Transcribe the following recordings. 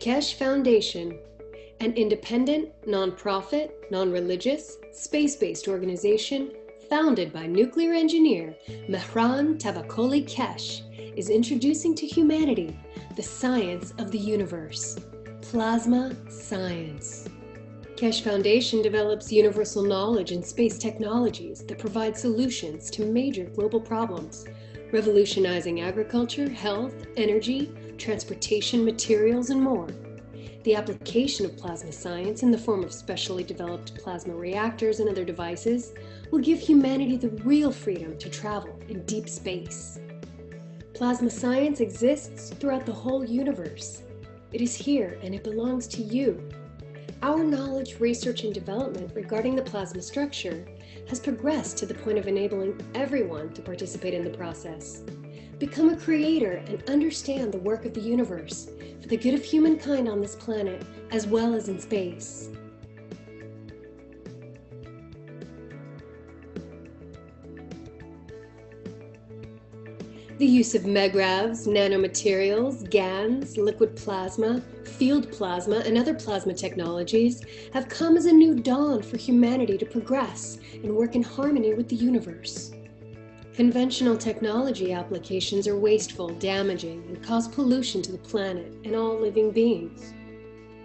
Kesh Foundation, an independent, nonprofit, non religious, space based organization founded by nuclear engineer Mehran Tavakoli Kesh, is introducing to humanity the science of the universe plasma science. Kesh Foundation develops universal knowledge and space technologies that provide solutions to major global problems, revolutionizing agriculture, health, energy, transportation, materials, and more. The application of plasma science in the form of specially developed plasma reactors and other devices will give humanity the real freedom to travel in deep space. Plasma science exists throughout the whole universe. It is here and it belongs to you. Our knowledge, research, and development regarding the plasma structure has progressed to the point of enabling everyone to participate in the process. Become a creator and understand the work of the universe for the good of humankind on this planet as well as in space. The use of megravs, nanomaterials, GANs, liquid plasma, field plasma, and other plasma technologies have come as a new dawn for humanity to progress and work in harmony with the universe. Conventional technology applications are wasteful, damaging, and cause pollution to the planet and all living beings.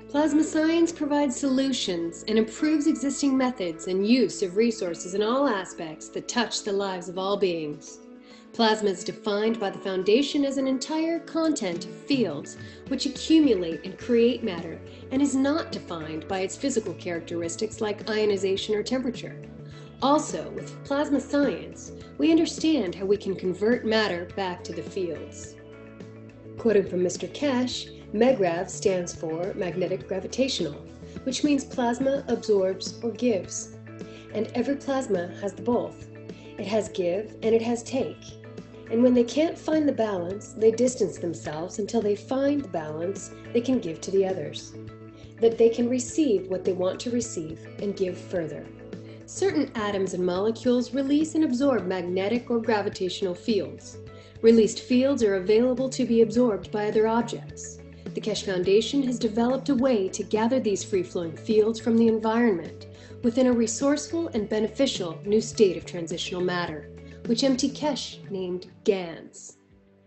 Plasma science provides solutions and improves existing methods and use of resources in all aspects that touch the lives of all beings. Plasma is defined by the Foundation as an entire content of fields which accumulate and create matter and is not defined by its physical characteristics like ionization or temperature. Also, with plasma science, we understand how we can convert matter back to the fields. Quoting from Mr. Kesh, MEGRAV stands for magnetic gravitational, which means plasma absorbs or gives. And every plasma has the both. It has give and it has take. And when they can't find the balance, they distance themselves until they find the balance they can give to the others. That they can receive what they want to receive and give further. Certain atoms and molecules release and absorb magnetic or gravitational fields. Released fields are available to be absorbed by other objects. The Kesh Foundation has developed a way to gather these free-flowing fields from the environment within a resourceful and beneficial new state of transitional matter which MT Kesh named GANs.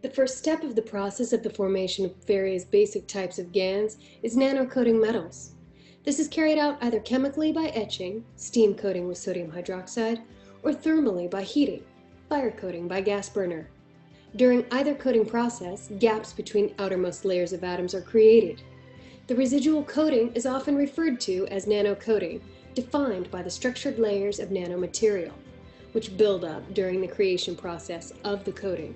The first step of the process of the formation of various basic types of GANs is nanocoating metals. This is carried out either chemically by etching, steam coating with sodium hydroxide, or thermally by heating, fire coating by gas burner. During either coating process, gaps between outermost layers of atoms are created. The residual coating is often referred to as nanocoating, defined by the structured layers of nanomaterial which build up during the creation process of the coating.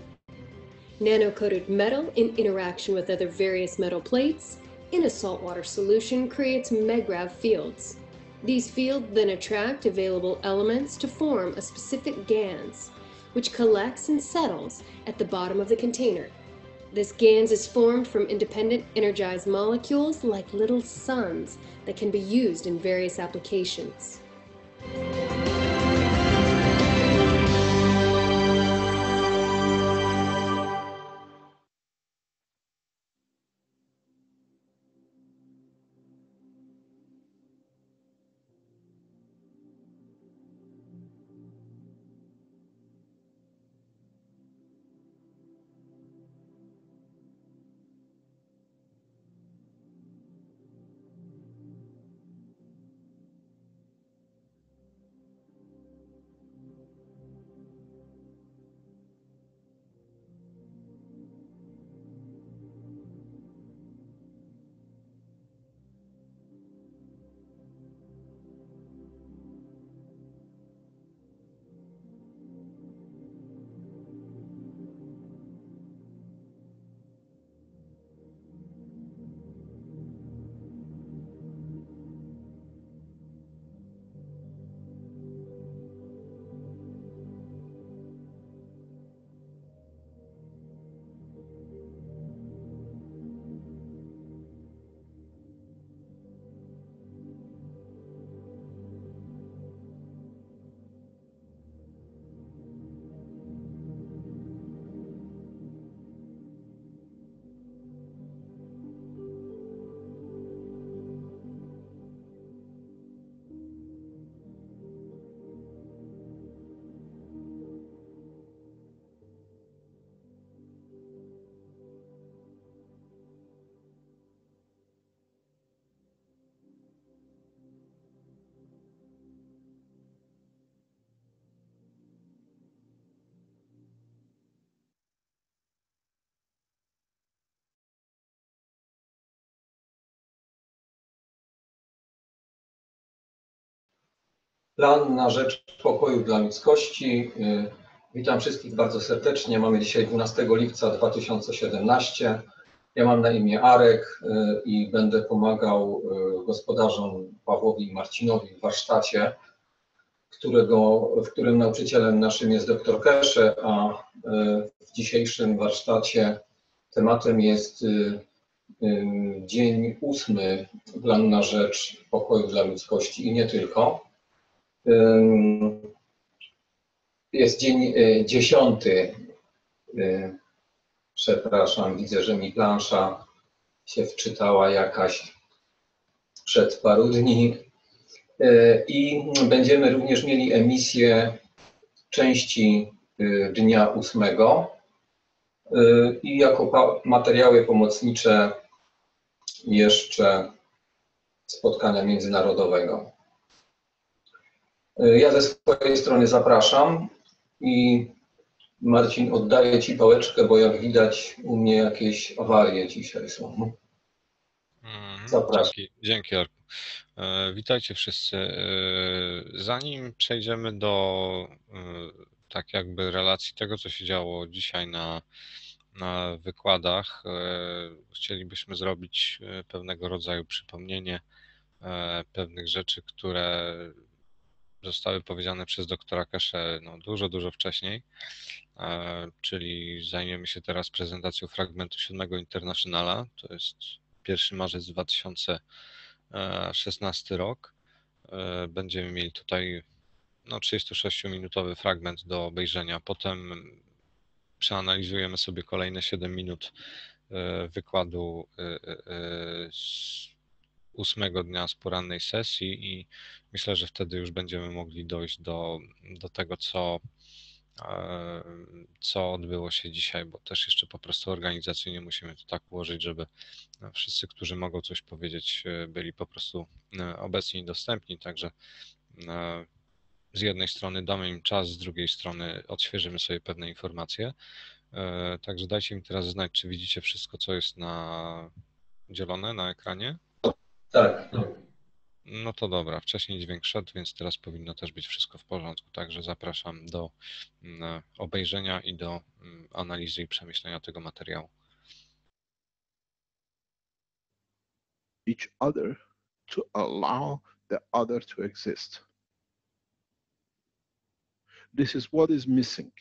Nano-coated metal in interaction with other various metal plates in a saltwater solution creates MEGRAV fields. These fields then attract available elements to form a specific GANS, which collects and settles at the bottom of the container. This GANS is formed from independent energized molecules like little suns that can be used in various applications. Plan na rzecz pokoju dla ludzkości. Witam wszystkich bardzo serdecznie. Mamy dzisiaj 12 lipca 2017. Ja mam na imię Arek i będę pomagał gospodarzom Pawłowi i Marcinowi w warsztacie, którego, w którym nauczycielem naszym jest dr Kesze, a w dzisiejszym warsztacie tematem jest dzień ósmy planu na rzecz pokoju dla ludzkości i nie tylko. Jest dzień dziesiąty. Przepraszam, widzę, że mi plansza się wczytała jakaś przed paru dni. I będziemy również mieli emisję części dnia ósmego i jako materiały pomocnicze jeszcze spotkania międzynarodowego. Ja ze swojej strony zapraszam i Marcin, oddaję Ci pałeczkę, bo jak widać u mnie jakieś awarie dzisiaj są. Zapraszam. Dzięki, dzięki Arku. Witajcie wszyscy. Zanim przejdziemy do tak jakby relacji tego, co się działo dzisiaj na, na wykładach, chcielibyśmy zrobić pewnego rodzaju przypomnienie pewnych rzeczy, które zostały powiedziane przez doktora Kesze no, dużo, dużo wcześniej, czyli zajmiemy się teraz prezentacją fragmentu 7 Internationala, to jest 1 marzec 2016 rok. Będziemy mieli tutaj no, 36-minutowy fragment do obejrzenia. Potem przeanalizujemy sobie kolejne 7 minut wykładu z ósmego dnia z porannej sesji i myślę, że wtedy już będziemy mogli dojść do, do tego, co, co odbyło się dzisiaj, bo też jeszcze po prostu organizacyjnie musimy to tak ułożyć, żeby wszyscy, którzy mogą coś powiedzieć, byli po prostu obecni i dostępni, także z jednej strony damy im czas, z drugiej strony odświeżymy sobie pewne informacje. Także dajcie mi teraz znać, czy widzicie wszystko, co jest na dzielone na ekranie. Tak. No to dobra, wcześniej dźwięk szedł, więc teraz powinno też być wszystko w porządku. Także zapraszam do obejrzenia i do analizy i przemyślenia tego materiału. Each other to allow the other to exist. This is what is missing.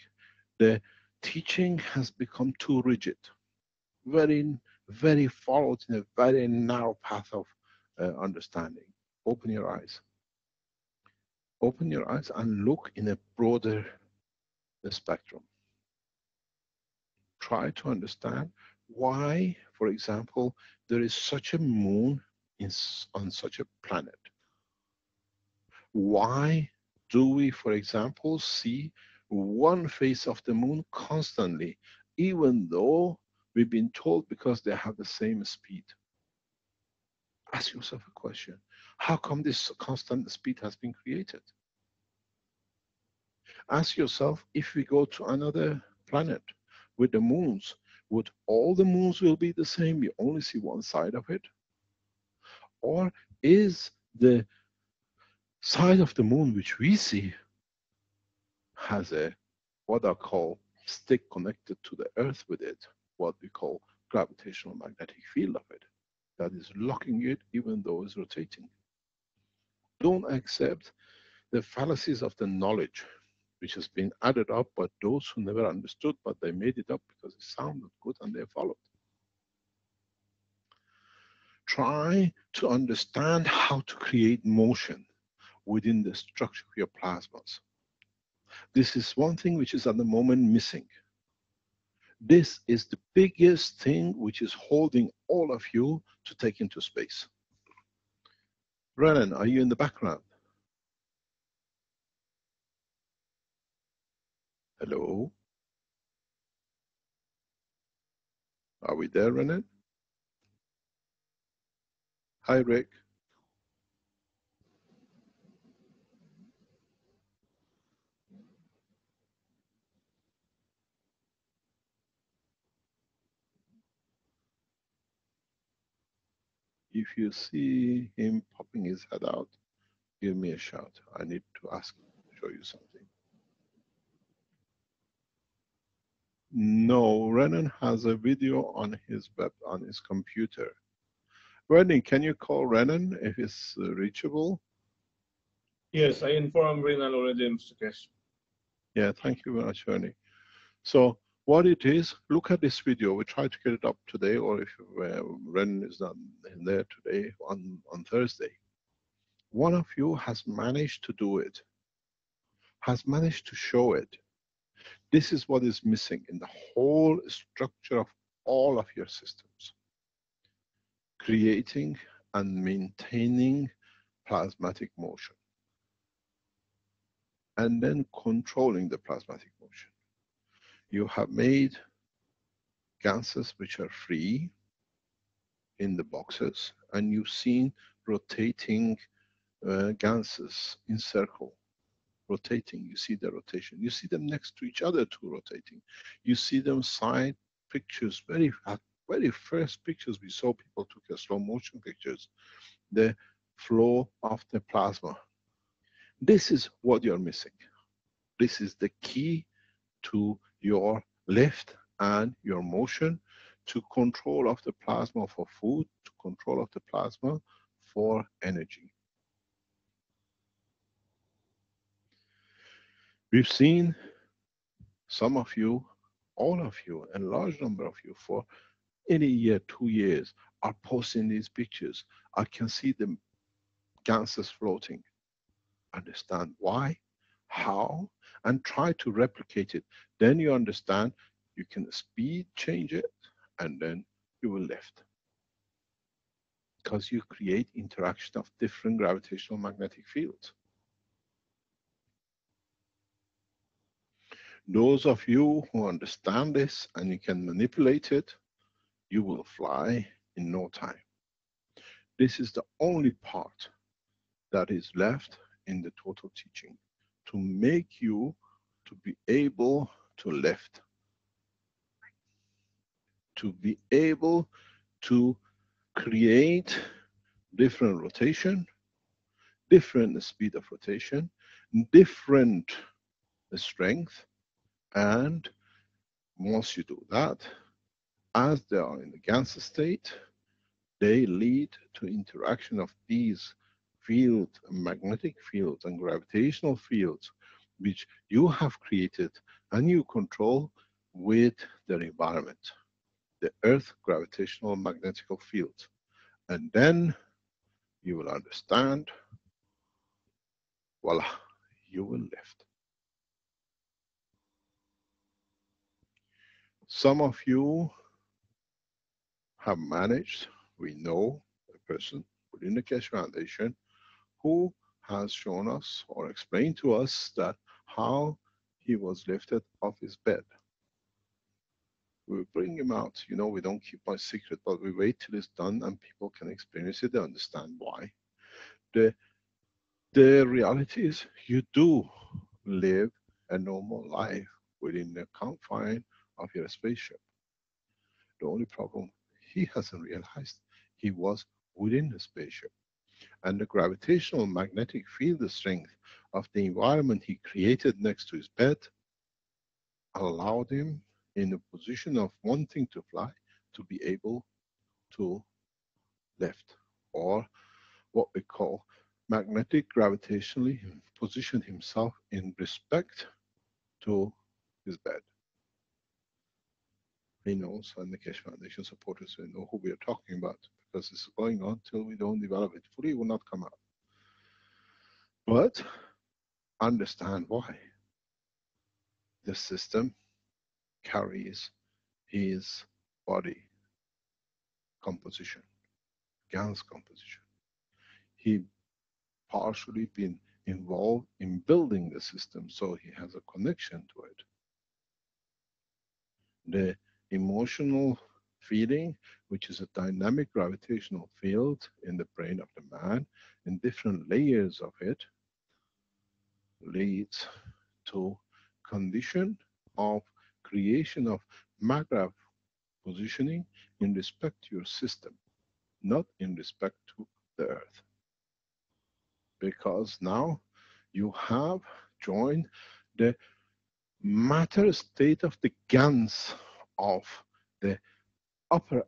The teaching has become too rigid, very, very followed in a very narrow path of Uh, understanding. Open your eyes. Open your eyes and look in a broader spectrum. Try to understand why, for example, there is such a moon in, on such a planet. Why do we, for example, see one face of the moon constantly, even though we've been told because they have the same speed? Ask yourself a question. How come this constant speed has been created? Ask yourself, if we go to another planet with the moons, would all the moons will be the same? You only see one side of it? Or is the side of the moon which we see has a what I call stick connected to the earth with it, what we call gravitational magnetic field of it that is locking it even though it's rotating. Don't accept the fallacies of the knowledge which has been added up by those who never understood, but they made it up because it sounded good and they followed. Try to understand how to create motion within the structure of your plasmas. This is one thing which is at the moment missing. This is the biggest thing which is holding all of you to take into space. Renan, are you in the background? Hello? Are we there, Renan? Hi, Rick. If you see him popping his head out, give me a shout. I need to ask, show you something. No, Renan has a video on his web, on his computer. Renan, can you call Renan if it's uh, reachable? Yes, I informed Renan already, Mr. Keshe. Yeah, thank you very much, Ernie. So what it is, look at this video. We try to get it up today, or if uh, ren is not in there today, on, on Thursday. One of you has managed to do it, has managed to show it. This is what is missing in the whole structure of all of your systems. Creating and maintaining plasmatic motion. And then controlling the plasmatic motion. You have made ganses which are free in the boxes and you've seen rotating uh, ganses in circle rotating. You see the rotation. You see them next to each other too rotating. You see them side pictures. Very very first pictures we saw people took a slow motion pictures. The flow of the plasma. This is what you're missing. This is the key to your lift and your motion to control of the plasma for food, to control of the plasma for energy. We've seen some of you, all of you, a large number of you for any year, two years, are posting these pictures. I can see the ganses floating. Understand why, how, and try to replicate it. Then you understand you can speed change it, and then you will lift. Because you create interaction of different gravitational magnetic fields. Those of you who understand this and you can manipulate it, you will fly in no time. This is the only part that is left in the total teaching to make you to be able to lift, to be able to create different rotation, different speed of rotation, different strength, and once you do that, as they are in the Gans state, they lead to interaction of these fields, magnetic fields and gravitational fields, which you have created and you control with the environment, the Earth gravitational magnetical field. And then you will understand, voila, you will lift. Some of you have managed, we know a person within the Keshe Foundation who has shown us or explained to us that how he was lifted off his bed. We bring him out, you know, we don't keep my secret, but we wait till it's done and people can experience it, they understand why. The, the reality is you do live a normal life within the confine of your spaceship. The only problem he hasn't realized, he was within the spaceship. And the gravitational magnetic field the strength of the environment he created next to his bed allowed him in a position of wanting to fly to be able to lift or what we call magnetic gravitationally position himself in respect to his bed. He knows and the Keshe Foundation supporters will know who we are talking about because it's going on till we don't develop it fully, it will not come out. But understand why. The system carries his body composition, Gans composition. He partially been involved in building the system, so he has a connection to it. The emotional feeling, which is a dynamic gravitational field in the brain of the man, in different layers of it, leads to condition of creation of magrav positioning in respect to your system, not in respect to the earth. because now you have joined the matter state of the GANs of the upper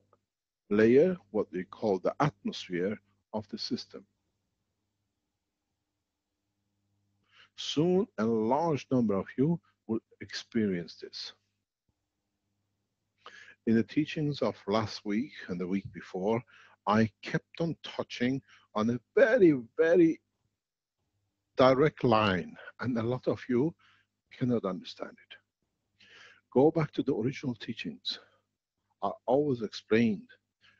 layer, what we call the atmosphere of the system. Soon a large number of you will experience this. In the teachings of last week and the week before, I kept on touching on a very, very direct line, and a lot of you cannot understand it. Go back to the original teachings. I always explained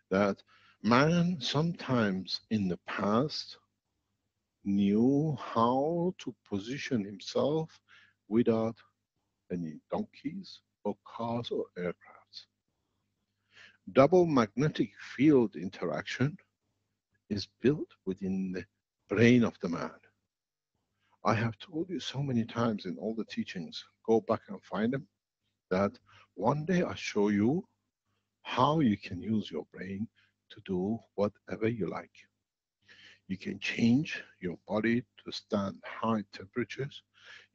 that man sometimes in the past knew how to position himself without any donkeys or cars or aircrafts. Double magnetic field interaction is built within the brain of the man. I have told you so many times in all the teachings, go back and find them, that one day I show you how you can use your brain to do whatever you like. You can change your body to stand high temperatures.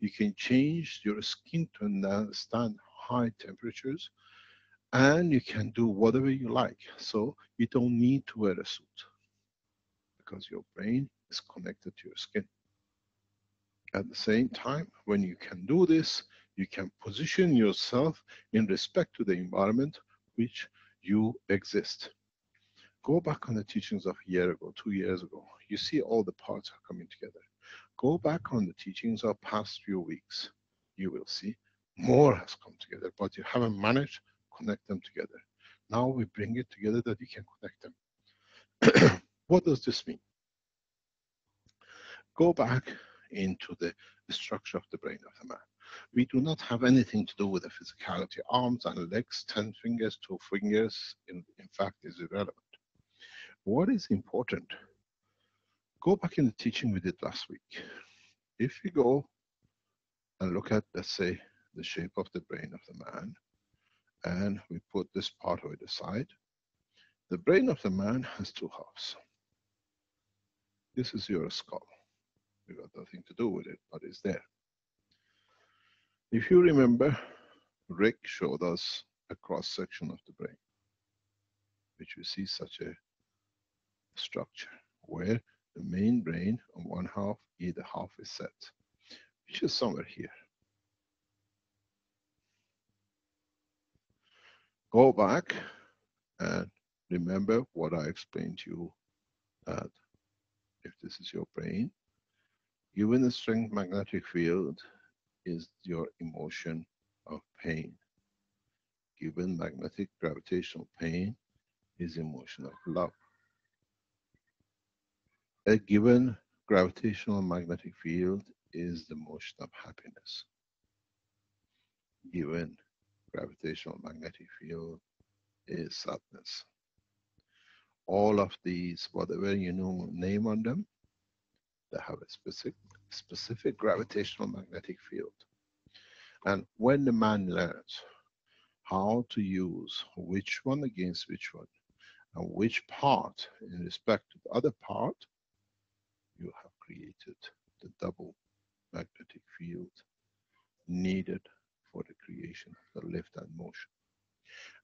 You can change your skin to stand high temperatures. And you can do whatever you like. So you don't need to wear a suit because your brain is connected to your skin. At the same time, when you can do this, you can position yourself in respect to the environment which you exist. Go back on the teachings of a year ago, two years ago. You see all the parts are coming together. Go back on the teachings of past few weeks. You will see more has come together, but you haven't managed connect them together. Now we bring it together that you can connect them. what does this mean? Go back into the structure of the brain of the man. We do not have anything to do with the physicality. Arms and legs, 10 fingers, two fingers, in, in fact, is irrelevant. What is important? Go back in the teaching we did last week. If you go and look at, let's say, the shape of the brain of the man, and we put this part of it aside, the brain of the man has two halves. This is your skull. We got nothing to do with it, but it's there. If you remember, Rick showed us a cross section of the brain, which we see such a structure where the main brain on one half, either half is set, which is somewhere here. Go back and remember what I explained to you that if this is your brain, given the strength magnetic field is your emotion of pain. Given magnetic gravitational pain is emotion of love. A given gravitational magnetic field is the motion of happiness. Given gravitational magnetic field is sadness. All of these, whatever you know, name on them, they have a specific, specific gravitational magnetic field. And when the man learns how to use which one against which one, and which part in respect to the other part, you have created the double magnetic field needed for the creation of the lift and motion.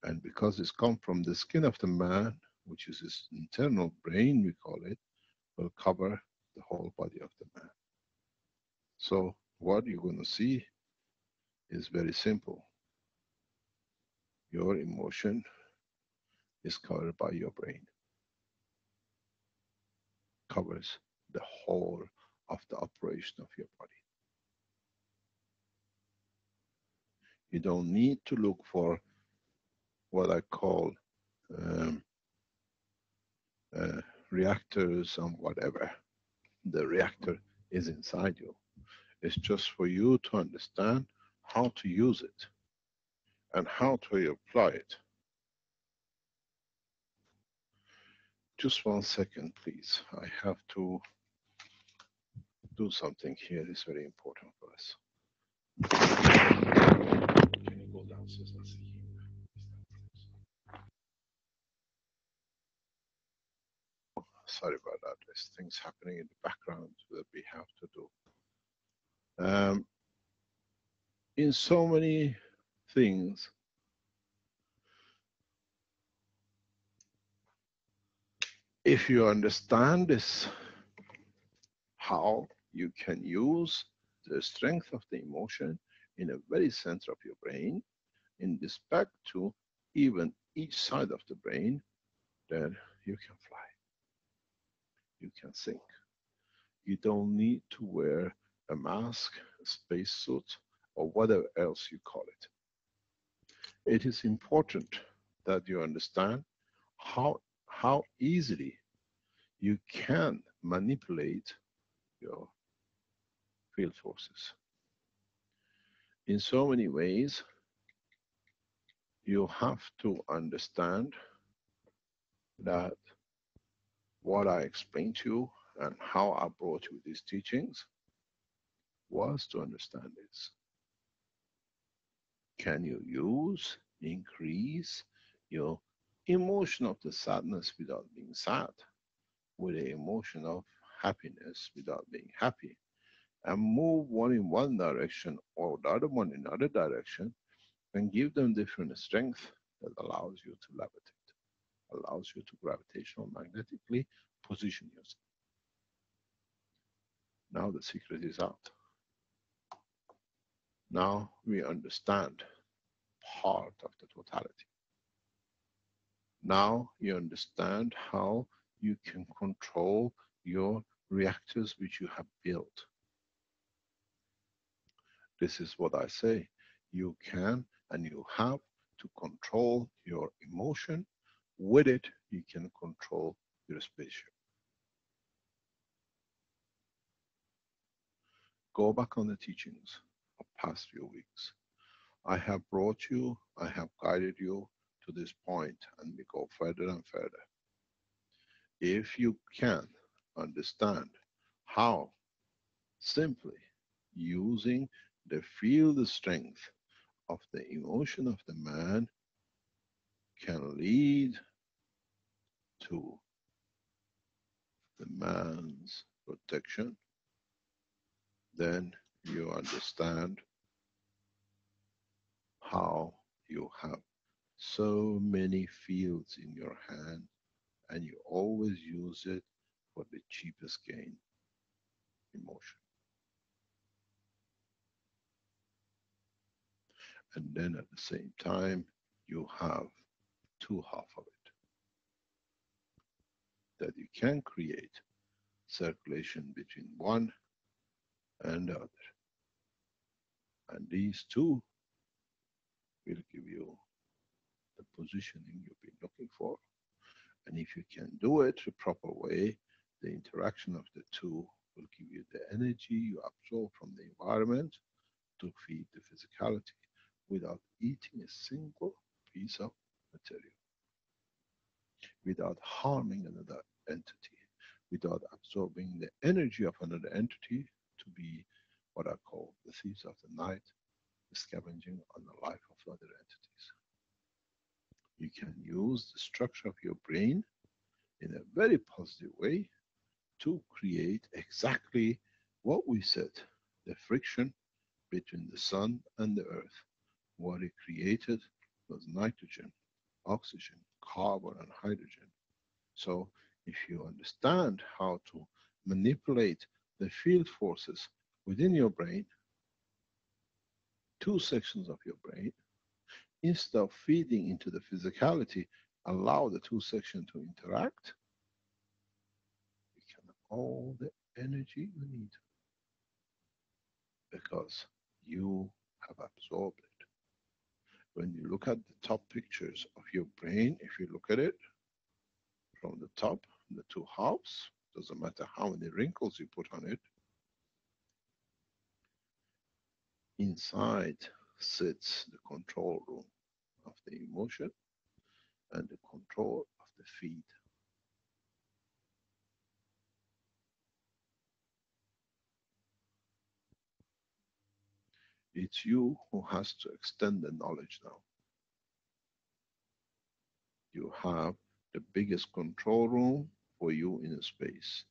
And because it's come from the skin of the man, which is his internal brain, we call it, will cover the whole body of the man. So what you're going to see is very simple. Your emotion is covered by your brain. Covers the whole of the operation of your body. You don't need to look for what I call um, uh, reactors and whatever the reactor is inside you. It's just for you to understand how to use it and how to apply it. Just one second, please. I have to do something here. It's very important for us. Can you go downstairs and see? sorry about that. There's things happening in the background that we have to do. Um, in so many things, if you understand this, how you can use the strength of the emotion in the very center of your brain in respect to even each side of the brain, then you can fly. You can sink. You don't need to wear a mask, a spacesuit, or whatever else you call it. It is important that you understand how, how easily you can manipulate your field forces. In so many ways, you have to understand that what I explained to you and how I brought you these teachings was to understand this. Can you use, increase your emotion of the sadness without being sad, with the emotion of happiness without being happy, and move one in one direction or the other one in other direction, and give them different strength that allows you to levitate, allows you to gravitational magnetically position yourself. Now the secret is out. Now we understand part of the totality. Now you understand how you can control your reactors which you have built. This is what I say. You can and you have to control your emotion. With it, you can control your spaceship. Go back on the teachings past few weeks. I have brought you, I have guided you to this point and we go further and further. If you can understand how simply using the field strength of the emotion of the man can lead to the man's protection, then you understand how you have so many fields in your hand and you always use it for the cheapest gain, emotion. And then at the same time, you have two half of it. That you can create circulation between one and the other. And these two will give you the positioning you've been looking for. And if you can do it the proper way, the interaction of the two will give you the energy you absorb from the environment to feed the physicality without eating a single piece of material, without harming another entity, without absorbing the energy of another entity to be what I call the thieves of the night, scavenging on the life of other entities. You can use the structure of your brain in a very positive way to create exactly what we said, the friction between the sun and the earth. What it created was nitrogen, oxygen, carbon, and hydrogen. So if you understand how to manipulate the field forces within your brain, two sections of your brain, instead of feeding into the physicality, allow the two sections to interact, you can have all the energy you need because you have absorbed it. When you look at the top pictures of your brain, if you look at it from the top, the two halves, doesn't matter how many wrinkles you put on it, inside sits the control room of the emotion and the control of the feed. It's you who has to extend the knowledge now. You have the biggest control room for you in a space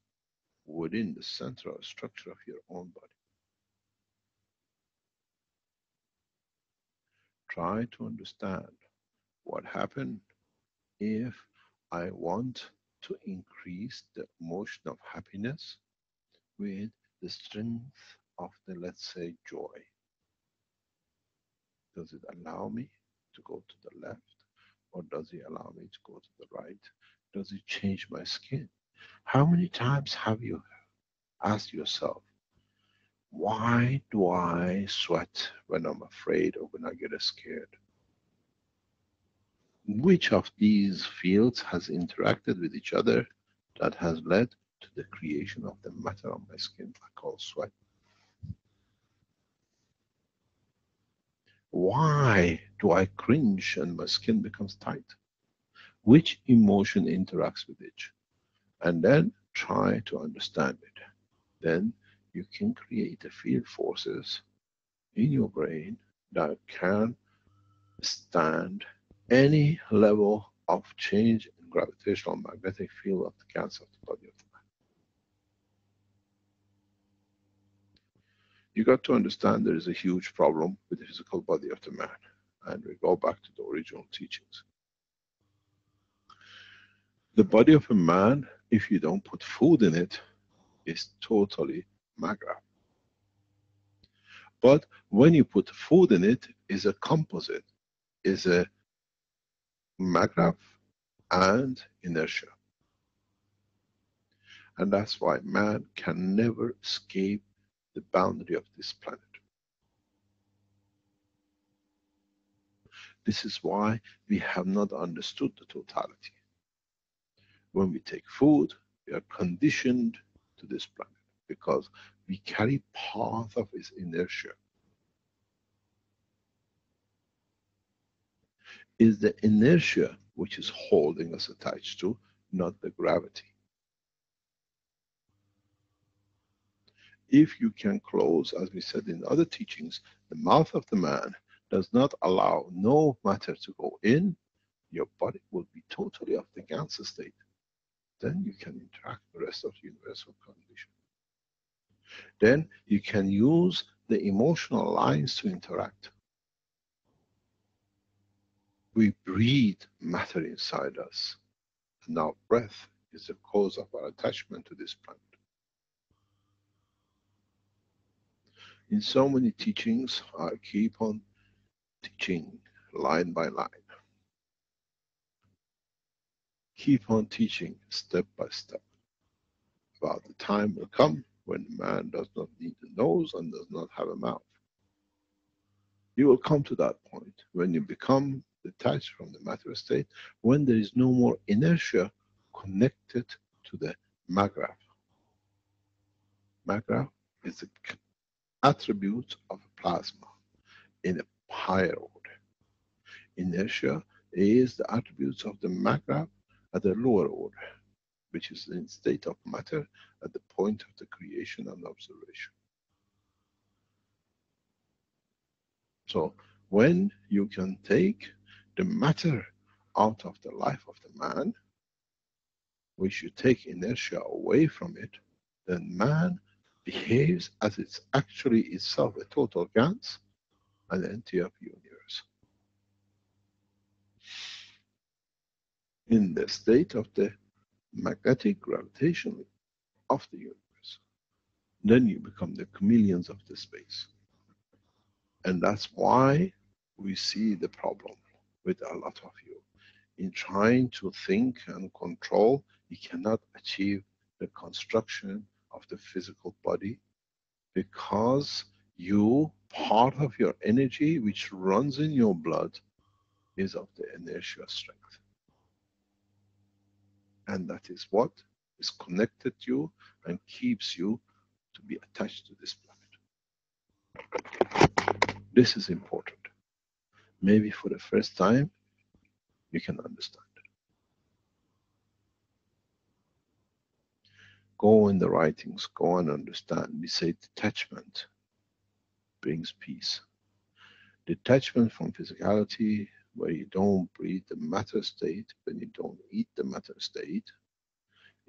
within the central structure of your own body. Try to understand what happened if I want to increase the emotion of happiness with the strength of the, let's say, joy. Does it allow me to go to the left or does it allow me to go to the right? Does it change my skin? How many times have you asked yourself, why do I sweat when I'm afraid or when I get scared? Which of these fields has interacted with each other that has led to the creation of the matter on my skin I call sweat? Why do I cringe and my skin becomes tight? Which emotion interacts with each? And then try to understand it. Then you can create the field forces in your brain that can stand any level of change in gravitational magnetic field of the cancer of the body of the man. You got to understand there is a huge problem with the physical body of the man. And we go back to the original teachings. The body of a man, if you don't put food in it, is totally magra. But when you put food in it, is a composite, is a magrav and inertia. And that's why man can never escape the boundary of this planet. This is why we have not understood the totality. When we take food, we are conditioned to this planet because we carry part of its inertia. Is the inertia which is holding us attached to, not the gravity. If you can close, as we said in other teachings, the mouth of the man does not allow no matter to go in, your body will be totally of the Ganser state. Then you can interact with the rest of the universal condition. Then you can use the emotional lines to interact. We breathe matter inside us. And our breath is the cause of our attachment to this planet. In so many teachings, I keep on teaching line by line. Keep on teaching step by step. About the time will come when man does not need a nose and does not have a mouth. You will come to that point when you become detached from the matter state, when there is no more inertia connected to the magrav. Magrav is the attribute of plasma in a higher order. Inertia is the attributes of the magrav at the lower order which is in state of matter at the point of the creation and observation. So when you can take the matter out of the life of the man, which you take inertia away from it, then man behaves as it's actually itself a total Gans, an entity of universe. In the state of the magnetic gravitation of the universe. Then you become the chameleons of the space. And that's why we see the problem with a lot of you. In trying to think and control, you cannot achieve the construction of the physical body because you, part of your energy which runs in your blood is of the inertia strength. And that is what is connected you and keeps you to be attached to this planet. This is important. Maybe for the first time, you can understand. Go in the writings, go and understand. We say detachment brings peace. Detachment from physicality where you don't breathe the matter state, when you don't eat the matter state,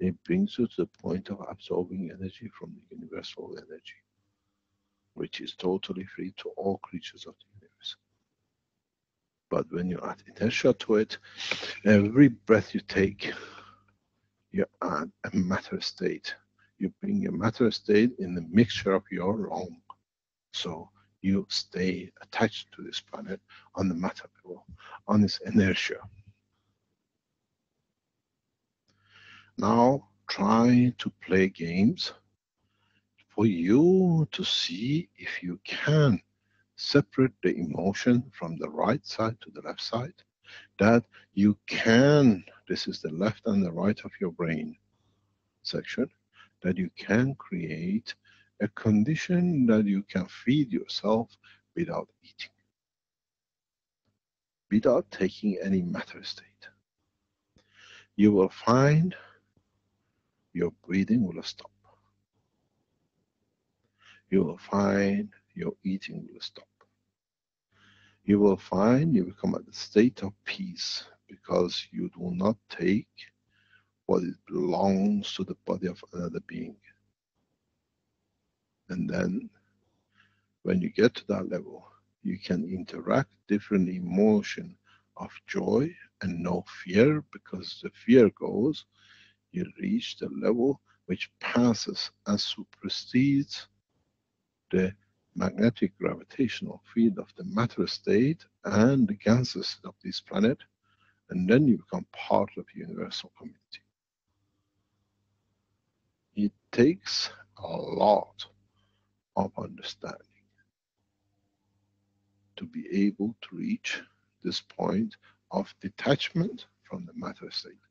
it brings you to the point of absorbing energy from the universal energy, which is totally free to all creatures of the universe. But when you add inertia to it, every breath you take, you add a matter state. You bring a matter state in the mixture of your lung. So you stay attached to this planet on the matter level, on this inertia. Now try to play games for you to see if you can separate the emotion from the right side to the left side. That you can, this is the left and the right of your brain section, that you can create a condition that you can feed yourself without eating, without taking any matter state. You will find your breathing will stop. You will find your eating will stop. You will find you become at the state of peace because you do not take what it belongs to the body of another being. And then when you get to that level, you can interact different emotion of joy and no fear because the fear goes, you reach the level which passes and supersedes the magnetic gravitational field of the matter state and the gases of this planet and then you become part of the universal community. It takes a lot of understanding to be able to reach this point of detachment from the matter state.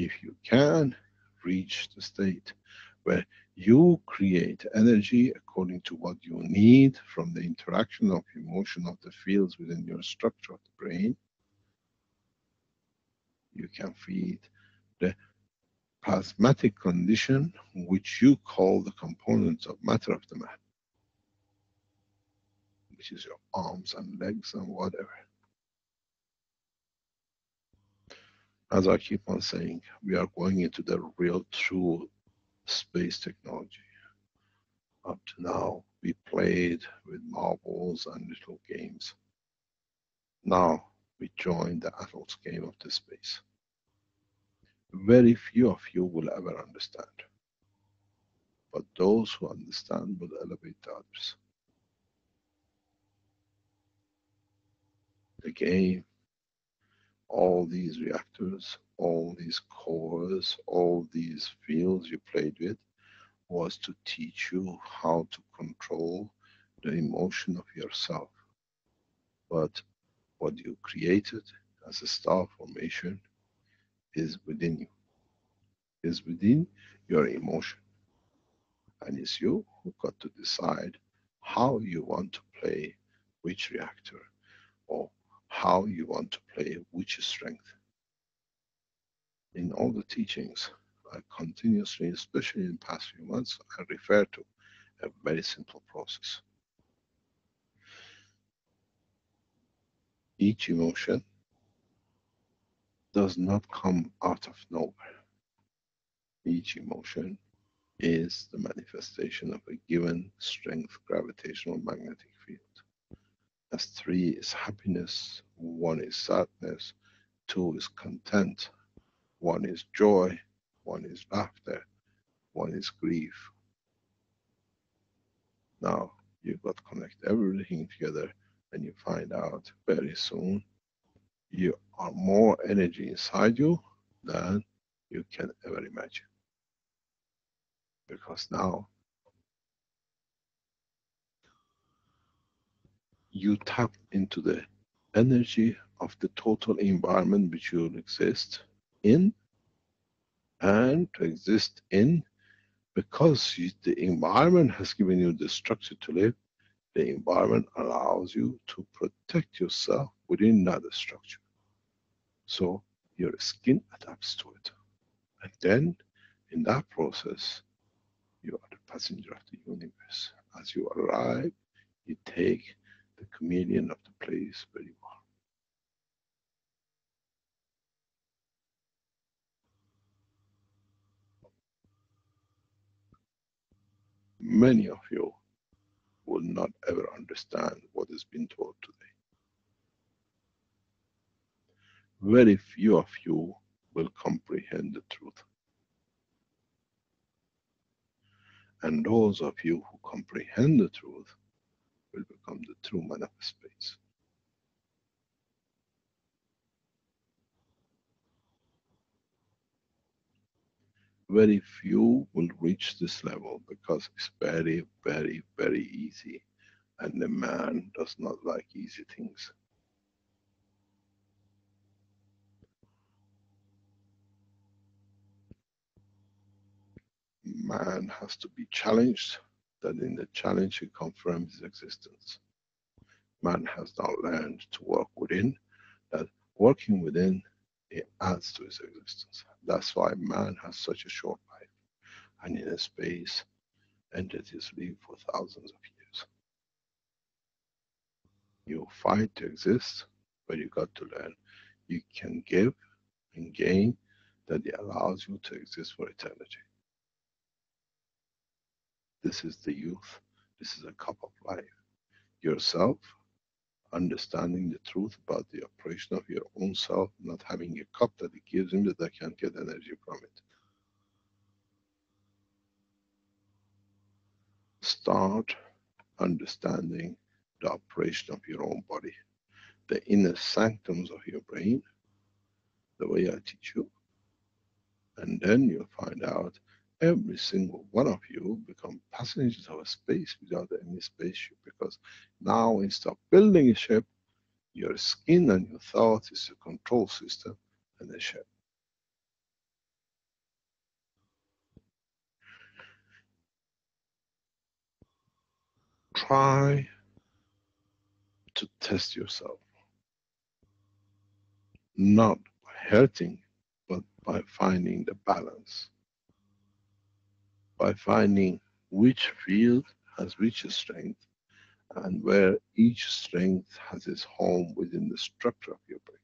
If you can reach the state where you create energy according to what you need from the interaction of emotion of the fields within your structure of the brain, you can feed the plasmatic condition which you call the components of matter of the man, which is your arms and legs and whatever. As I keep on saying, we are going into the real true space technology. Up to now, we played with marbles and little games. Now, we join the adult's game of the space very few of you will ever understand. But those who understand will elevate others. The game, all these reactors, all these cores, all these fields you played with, was to teach you how to control the emotion of yourself. But what you created as a star formation is within you, is within your emotion. And it's you who got to decide how you want to play which reactor or how you want to play which strength. In all the teachings, I continuously, especially in past few months, I refer to a very simple process. Each emotion does not come out of nowhere. Each emotion is the manifestation of a given strength gravitational magnetic. As three is happiness, one is sadness, two is content, one is joy, one is laughter, one is grief. Now you've got to connect everything together and you find out very soon you are more energy inside you than you can ever imagine. Because now you tap into the energy of the total environment which you exist in and to exist in because the environment has given you the structure to live, the environment allows you to protect yourself within that structure. So your skin adapts to it. And then in that process, you are the passenger of the universe. As you arrive, you take the chameleon of the place very well. Many of you will not ever understand what has been taught today. Very few of you will comprehend the truth. And those of you who comprehend the truth, will become the true man of space. Very few will reach this level because it's very, very, very easy. And the man does not like easy things. man has to be challenged, that in the challenge he confirms his existence. Man has now learned to work within, that working within, it adds to his existence. That's why man has such a short life. And in a space, entities live for thousands of years. You fight to exist, but you got to learn. You can give and gain that it allows you to exist for eternity. This is the youth. This is a cup of life. Yourself, understanding the truth about the operation of your own self, not having a cup that it gives him that I can't get energy from it. Start understanding the operation of your own body, the inner sanctums of your brain, the way I teach you. And then you'll find out every single one of you become passengers of a space without any spaceship because now instead of building a ship, your skin and your thought is the control system and the ship. Try to test yourself. Not by hurting, but by finding the balance by finding which field has which strength and where each strength has its home within the structure of your brain.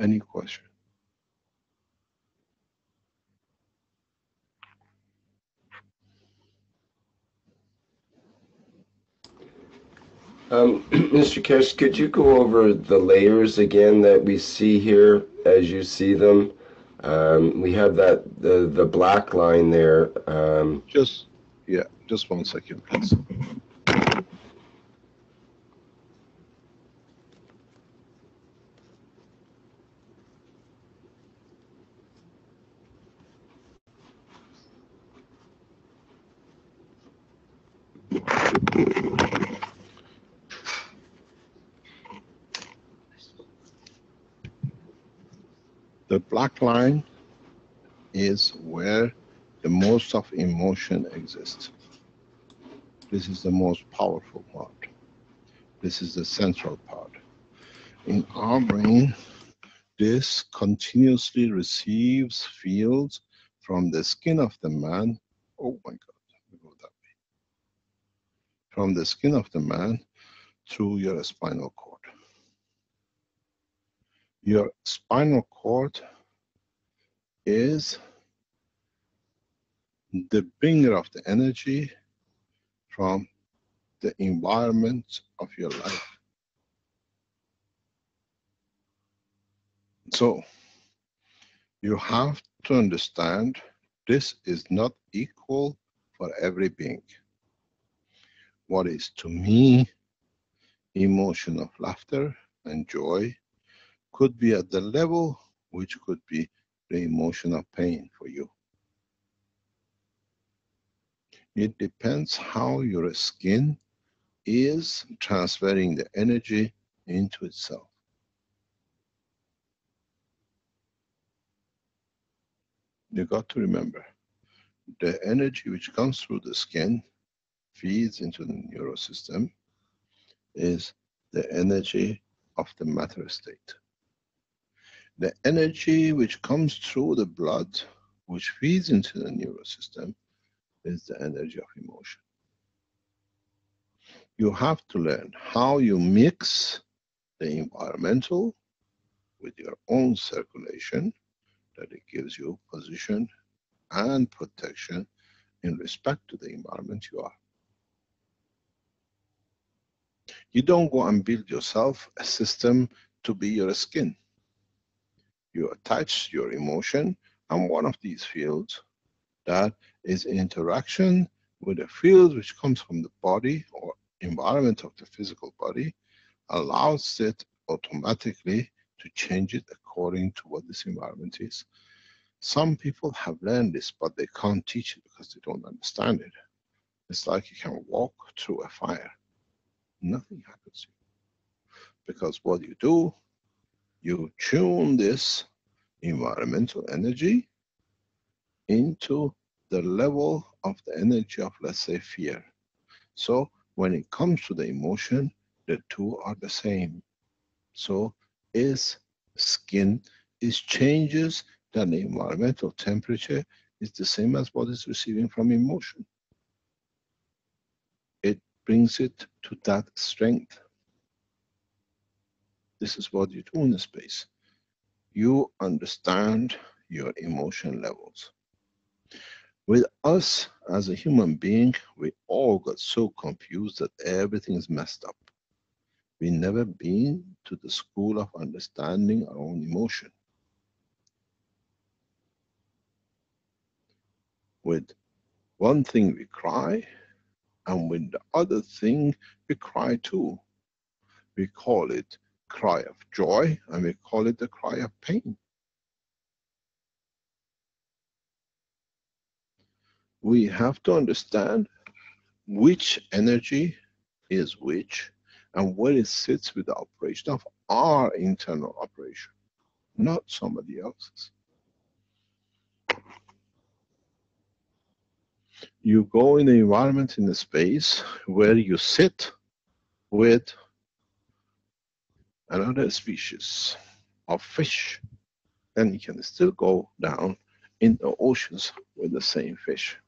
Any question? Um, Mr. Keshe, could you go over the layers again that we see here as you see them? Um, we have that the the black line there. Um, just yeah, just one second, please. Black line is where the most of emotion exists. This is the most powerful part. This is the central part. In our brain, this continuously receives fields from the skin of the man. Oh my God, go that way. From the skin of the man through your spinal cord. Your spinal cord is the bringer of the energy from the environment of your life. So, you have to understand this is not equal for every being. What is to me emotion of laughter and joy could be at the level which could be the emotion of pain for you. It depends how your skin is transferring the energy into itself. You got to remember, the energy which comes through the skin feeds into the neural system is the energy of the matter state. The energy which comes through the blood, which feeds into the neural system, is the energy of emotion. You have to learn how you mix the environmental with your own circulation that it gives you position and protection in respect to the environment you are. You don't go and build yourself a system to be your skin. You attach your emotion and one of these fields that is interaction with a field which comes from the body or environment of the physical body allows it automatically to change it according to what this environment is. Some people have learned this, but they can't teach it because they don't understand it. It's like you can walk through a fire. Nothing happens to you. Because what you do, you tune this environmental energy into the level of the energy of, let's say, fear. So when it comes to the emotion, the two are the same. So is skin, is changes that the environmental temperature is the same as what is receiving from emotion. It brings it to that strength. This is what you do in the space. You understand your emotion levels. With us as a human being, we all got so confused that everything is messed up. We never been to the school of understanding our own emotion. With one thing we cry, and with the other thing we cry too. We call it cry of joy, and we call it the cry of pain. we have to understand which energy is which and where it sits with the operation of our internal operation, not somebody else's. You go in the environment, in the space where you sit with another species of fish, then you can still go down in the oceans with the same fish.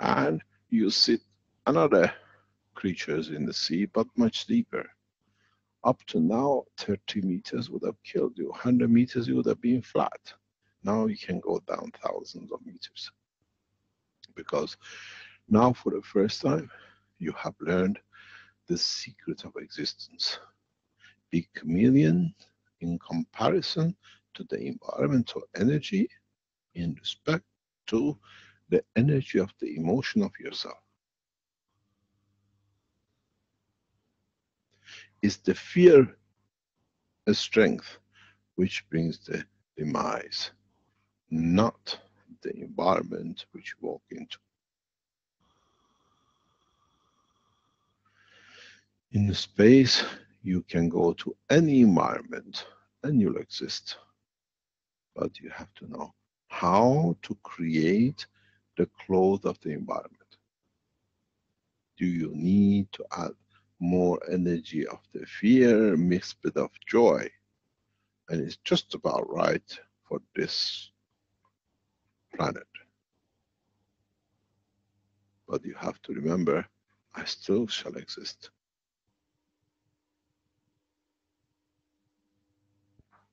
and you see another creatures in the sea, but much deeper. Up to now, 30 meters would have killed you. 100 meters, you would have been flat. Now you can go down thousands of meters. Because now for the first time, you have learned the secret of existence. Be chameleon in comparison to the environmental energy in respect to the energy of the emotion of yourself. Is the fear a strength which brings the demise, not the environment which you walk into. In space, you can go to any environment and you'll exist. But you have to know how to create the clothes of the environment? Do you need to add more energy of the fear mixed with of joy? And it's just about right for this planet. But you have to remember, I still shall exist.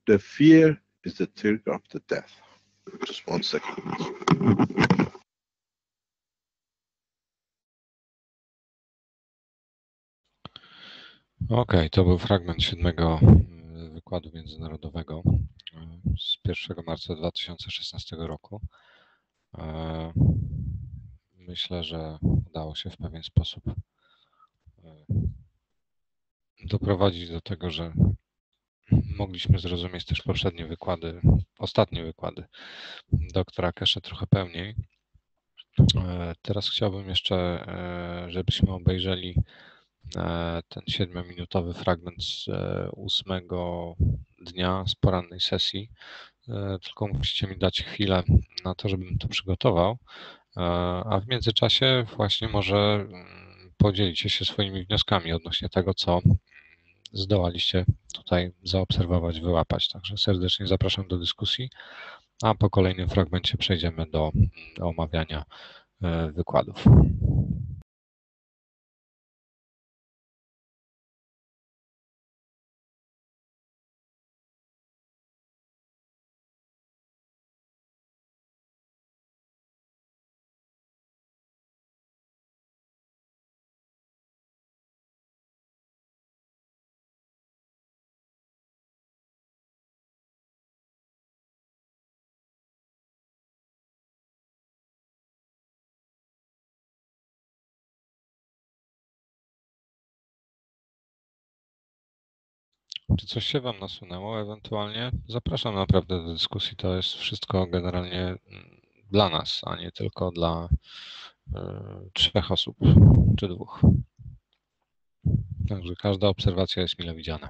The fear is the trigger of the death. Just one second. Okej, okay, to był fragment siódmego mm, wykładu międzynarodowego e, z 1 marca 2016 roku. E, myślę, że udało się w pewien sposób e, doprowadzić do tego, że mogliśmy zrozumieć też poprzednie wykłady, ostatnie wykłady doktora Kesze trochę pełniej. Teraz chciałbym jeszcze, żebyśmy obejrzeli E, ten siedmiominutowy fragment z e, ósmego dnia z porannej sesji. E, tylko musicie mi dać chwilę na to, żebym to przygotował. A w międzyczasie właśnie może mm, podzielicie się swoimi wnioskami odnośnie tego, co zdołaliście tutaj zaobserwować, wyłapać. Także serdecznie zapraszam do dyskusji, a po kolejnym fragmencie przejdziemy do, do omawiania wykładów. Czy coś się Wam nasunęło ewentualnie? Zapraszam naprawdę do dyskusji. To jest wszystko generalnie mm, dla nas, a nie tylko dla y, trzech osób czy dwóch. Także każda obserwacja jest mile widziana.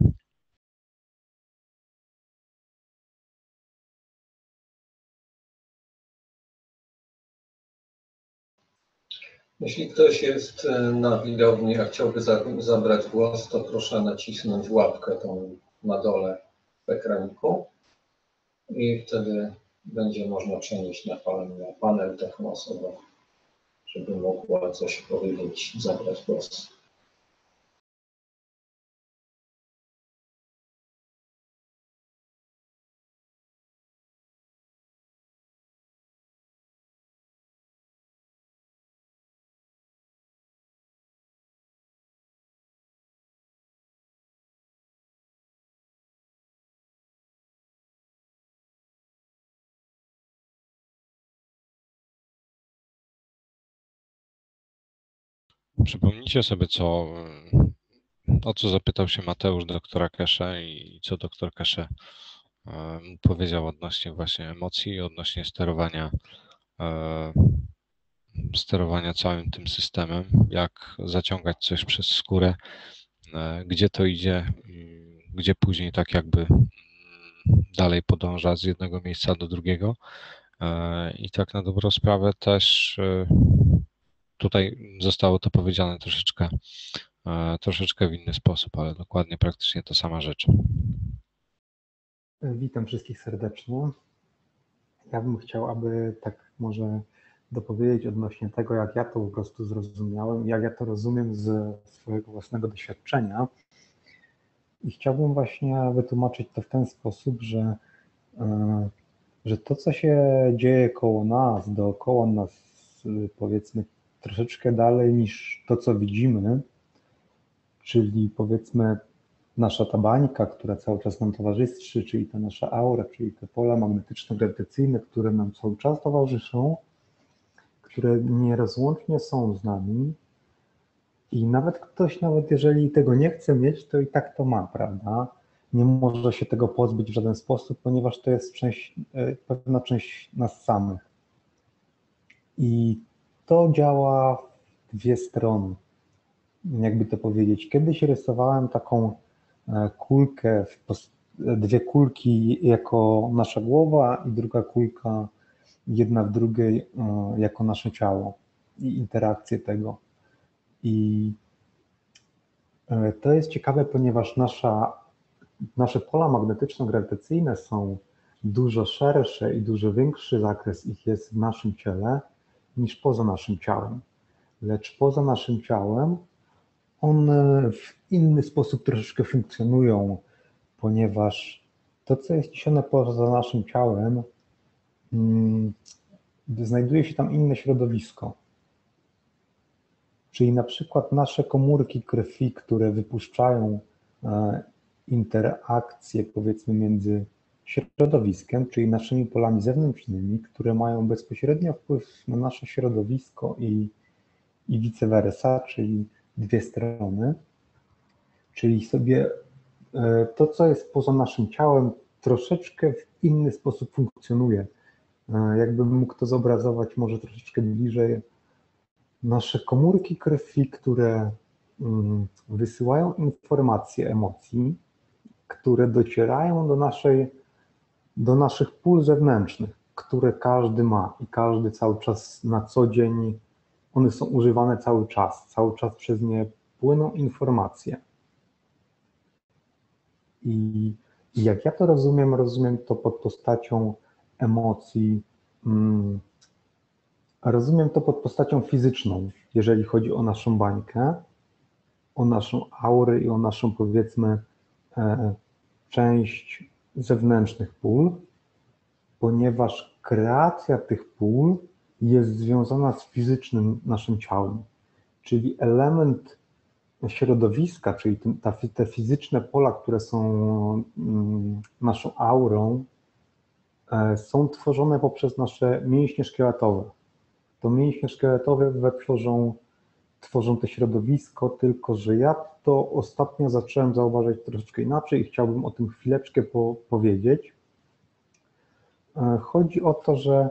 Jeśli ktoś jest e, na widowni, a chciałby zabrać głos, to proszę nacisnąć łapkę tą na dole w ekraniku i wtedy będzie można przenieść na panel, na panel taką osobę, żeby mogła coś powiedzieć, zabrać głos. Przypomnijcie sobie, co, o co zapytał się Mateusz doktora Kesze i co doktor Kesze powiedział odnośnie właśnie emocji, odnośnie sterowania, e, sterowania całym tym systemem, jak zaciągać coś przez skórę, e, gdzie to idzie, gdzie później tak jakby mm, dalej podąża z jednego miejsca do drugiego. E, I tak na dobrą sprawę też tutaj zostało to powiedziane troszeczkę, e, troszeczkę w inny sposób, ale dokładnie praktycznie to sama rzecz. Witam wszystkich serdecznie. Ja bym chciał, aby tak może dopowiedzieć odnośnie tego, jak ja to po prostu zrozumiałem, jak ja to rozumiem z swojego własnego doświadczenia. I chciałbym właśnie wytłumaczyć to w ten sposób, że, e, że to, co się dzieje koło nas, dookoła nas, powiedzmy troszeczkę dalej niż to, co widzimy, czyli powiedzmy nasza ta bańka, która cały czas nam towarzyszy, czyli ta nasza aura, czyli te pola magnetyczno-grawitacyjne, które nam cały czas towarzyszą, które nierozłącznie są z nami. I nawet ktoś, nawet jeżeli tego nie chce mieć, to i tak to ma, prawda? Nie może się tego pozbyć w żaden sposób, ponieważ to jest część, e, pewna część nas samych. I to działa w dwie strony. Jakby to powiedzieć. Kiedyś rysowałem taką e, kulkę, dwie kulki jako nasza głowa i druga kulka, jedna w drugiej e, jako nasze ciało i interakcje tego. I e, to jest ciekawe, ponieważ nasza, nasze pola magnetyczno-grawitacyjne są dużo szersze i dużo większy zakres ich jest w naszym ciele niż poza naszym ciałem. Lecz poza naszym ciałem one w inny sposób troszeczkę funkcjonują, ponieważ to, co jest niesione poza naszym ciałem, hmm, znajduje się tam inne środowisko. Czyli na przykład nasze komórki krwi, które wypuszczają e, interakcje powiedzmy między środowiskiem, czyli naszymi polami zewnętrznymi, które mają bezpośrednio wpływ na nasze środowisko i, i vice versa, czyli dwie strony. Czyli sobie e, to, co jest poza naszym ciałem, troszeczkę w inny sposób funkcjonuje. E, jakbym mógł to zobrazować może troszeczkę bliżej. Nasze komórki krwi, które mm, wysyłają informacje emocji, które docierają do naszej do naszych pól zewnętrznych, które każdy ma i każdy cały czas na co dzień, one są używane cały czas, cały czas przez nie płyną informacje. I, jak ja to rozumiem, rozumiem to pod postacią emocji, mm, rozumiem to pod postacią fizyczną, jeżeli chodzi o naszą bańkę, o naszą aurę i o naszą powiedzmy e, część zewnętrznych pól, ponieważ kreacja tych pól jest związana z fizycznym naszym ciałem, czyli element środowiska, czyli te fizyczne pola, które są mm, naszą aurą, e, są tworzone poprzez nasze mięśnie szkieletowe. To mięśnie szkieletowe tworzą, tworzą to środowisko, tylko że ja to ostatnio zacząłem zauważać troszeczkę inaczej i chciałbym o tym chwileczkę po, powiedzieć. E, chodzi o to, że,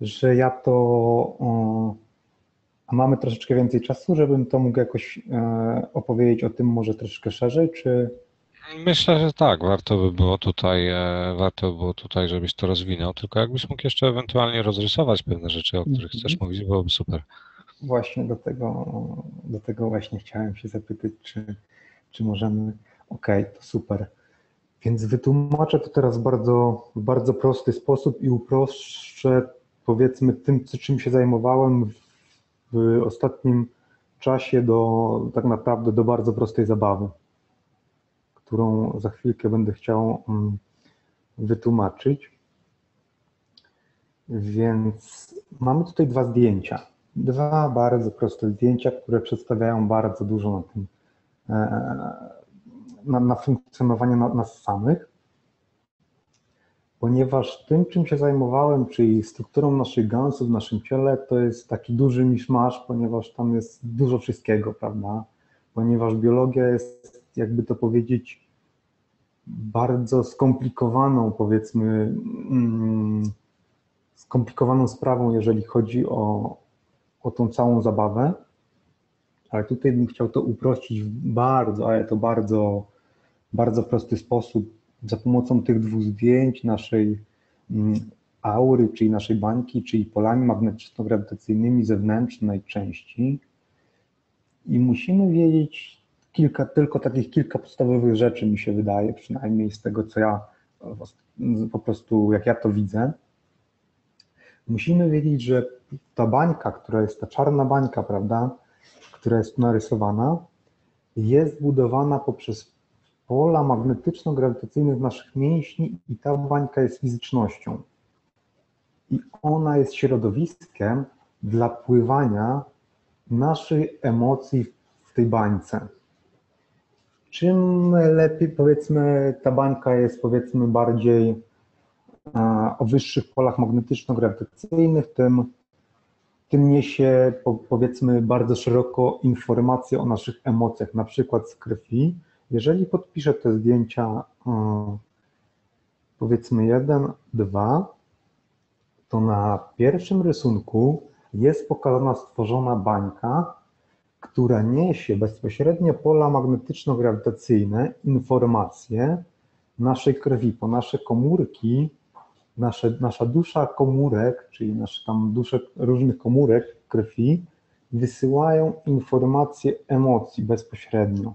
że ja to. A mamy troszeczkę więcej czasu, żebym to mógł jakoś e, opowiedzieć o tym może troszeczkę szerzej, czy. Myślę, że tak, warto by było tutaj, e, warto by było tutaj, żebyś to rozwinął, tylko jakbyś mógł jeszcze ewentualnie rozrysować pewne rzeczy, o których chcesz Mhm. mówić, byłoby super. Właśnie do tego, do tego właśnie chciałem się zapytać, czy, czy możemy. Okej, to super. Więc wytłumaczę to teraz bardzo, w bardzo prosty sposób i uproszczę powiedzmy tym, czym się zajmowałem w, w ostatnim czasie do tak naprawdę do bardzo prostej zabawy, którą za chwilkę będę chciał mm, wytłumaczyć. Więc mamy tutaj dwa zdjęcia. Dwa bardzo proste zdjęcia, które przedstawiają bardzo dużo na tym, e, na, na funkcjonowanie na- nas samych. Ponieważ tym, czym się zajmowałem, czyli strukturą naszych gąsów w naszym ciele, to jest taki duży miszmasz, ponieważ tam jest dużo wszystkiego, prawda? Ponieważ biologia jest, jakby to powiedzieć, bardzo skomplikowaną, powiedzmy, mm, skomplikowaną sprawą, jeżeli chodzi o, o tą całą zabawę, ale tutaj bym chciał to uprościć w bardzo, ale to bardzo, bardzo prosty sposób, za pomocą tych dwóch zdjęć naszej mm, aury, czyli naszej bańki, czyli polami magnetyczno-grawitacyjnymi zewnętrznej części. I musimy wiedzieć kilka, tylko takich kilka podstawowych rzeczy, mi się wydaje, przynajmniej z tego, co ja po prostu, jak ja to widzę. Musimy wiedzieć, że ta bańka, która jest ta czarna bańka, prawda, która jest narysowana, jest budowana poprzez pola magnetyczno-grawitacyjne naszych mięśni i ta bańka jest fizycznością. I ona jest środowiskiem dla pływania naszych emocji w tej bańce. Czym lepiej, powiedzmy, ta bańka jest, powiedzmy, bardziej o wyższych polach magnetyczno-grawitacyjnych, tym, tym niesie, po, powiedzmy, bardzo szeroko informacje o naszych emocjach, na przykład z krwi. Jeżeli podpiszę te zdjęcia, powiedzmy jeden, dwa, to na pierwszym rysunku jest pokazana stworzona bańka, która niesie bezpośrednio pola magnetyczno-grawitacyjne, informacje naszej krwi, po nasze komórki, nasze, nasza dusza komórek, czyli nasze tam dusze różnych komórek krwi, wysyłają informacje emocji bezpośrednio.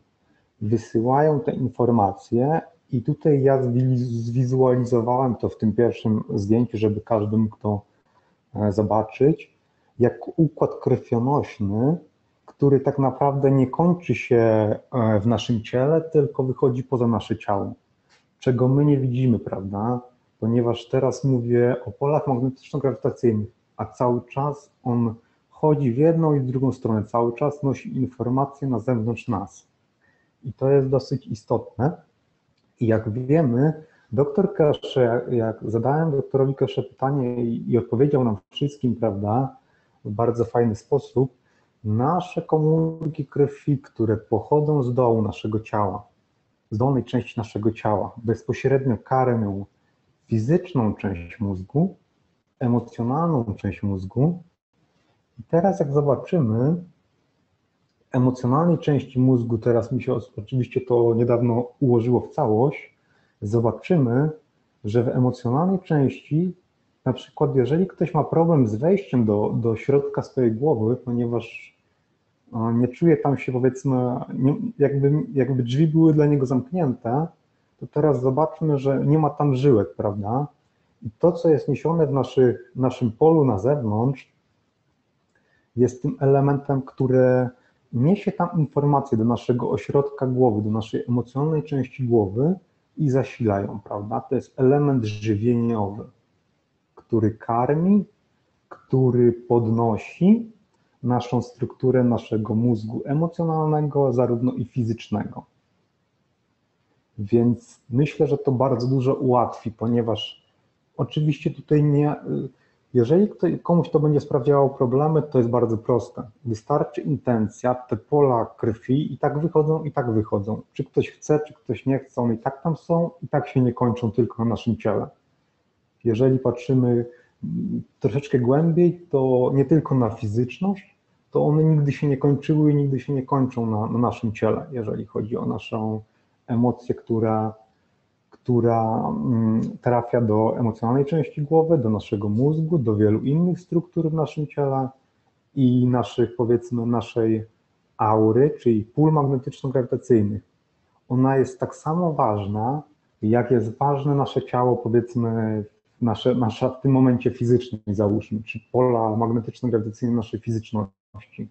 Wysyłają te informacje i tutaj ja zwi- zwizualizowałem to w tym pierwszym zdjęciu, żeby każdy mógł to e, zobaczyć, jak układ krwionośny, który tak naprawdę nie kończy się e, w naszym ciele, tylko wychodzi poza nasze ciało, czego my nie widzimy, prawda? Ponieważ teraz mówię o polach magnetyczno-grawitacyjnych, a cały czas on chodzi w jedną i w drugą stronę, cały czas nosi informacje na zewnątrz nas. I to jest dosyć istotne. I jak wiemy, doktor Kesze, jak, zadałem doktorowi Kesze pytanie i, i odpowiedział nam wszystkim, prawda, w bardzo fajny sposób, nasze komórki krwi, które pochodzą z dołu naszego ciała, z dolnej części naszego ciała, bezpośrednio karmią fizyczną część mózgu, emocjonalną część mózgu. I teraz, jak zobaczymy, emocjonalnej części mózgu, teraz mi się oczywiście to niedawno ułożyło w całość, zobaczymy, że w emocjonalnej części, na przykład, jeżeli ktoś ma problem z wejściem do, do środka swojej głowy, ponieważ nie czuje tam się, powiedzmy, jakby, jakby drzwi były dla niego zamknięte, to teraz zobaczmy, że nie ma tam żyłek, prawda? I to, co jest niesione w naszych, naszym polu na zewnątrz, jest tym elementem, który niesie tam informacje do naszego ośrodka głowy, do naszej emocjonalnej części głowy i zasila ją, prawda? To jest element żywieniowy, który karmi, który podnosi naszą strukturę naszego mózgu emocjonalnego, zarówno i fizycznego. Więc myślę, że to bardzo dużo ułatwi, ponieważ oczywiście tutaj nie, Jeżeli komuś to będzie sprawiało problemy, to jest bardzo proste. Wystarczy intencja, te pola krwi i tak wychodzą, i tak wychodzą. Czy ktoś chce, czy ktoś nie chce, one i tak tam są, i tak się nie kończą tylko na naszym ciele. Jeżeli patrzymy mm, troszeczkę głębiej, to nie tylko na fizyczność, to one nigdy się nie kończyły i nigdy się nie kończą na, na naszym ciele, jeżeli chodzi o naszą emocję, która która mm, trafia do emocjonalnej części głowy, do naszego mózgu, do wielu innych struktur w naszym ciele i naszych, powiedzmy, naszej aury, czyli pól magnetyczno-grawitacyjnych. Ona jest tak samo ważna, jak jest ważne nasze ciało, powiedzmy, nasze, nasza w tym momencie fizycznej, załóżmy, czy pola magnetyczno-grawitacyjne naszej fizyczności,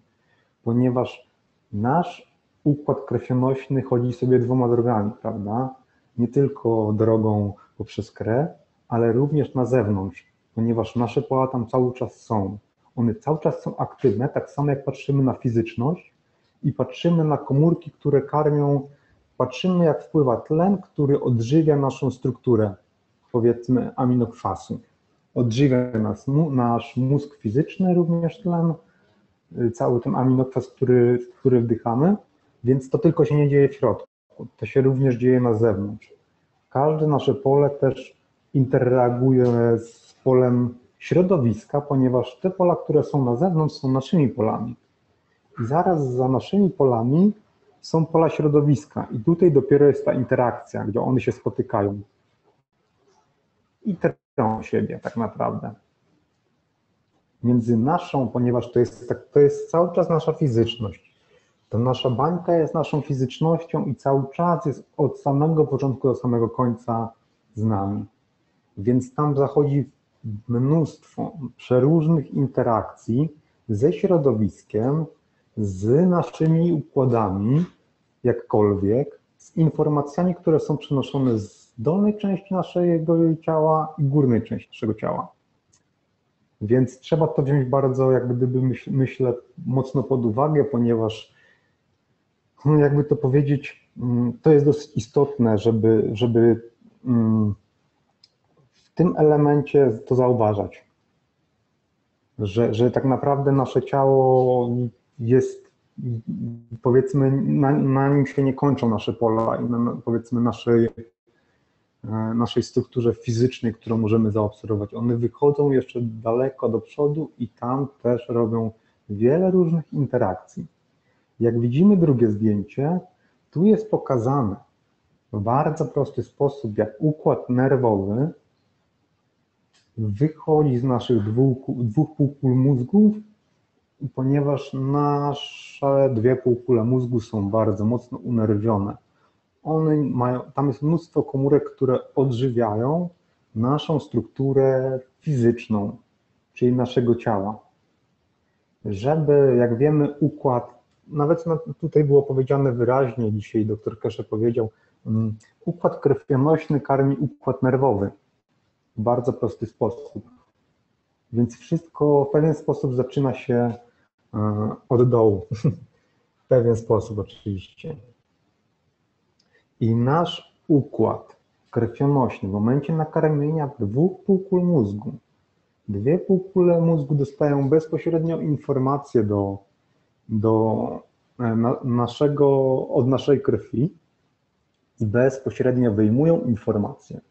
ponieważ nasz układ krwionośny chodzi sobie dwoma drogami, prawda? nie tylko drogą poprzez krew, ale również na zewnątrz, ponieważ nasze pola tam cały czas są. One cały czas są aktywne, tak samo jak patrzymy na fizyczność i patrzymy na komórki, które karmią, patrzymy jak wpływa tlen, który odżywia naszą strukturę, powiedzmy aminokwasu. Odżywia nas, nasz mózg fizyczny również tlen, cały ten aminokwas, który, który wdychamy, więc to tylko się nie dzieje w środku to się również dzieje na zewnątrz. Każde nasze pole też interreaguje z polem środowiska, ponieważ te pola, które są na zewnątrz, są naszymi polami. I zaraz za naszymi polami są pola środowiska, i tutaj dopiero jest ta interakcja, gdzie one się spotykają i trą siebie tak naprawdę. Między naszą, ponieważ to jest, tak, to jest cały czas nasza fizyczność, to nasza bańka jest naszą fizycznością i cały czas jest od samego początku do samego końca z nami. Więc tam zachodzi mnóstwo przeróżnych interakcji ze środowiskiem, z naszymi układami, jakkolwiek, z informacjami, które są przenoszone z dolnej części naszego ciała i górnej części naszego ciała. Więc trzeba to wziąć bardzo, jak gdyby, myślę, mocno pod uwagę, ponieważ jakby to powiedzieć, mm, to jest dosyć istotne, żeby, żeby mm, w tym elemencie to zauważać, że, że tak naprawdę nasze ciało jest, powiedzmy, na, na nim się nie kończą nasze pola i na, powiedzmy naszej, e, naszej strukturze fizycznej, którą możemy zaobserwować. One wychodzą jeszcze daleko do przodu i tam też robią wiele różnych interakcji. Jak widzimy drugie zdjęcie, tu jest pokazane w bardzo prosty sposób, jak układ nerwowy wychodzi z naszych dwóch, dwóch półkul mózgów, ponieważ nasze dwie półkule mózgu są bardzo mocno unerwione. One mają, tam jest mnóstwo komórek, które odżywiają naszą strukturę fizyczną, czyli naszego ciała. Żeby, jak wiemy, układ nawet tutaj było powiedziane wyraźnie, dzisiaj dr Kesze powiedział, mm, układ krwionośny karmi układ nerwowy w bardzo prosty sposób. Więc wszystko w pewien sposób zaczyna się e, od dołu. W pewien sposób oczywiście. I nasz układ krwionośny w momencie nakarmienia dwóch półkul mózgu, dwie półkule mózgu dostają bezpośrednio informacje do do e, naszego, od naszej krwi i bezpośrednio wyjmują informacje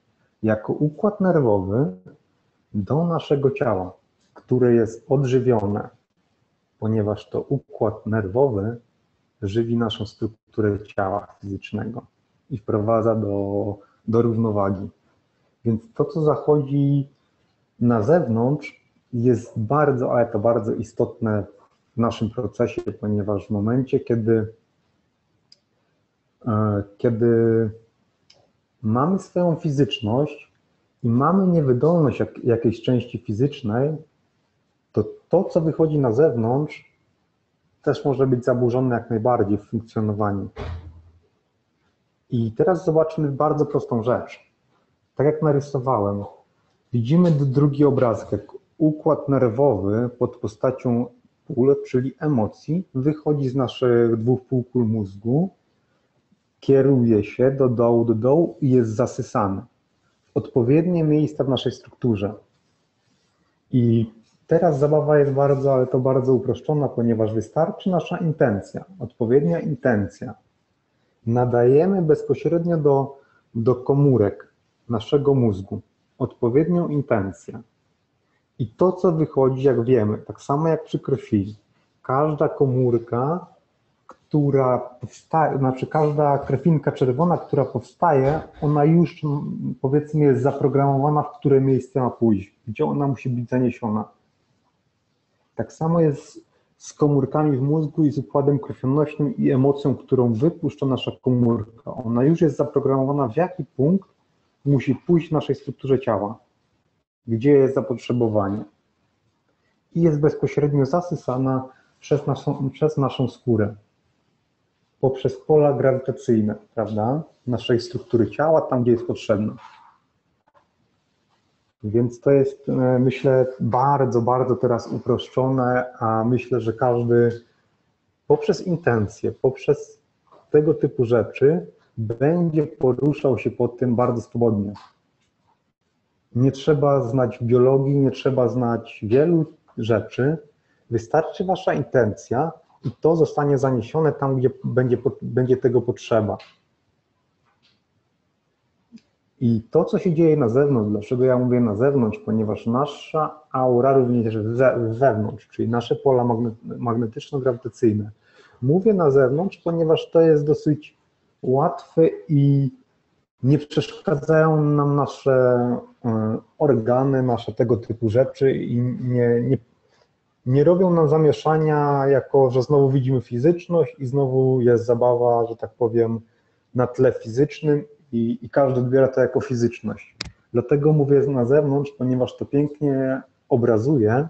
jako układ nerwowy do naszego ciała, które jest odżywione, ponieważ to układ nerwowy żywi naszą strukturę ciała fizycznego i wprowadza do, do równowagi. Więc to, co zachodzi na zewnątrz, jest bardzo, ale to bardzo istotne w naszym procesie, ponieważ w momencie, kiedy, e, kiedy mamy swoją fizyczność i mamy niewydolność jak, jakiejś części fizycznej, to to, co wychodzi na zewnątrz, też może być zaburzone jak najbardziej w funkcjonowaniu. I teraz zobaczmy bardzo prostą rzecz. Tak jak narysowałem, widzimy drugi obrazek. Układ nerwowy pod postacią pól, czyli emocji, wychodzi z naszych dwóch półkul mózgu, kieruje się do dołu, do dołu i jest zasysany w odpowiednie miejsca w naszej strukturze. I teraz zabawa jest bardzo, ale to bardzo uproszczona, ponieważ wystarczy nasza intencja, odpowiednia intencja. Nadajemy bezpośrednio do, do komórek naszego mózgu odpowiednią intencję. I to, co wychodzi, jak wiemy, tak samo jak przy krwi, każda komórka, która powstaje, znaczy każda krewinka czerwona, która powstaje, ona już powiedzmy jest zaprogramowana, w które miejsce ma pójść, gdzie ona musi być zaniesiona. Tak samo jest z komórkami w mózgu i z układem krwionośnym i emocją, którą wypuszcza nasza komórka. Ona już jest zaprogramowana, w jaki punkt musi pójść w naszej strukturze ciała, gdzie jest zapotrzebowanie. I jest bezpośrednio zasysana przez naszą, przez naszą skórę, poprzez pola grawitacyjne, prawda, naszej struktury ciała, tam gdzie jest potrzebna. Więc to jest, e, myślę, bardzo, bardzo teraz uproszczone, a myślę, że każdy poprzez intencje, poprzez tego typu rzeczy będzie poruszał się po tym bardzo swobodnie. Nie trzeba znać biologii, nie trzeba znać wielu rzeczy. Wystarczy wasza intencja i to zostanie zaniesione tam, gdzie będzie, będzie tego potrzeba. I to, co się dzieje na zewnątrz, dlaczego ja mówię na zewnątrz, ponieważ nasza aura również wewnątrz, czyli nasze pola magnetyczno-grawitacyjne. Mówię na zewnątrz, ponieważ to jest dosyć łatwe i nie przeszkadzają nam nasze e, organy, nasze tego typu rzeczy i nie, nie, nie robią nam zamieszania, jako że znowu widzimy fizyczność i znowu jest zabawa, że tak powiem, na tle fizycznym i, i każdy odbiera to jako fizyczność. Dlatego mówię na zewnątrz, ponieważ to pięknie obrazuje,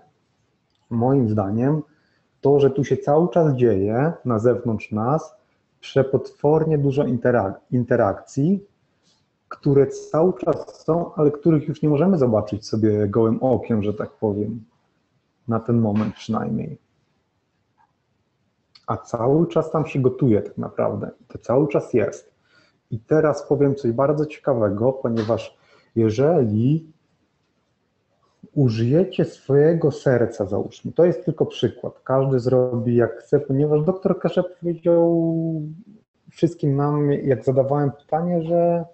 moim zdaniem, to, że tu się cały czas dzieje na zewnątrz nas, przepotwornie dużo interak interakcji, które cały czas są, ale których już nie możemy zobaczyć sobie gołym okiem, że tak powiem, na ten moment przynajmniej. A cały czas tam się gotuje tak naprawdę. To cały czas jest. I teraz powiem coś bardzo ciekawego, ponieważ jeżeli użyjecie swojego serca, załóżmy, to jest tylko przykład, każdy zrobi jak chce, ponieważ doktor Kasze powiedział wszystkim nam, jak zadawałem pytanie, że,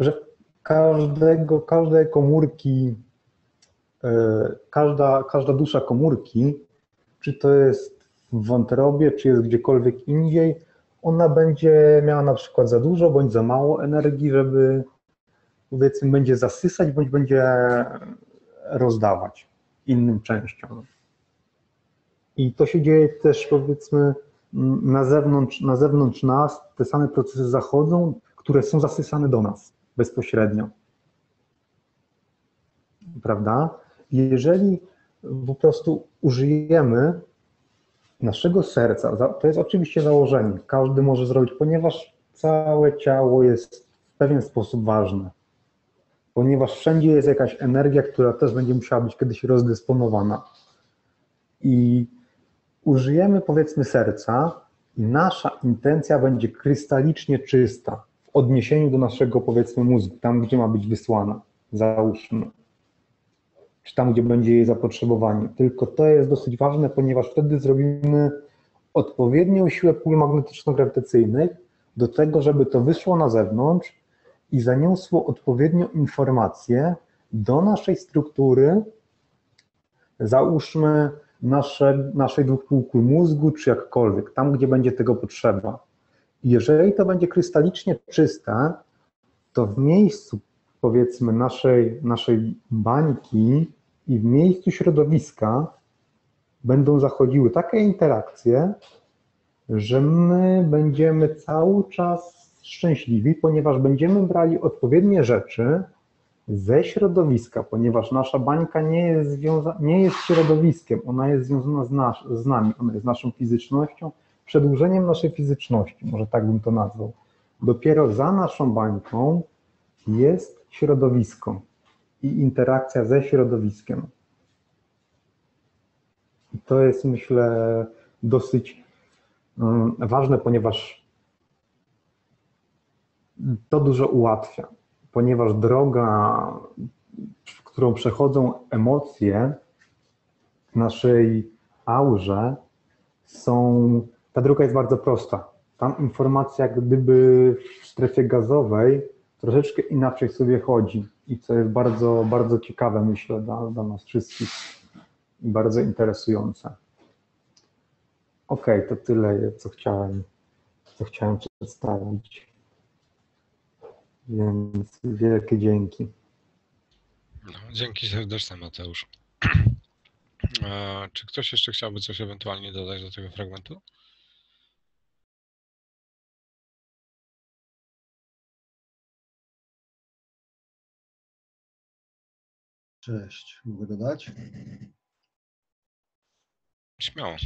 że każdego, każde komórki, e, każda, każda dusza komórki, czy to jest w wątrobie, czy jest gdziekolwiek indziej, ona będzie miała na przykład za dużo bądź za mało energii, żeby powiedzmy będzie zasysać bądź będzie rozdawać innym częściom. I to się dzieje też powiedzmy na zewnątrz, na zewnątrz nas, te same procesy zachodzą, które są zasysane do nas bezpośrednio. Prawda? Jeżeli po prostu użyjemy naszego serca, to jest oczywiście założenie, każdy może zrobić, ponieważ całe ciało jest w pewien sposób ważne. Ponieważ wszędzie jest jakaś energia, która też będzie musiała być kiedyś rozdysponowana. I użyjemy powiedzmy serca i nasza intencja będzie krystalicznie czysta w odniesieniu do naszego powiedzmy mózgu, tam gdzie ma być wysłana, załóżmy czy tam, gdzie będzie jej zapotrzebowanie. Tylko to jest dosyć ważne, ponieważ wtedy zrobimy odpowiednią siłę pól magnetyczno-grawitacyjnych do tego, żeby to wyszło na zewnątrz i zaniosło odpowiednią informację do naszej struktury, załóżmy nasze, naszej dwóch półkul mózgu, czy jakkolwiek, tam, gdzie będzie tego potrzeba. Jeżeli to będzie krystalicznie czyste, to w miejscu powiedzmy naszej, naszej bańki i w miejscu środowiska będą zachodziły takie interakcje, że my będziemy cały czas szczęśliwi, ponieważ będziemy brali odpowiednie rzeczy ze środowiska, ponieważ nasza bańka nie jest, związa- nie jest środowiskiem, ona jest związana z, nas- z nami, ona jest naszą fizycznością, przedłużeniem naszej fizyczności, może tak bym to nazwał. Dopiero za naszą bańką jest środowisko i interakcja ze środowiskiem. I to jest, myślę, dosyć mm, ważne, ponieważ to dużo ułatwia, ponieważ droga, którą przechodzą emocje w naszej aurze, są. Ta druga jest bardzo prosta. Tam informacja, gdyby w strefie gazowej, troszeczkę inaczej sobie chodzi. I co jest bardzo, bardzo ciekawe, myślę, dla, dla nas wszystkich i bardzo interesujące. Ok, to tyle, co chciałem, co chciałem przedstawić. Więc wielkie dzięki. No, dzięki serdeczne, Mateusz. Czy ktoś jeszcze chciałby coś ewentualnie dodać do tego fragmentu? Cześć, mogę dodać? Śmiało.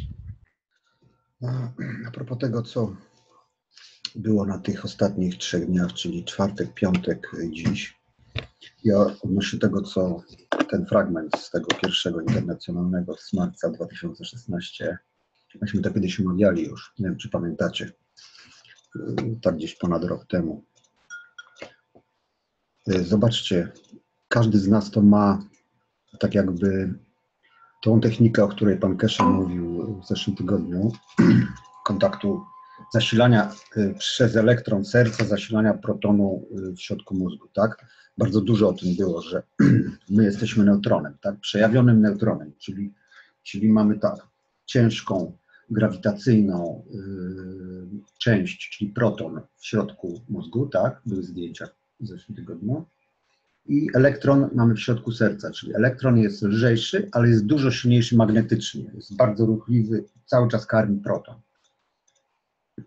A propos tego, co było na tych ostatnich trzech dniach, czyli czwartek, piątek, dziś. Ja odnośnie tego, co ten fragment z tego pierwszego internacjonalnego z marca 2016, myśmy to kiedyś omawiali już, nie wiem czy pamiętacie, tak gdzieś ponad rok temu. Zobaczcie, każdy z nas to ma tak jakby tą technikę, o której pan Kesza mówił w zeszłym tygodniu, kontaktu zasilania y, przez elektron serca, zasilania protonu y, w środku mózgu, tak? Bardzo dużo o tym było, że my jesteśmy neutronem, tak? Przejawionym neutronem, czyli, czyli mamy tak, ciężką, grawitacyjną yy, część, czyli proton w środku mózgu, tak? Były zdjęcia w zeszłym tygodniu. I elektron mamy w środku serca, czyli elektron jest lżejszy, ale jest dużo silniejszy magnetycznie, jest bardzo ruchliwy, cały czas karmi proton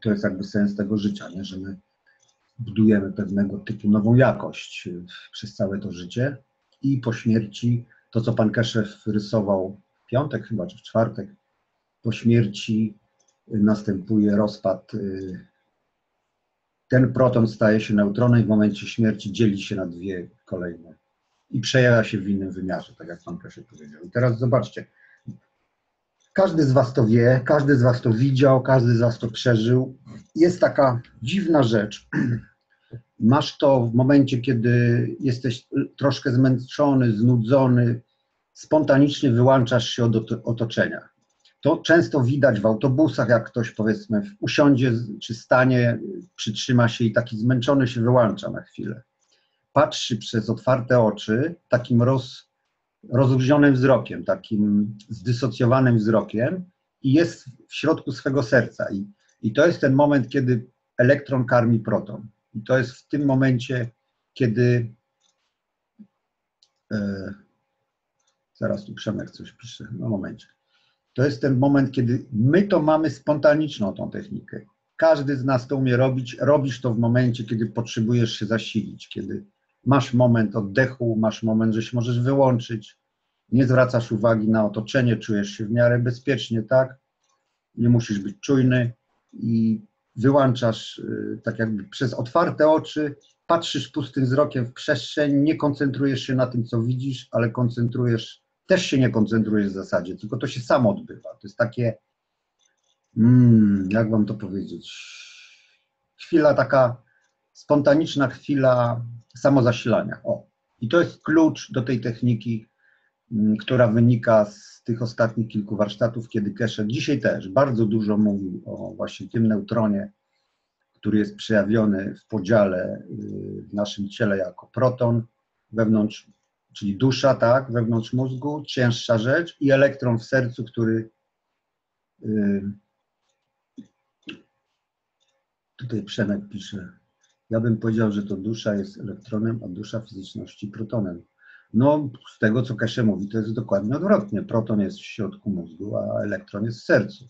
to jest jakby sens tego życia, nie? że my budujemy pewnego typu nową jakość przez całe to życie i po śmierci, to co pan Keszew rysował w piątek chyba, czy w czwartek, po śmierci następuje rozpad. Ten proton staje się neutronem i w momencie śmierci dzieli się na dwie kolejne i przejawia się w innym wymiarze, tak jak pan Keszew powiedział. I teraz zobaczcie, każdy z Was to wie, każdy z Was to widział, każdy z Was to przeżył. Jest taka dziwna rzecz. Masz to w momencie, kiedy jesteś troszkę zmęczony, znudzony, spontanicznie wyłączasz się od otoczenia. To często widać w autobusach, jak ktoś powiedzmy usiądzie czy stanie, przytrzyma się i taki zmęczony się wyłącza na chwilę. Patrzy przez otwarte oczy, takim roz, rozluźnionym wzrokiem, takim zdysocjowanym wzrokiem i jest w środku swego serca. I, I to jest ten moment, kiedy elektron karmi proton. I to jest w tym momencie, kiedy. E, zaraz tu Przemek coś pisze, no momencie. To jest ten moment, kiedy my to mamy spontaniczną tą technikę. Każdy z nas to umie robić. Robisz to w momencie, kiedy potrzebujesz się zasilić, kiedy masz moment oddechu, masz moment, że się możesz wyłączyć, nie zwracasz uwagi na otoczenie, czujesz się w miarę bezpiecznie, tak? Nie musisz być czujny i wyłączasz y, tak jakby przez otwarte oczy, patrzysz pustym wzrokiem w przestrzeń, nie koncentrujesz się na tym, co widzisz, ale koncentrujesz, też się nie koncentrujesz w zasadzie, tylko to się samo odbywa. To jest takie, mm, jak wam to powiedzieć, chwila taka spontaniczna chwila samozasilania. O. I to jest klucz do tej techniki, mm, która wynika z tych ostatnich kilku warsztatów, kiedy Kesher dzisiaj też bardzo dużo mówił o właśnie tym neutronie, który jest przejawiony w podziale y, w naszym ciele jako proton wewnątrz, czyli dusza, tak, wewnątrz mózgu, cięższa rzecz i elektron w sercu, który y, tutaj Przemek pisze, ja bym powiedział, że to dusza jest elektronem, a dusza fizyczności protonem. No, z tego co Kasia mówi, to jest dokładnie odwrotnie. Proton jest w środku mózgu, a elektron jest w sercu.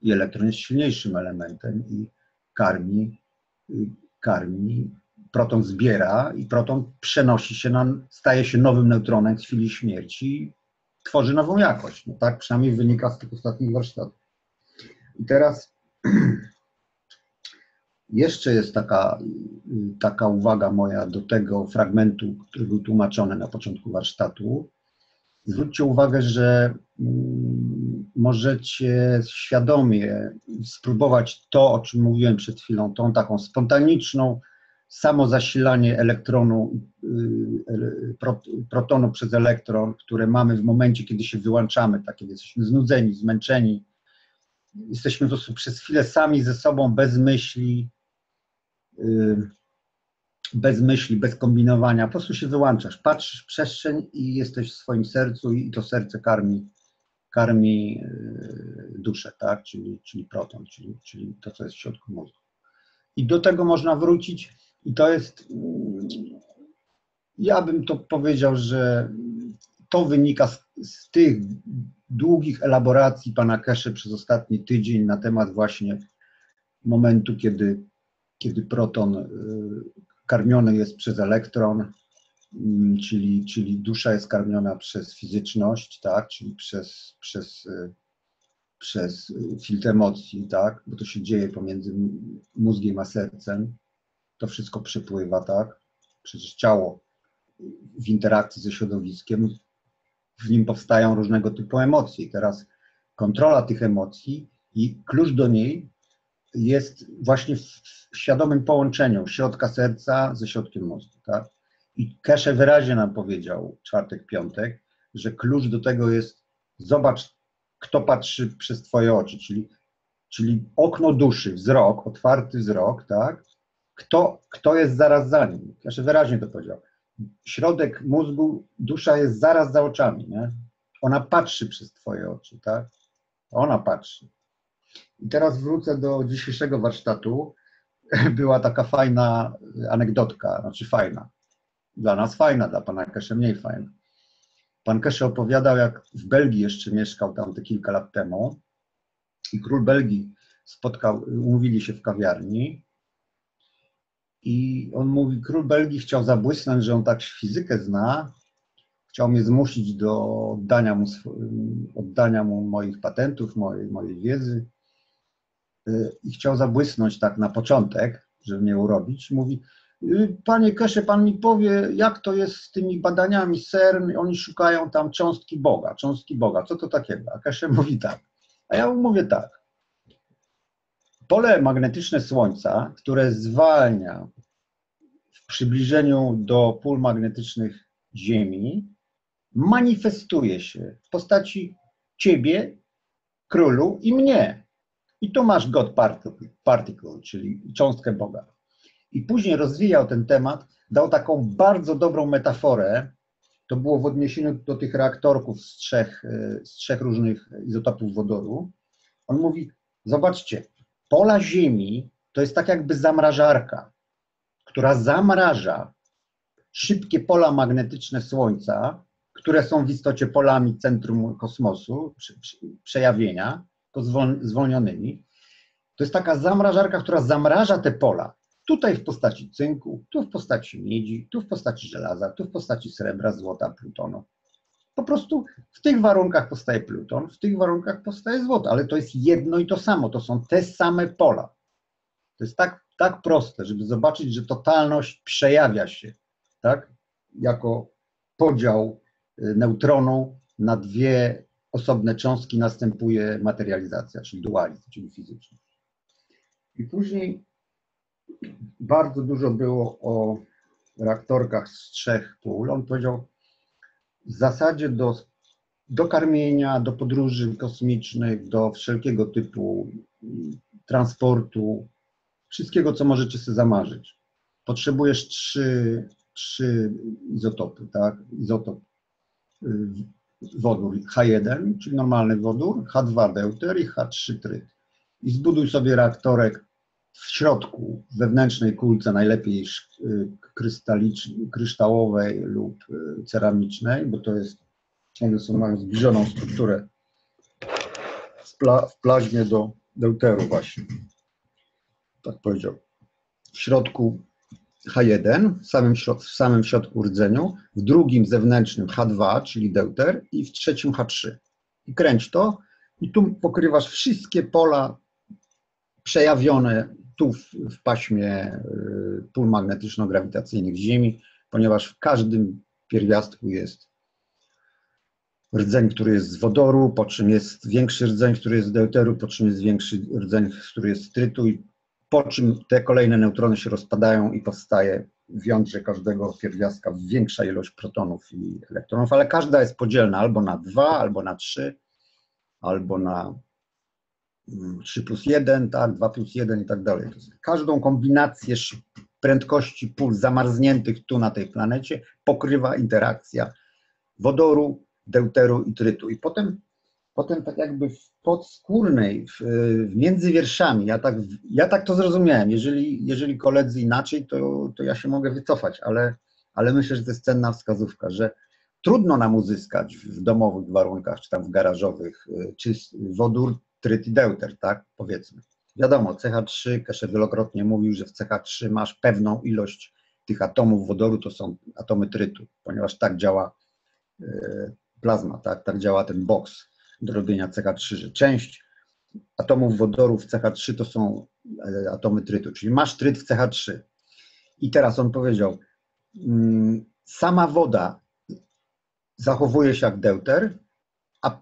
I elektron jest silniejszym elementem i karmi, y, karmi, proton zbiera i proton przenosi się na, staje się nowym neutronem w chwili śmierci tworzy nową jakość. No tak przynajmniej wynika z tych ostatnich warsztatów. I teraz Jeszcze jest taka, taka uwaga moja do tego fragmentu, który był tłumaczony na początku warsztatu. Zwróćcie uwagę, że mm, możecie świadomie spróbować to, o czym mówiłem przed chwilą, tą taką spontaniczną samo zasilanie elektronu, y, protonu przez elektron, które mamy w momencie, kiedy się wyłączamy, tak kiedy jesteśmy znudzeni, zmęczeni, jesteśmy po prostu przez chwilę sami ze sobą, bez myśli, y, bez myśli, bez kombinowania, po prostu się wyłączasz, patrzysz w przestrzeń i jesteś w swoim sercu i to serce karmi, karmi y, duszę, tak, czyli, czyli proton, czyli, czyli to, co jest w środku mózgu. I do tego można wrócić i to jest, mm, ja bym to powiedział, że to wynika z, z tych długich elaboracji pana Kesze przez ostatni tydzień na temat właśnie momentu, kiedy, kiedy proton y, karmiony jest przez elektron, mm, czyli, czyli dusza jest karmiona przez fizyczność, tak, czyli przez, przez, y, przez filtr emocji, tak, bo to się dzieje pomiędzy mózgiem a sercem, to wszystko przepływa, tak, przecież ciało w interakcji ze środowiskiem w nim powstają różnego typu emocje. I teraz kontrola tych emocji i klucz do niej jest właśnie w świadomym połączeniu środka serca ze środkiem mózgu. Tak? I Keshe wyraźnie nam powiedział, czwartek, piątek, że klucz do tego jest zobacz, kto patrzy przez twoje oczy, czyli, czyli okno duszy, wzrok, otwarty wzrok, tak? Kto, kto jest zaraz za nim? Keshe wyraźnie to powiedział środek mózgu, dusza jest zaraz za oczami, nie? Ona patrzy przez twoje oczy, tak? Ona patrzy. I teraz wrócę do dzisiejszego warsztatu. Była taka fajna anegdotka, znaczy fajna. Dla nas fajna, dla pana Kesze mniej fajna. Pan Kesze opowiadał, jak w Belgii jeszcze mieszkał tam te kilka lat temu i król Belgii spotkał, umówili się w kawiarni i on mówi, król Belgii chciał zabłysnąć, że on tak fizykę zna, chciał mnie zmusić do oddania mu, oddania mu moich patentów, mojej, mojej wiedzy. Y, i chciał zabłysnąć tak na początek, żeby mnie urobić. Mówi, y, panie Kesze, pan mi powie, jak to jest z tymi badaniami CERN, oni szukają tam cząstki Boga, cząstki Boga, co to takiego? A Kesze mówi tak, a ja mu mówię tak, Pole magnetyczne Słońca, które zwalnia w przybliżeniu do pól magnetycznych Ziemi, manifestuje się w postaci ciebie, królu i mnie. I tu masz God particle, czyli cząstkę Boga. I później rozwijał ten temat, dał taką bardzo dobrą metaforę. To było w odniesieniu do tych reaktorków z trzech, z trzech różnych izotopów wodoru. On mówi: Zobaczcie, pola Ziemi to jest tak jakby zamrażarka, która zamraża szybkie pola magnetyczne Słońca, które są w istocie polami centrum kosmosu, przejawienia, zwolnionymi. To jest taka zamrażarka, która zamraża te pola. Tutaj w postaci cynku, tu w postaci miedzi, tu w postaci żelaza, tu w postaci srebra, złota, plutonu. Po prostu w tych warunkach powstaje pluton, w tych warunkach powstaje złoto, ale to jest jedno i to samo, to są te same pola. To jest tak, tak proste, żeby zobaczyć, że totalność przejawia się, tak, jako podział y, neutronu na dwie osobne cząstki następuje materializacja, czyli dualizm, czyli fizyczny. I później bardzo dużo było o reaktorkach z trzech pól. On powiedział, w zasadzie do, do karmienia, do podróży kosmicznych, do wszelkiego typu transportu, wszystkiego, co możecie sobie zamarzyć. Potrzebujesz trzy, trzy izotopy, tak? Izotop y, wodór H1, czyli normalny wodór, H2 deuter i H3 tryt. I zbuduj sobie reaktorek w środku, w wewnętrznej kulce, najlepiej kryształowej lub y, ceramicznej, bo to jest, są, mają zbliżoną strukturę w, pla, w plaźmie do deuteru właśnie. Tak powiedział. W środku H1, w samym, w samym środku rdzeniu, w drugim zewnętrznym H2, czyli deuter i w trzecim H3. I kręć to i tu pokrywasz wszystkie pola przejawione tu w, w paśmie y, pól magnetyczno-grawitacyjnych Ziemi, ponieważ w każdym pierwiastku jest rdzeń, który jest z wodoru, po czym jest większy rdzeń, który jest z deuteru, po czym jest większy rdzeń, który jest z trytu i po czym te kolejne neutrony się rozpadają i powstaje w jądrze każdego pierwiastka większa ilość protonów i elektronów, ale każda jest podzielna albo na 2, albo na 3, albo na 3 mm, plus 1, tak, 2 plus 1 i tak dalej. Każdą kombinację prędkości pól zamarzniętych tu na tej planecie pokrywa interakcja wodoru, deuteru i trytu. I potem, potem tak jakby w podskórnej, w, w między wierszami, ja tak, ja tak to zrozumiałem. Jeżeli, jeżeli koledzy inaczej, to, to ja się mogę wycofać, ale, ale myślę, że to jest cenna wskazówka, że trudno nam uzyskać w domowych warunkach, czy tam w garażowych, y, czy wodór, tryt i deuter, tak, powiedzmy. Wiadomo, CH3, Keshe wielokrotnie mówił, że w CH3 masz pewną ilość tych atomów wodoru, to są atomy trytu, ponieważ tak działa y, plazma, tak, tak działa ten boks do robienia CH3, że część atomów wodoru w CH3 to są y, atomy trytu, czyli masz tryt w CH3. I teraz on powiedział, mm, sama woda zachowuje się jak deuter, a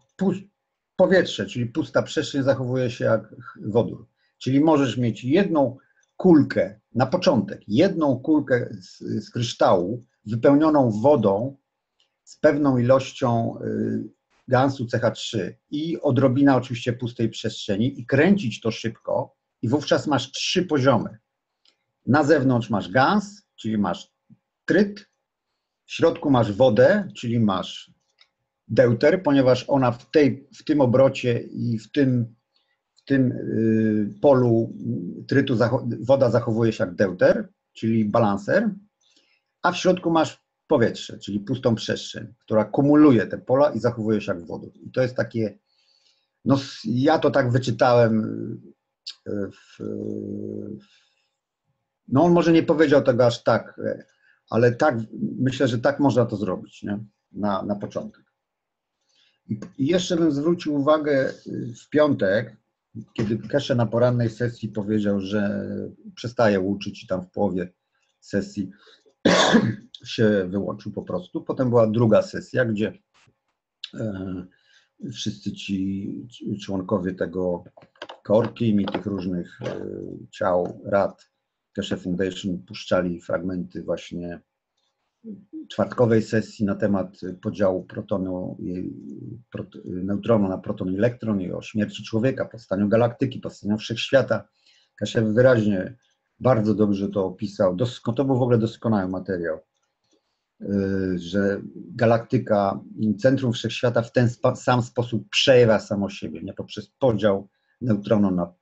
powietrze, czyli pusta przestrzeń zachowuje się jak wodór. Czyli możesz mieć jedną kulkę na początek, jedną kulkę z, z kryształu wypełnioną wodą z pewną ilością y, gansu CH3 i odrobina oczywiście pustej przestrzeni i kręcić to szybko i wówczas masz trzy poziomy. Na zewnątrz masz gans, czyli masz tryt, w środku masz wodę, czyli masz deuter, ponieważ ona w, tej, w tym obrocie i w tym, w tym y, polu trytu woda zachowuje się jak deuter, czyli balanser, a w środku masz powietrze, czyli pustą przestrzeń, która kumuluje te pola i zachowuje się jak wodór. I to jest takie, no ja to tak wyczytałem y, w, no on może nie powiedział tego aż tak, ale tak, myślę, że tak można to zrobić nie? Na, na początek. I, jeszcze bym zwrócił uwagę y, w piątek, kiedy Kesze na porannej sesji powiedział, że przestaje uczyć i tam w połowie sesji się wyłączył po prostu. Potem była druga sesja, gdzie e, wszyscy ci członkowie tego team i tych różnych e, ciał, rad Keshe Foundation puszczali fragmenty właśnie czwartkowej sesji na temat podziału protonu neutronu na proton i elektron i o śmierci człowieka, powstaniu galaktyki, powstaniu wszechświata. Kasia wyraźnie bardzo dobrze to opisał. to był w ogóle doskonały materiał, y, że galaktyka, centrum wszechświata w ten sam sposób przejawia samo siebie, nie poprzez podział neutronu na,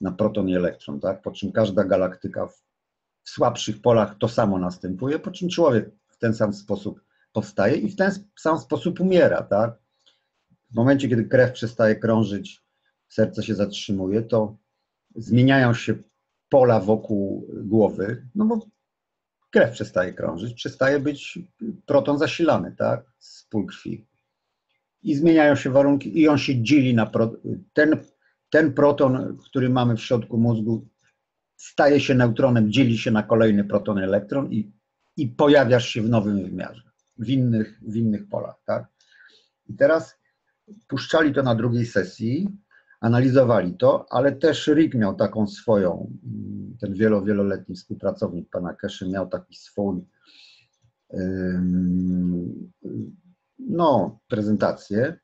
na proton i elektron, tak? po czym każda galaktyka w, w słabszych polach to samo następuje, po czym człowiek w ten sam sposób powstaje i w ten sam sposób umiera, tak? W momencie, kiedy krew przestaje krążyć, serce się zatrzymuje, to zmieniają się pola wokół głowy, no bo krew przestaje krążyć, przestaje być proton zasilany, tak, z pól krwi. I zmieniają się warunki i on się dzieli na pro, ten, ten proton, który mamy w środku mózgu, staje się neutronem, dzieli się na kolejny proton elektron i i pojawiasz się w nowym wymiarze, w innych, w innych polach, tak? I teraz puszczali to na drugiej sesji, analizowali to, ale też Rick miał taką swoją, ten wielo, wieloletni współpracownik pana Keszy miał taki swój no, prezentację,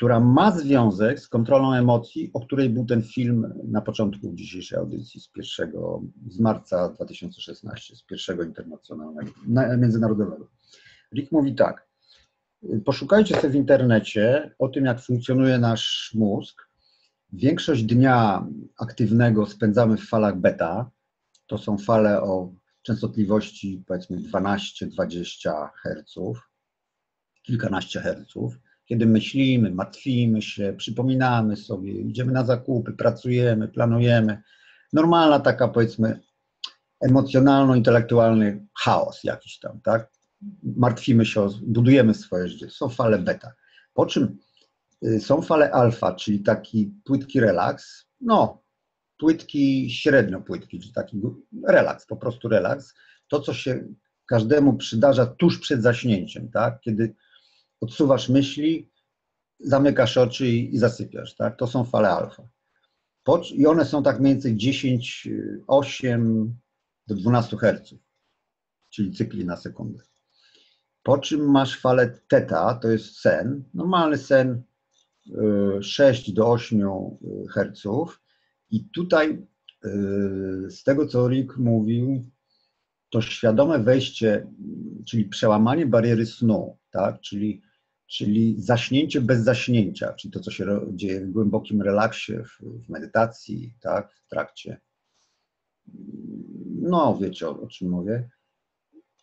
która ma związek z kontrolą emocji, o której był ten film na początku dzisiejszej audycji z pierwszego, z marca 2016, z pierwszego internacjonalnego, międzynarodowego. Rick mówi tak, poszukajcie sobie w internecie o tym, jak funkcjonuje nasz mózg. Większość dnia aktywnego spędzamy w falach beta. To są fale o częstotliwości powiedzmy 12-20 Hz, kilkanaście herców kiedy myślimy, martwimy się, przypominamy sobie, idziemy na zakupy, pracujemy, planujemy. Normalna taka powiedzmy emocjonalno-intelektualny chaos jakiś tam, tak? Martwimy się, budujemy swoje życie. Są fale beta. Po czym y, są fale alfa, czyli taki płytki relaks, no, płytki, średnio płytki, czyli taki relaks, po prostu relaks. To, co się każdemu przydarza tuż przed zaśnięciem, tak? Kiedy odsuwasz myśli, zamykasz oczy i, i zasypiasz, tak? To są fale alfa. I one są tak mniej więcej 10, 8 do 12 Hz, czyli cykli na sekundę. Po czym masz falę teta, to jest sen, normalny sen 6 y, do 8 Hz. I tutaj y, z tego, co Rick mówił, to świadome wejście, czyli przełamanie bariery snu, tak? czyli, czyli zaśnięcie bez zaśnięcia, czyli to, co się dzieje w głębokim relaksie, w, medytacji, tak? w trakcie. No, wiecie o, o czym mówię.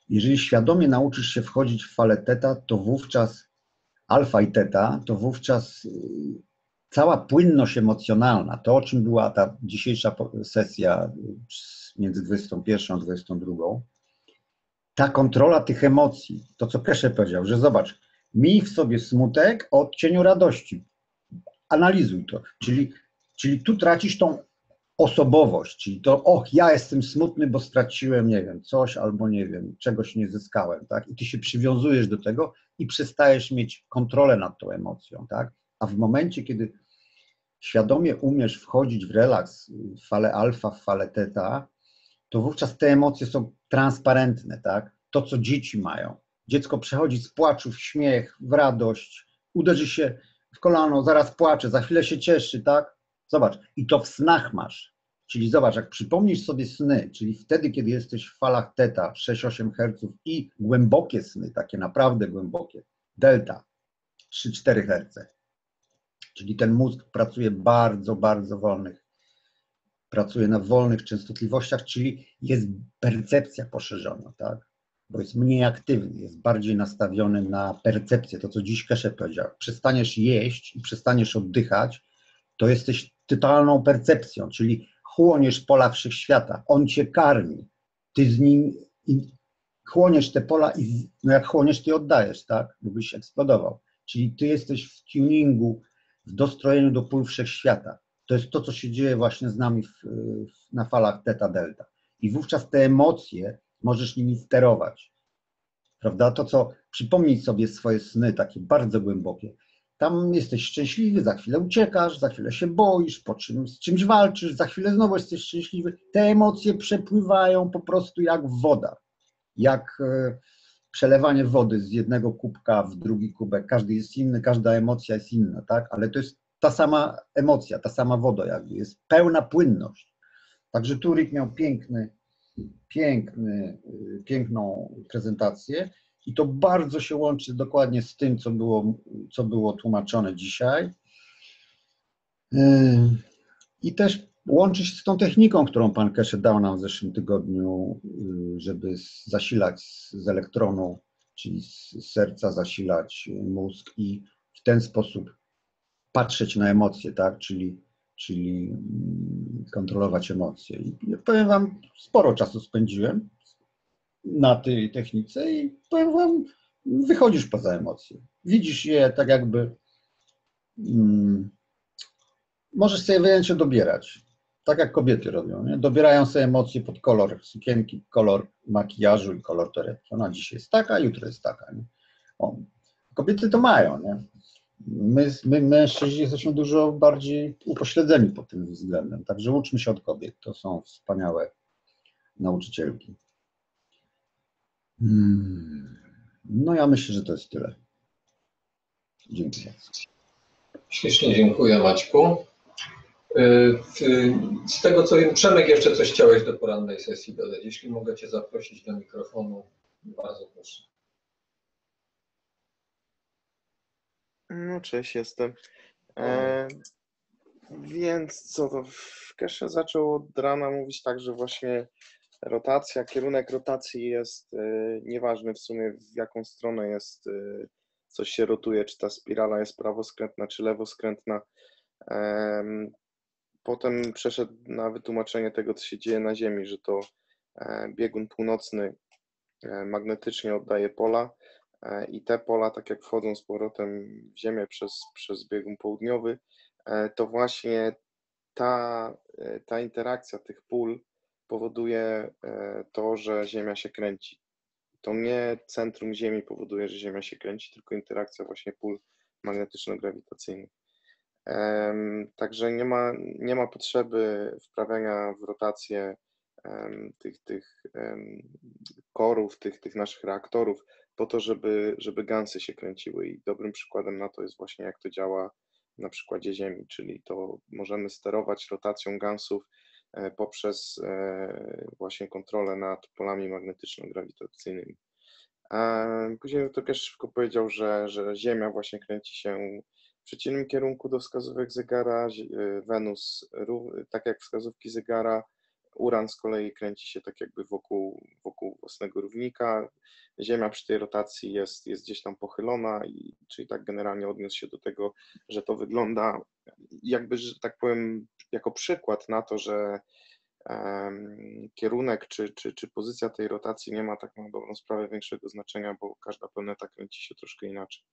Jeżeli świadomie nauczysz się wchodzić w falę teta, to wówczas alfa i teta, to wówczas y, cała płynność emocjonalna, to o czym była ta dzisiejsza sesja y, między 21 a 22, ta kontrola tych emocji, to co Keshe powiedział, że zobacz, miej w sobie smutek o odcieniu radości. Analizuj to. Czyli, czyli tu tracisz tą osobowość, czyli to, och, ja jestem smutny, bo straciłem, nie wiem, coś albo nie wiem, czegoś nie zyskałem, tak? I ty się przywiązujesz do tego i przestajesz mieć kontrolę nad tą emocją, tak? A w momencie, kiedy świadomie umiesz wchodzić w relaks, w falę alfa, w falę teta, to wówczas te emocje są transparentne, tak? To, co dzieci mają. Dziecko przechodzi z płaczu w śmiech, w radość, uderzy się w kolano, zaraz płacze, za chwilę się cieszy, tak? Zobacz, i to w snach masz. Czyli zobacz, jak przypomnisz sobie sny, czyli wtedy, kiedy jesteś w falach teta 6-8 Hz i głębokie sny, takie naprawdę głębokie, delta 3-4 Hz. Czyli ten mózg pracuje bardzo, bardzo wolnych, pracuje na wolnych częstotliwościach, czyli jest percepcja poszerzona, tak? Bo jest mniej aktywny, jest bardziej nastawiony na percepcję, to co dziś Kesze powiedział. Przestaniesz jeść i przestaniesz oddychać, to jesteś totalną percepcją, czyli chłoniesz pola wszechświata, on cię karmi, ty z nim chłoniesz te pola i no jak chłoniesz, ty oddajesz, tak, bo byś eksplodował. Czyli ty jesteś w tuningu, w dostrojeniu do pól wszechświata. To jest to, co się dzieje właśnie z nami w, w, na falach teta delta. I wówczas te emocje możesz nimi sterować. Prawda? To, co przypomnij sobie swoje sny, takie bardzo głębokie. Tam jesteś szczęśliwy, za chwilę uciekasz, za chwilę się boisz, po czym z czymś walczysz, za chwilę znowu jesteś szczęśliwy. Te emocje przepływają po prostu jak woda, jak e, przelewanie wody z jednego kubka w drugi kubek. Każdy jest inny, każda emocja jest inna, tak? Ale to jest ta sama emocja, ta sama woda jakby, jest pełna płynność. Także Turik miał piękny, piękny, e, piękną prezentację i to bardzo się łączy dokładnie z tym, co było, co było tłumaczone dzisiaj. Yy, I też łączy się z tą techniką, którą pan Keshe dał nam w zeszłym tygodniu, yy, żeby zasilać z elektronu, czyli z serca zasilać mózg i w ten sposób patrzeć na emocje, tak? czyli, czyli mm, kontrolować emocje. I powiem Wam, sporo czasu spędziłem na tej technice i powiem wam, wychodzisz poza emocje. Widzisz je tak jakby. Hmm, możesz sobie wyjęcie dobierać. Tak jak kobiety robią. Nie? Dobierają sobie emocje pod kolor sukienki, kolor makijażu i kolor torebki. Ona dzisiaj jest taka, jutro jest taka. Nie? O, kobiety to mają. Nie? My, my mężczyźni jesteśmy dużo bardziej upośledzeni pod tym względem. Także uczmy się od kobiet. To są wspaniałe nauczycielki. Hmm. No ja myślę, że to jest tyle. Dziękuję. Ślicznie dziękuję Maćku. Y, z tego co wiem, Przemek jeszcze coś chciałeś do porannej sesji dodać. Jeśli mogę Cię zaprosić do mikrofonu, bardzo proszę. No cześć, jestem. E, więc co to, w Kesze zaczął od rana mówić tak, że właśnie rotacja, kierunek rotacji jest y, nieważny w sumie w jaką stronę jest, y, coś się rotuje, czy ta spirala jest prawoskrętna, czy lewoskrętna. Potem przeszedł na wytłumaczenie tego, co się dzieje na Ziemi, że to e, biegun północny e, magnetycznie oddaje pola e, i te pola, tak jak wchodzą z powrotem w Ziemię przez, przez biegun południowy, to właśnie ta, ta interakcja tych pól powoduje e, to, że Ziemia się kręci. To nie centrum Ziemi powoduje, że Ziemia się kręci, tylko interakcja właśnie pól magnetyczno-grawitacyjnych. Także nie ma, nie ma potrzeby wprawiania w rotację tych, tych korów, tych, tych naszych reaktorów po to, żeby, żeby gansy się kręciły. I dobrym przykładem na to jest właśnie jak to działa na przykładzie Ziemi, czyli to możemy sterować rotacją gansów e, poprzez e, właśnie kontrolę nad polami magnetyczno-grawitacyjnymi. Później to też szybko powiedział, że, że Ziemia właśnie kręci się w przeciwnym kierunku do wskazówek zegara, e, Wenus tak jak wskazówki zegara, Uran z kolei kręci się tak jakby wokół, wokół własnego równika. Ziemia przy tej rotacji jest, jest gdzieś tam pochylona, i, czyli tak generalnie odniósł się do tego, że to wygląda jakby, że tak powiem, jako przykład na to, że um, kierunek czy, czy, czy pozycja tej rotacji nie ma tak na dobrą sprawę większego znaczenia, bo każda planeta kręci się troszkę inaczej.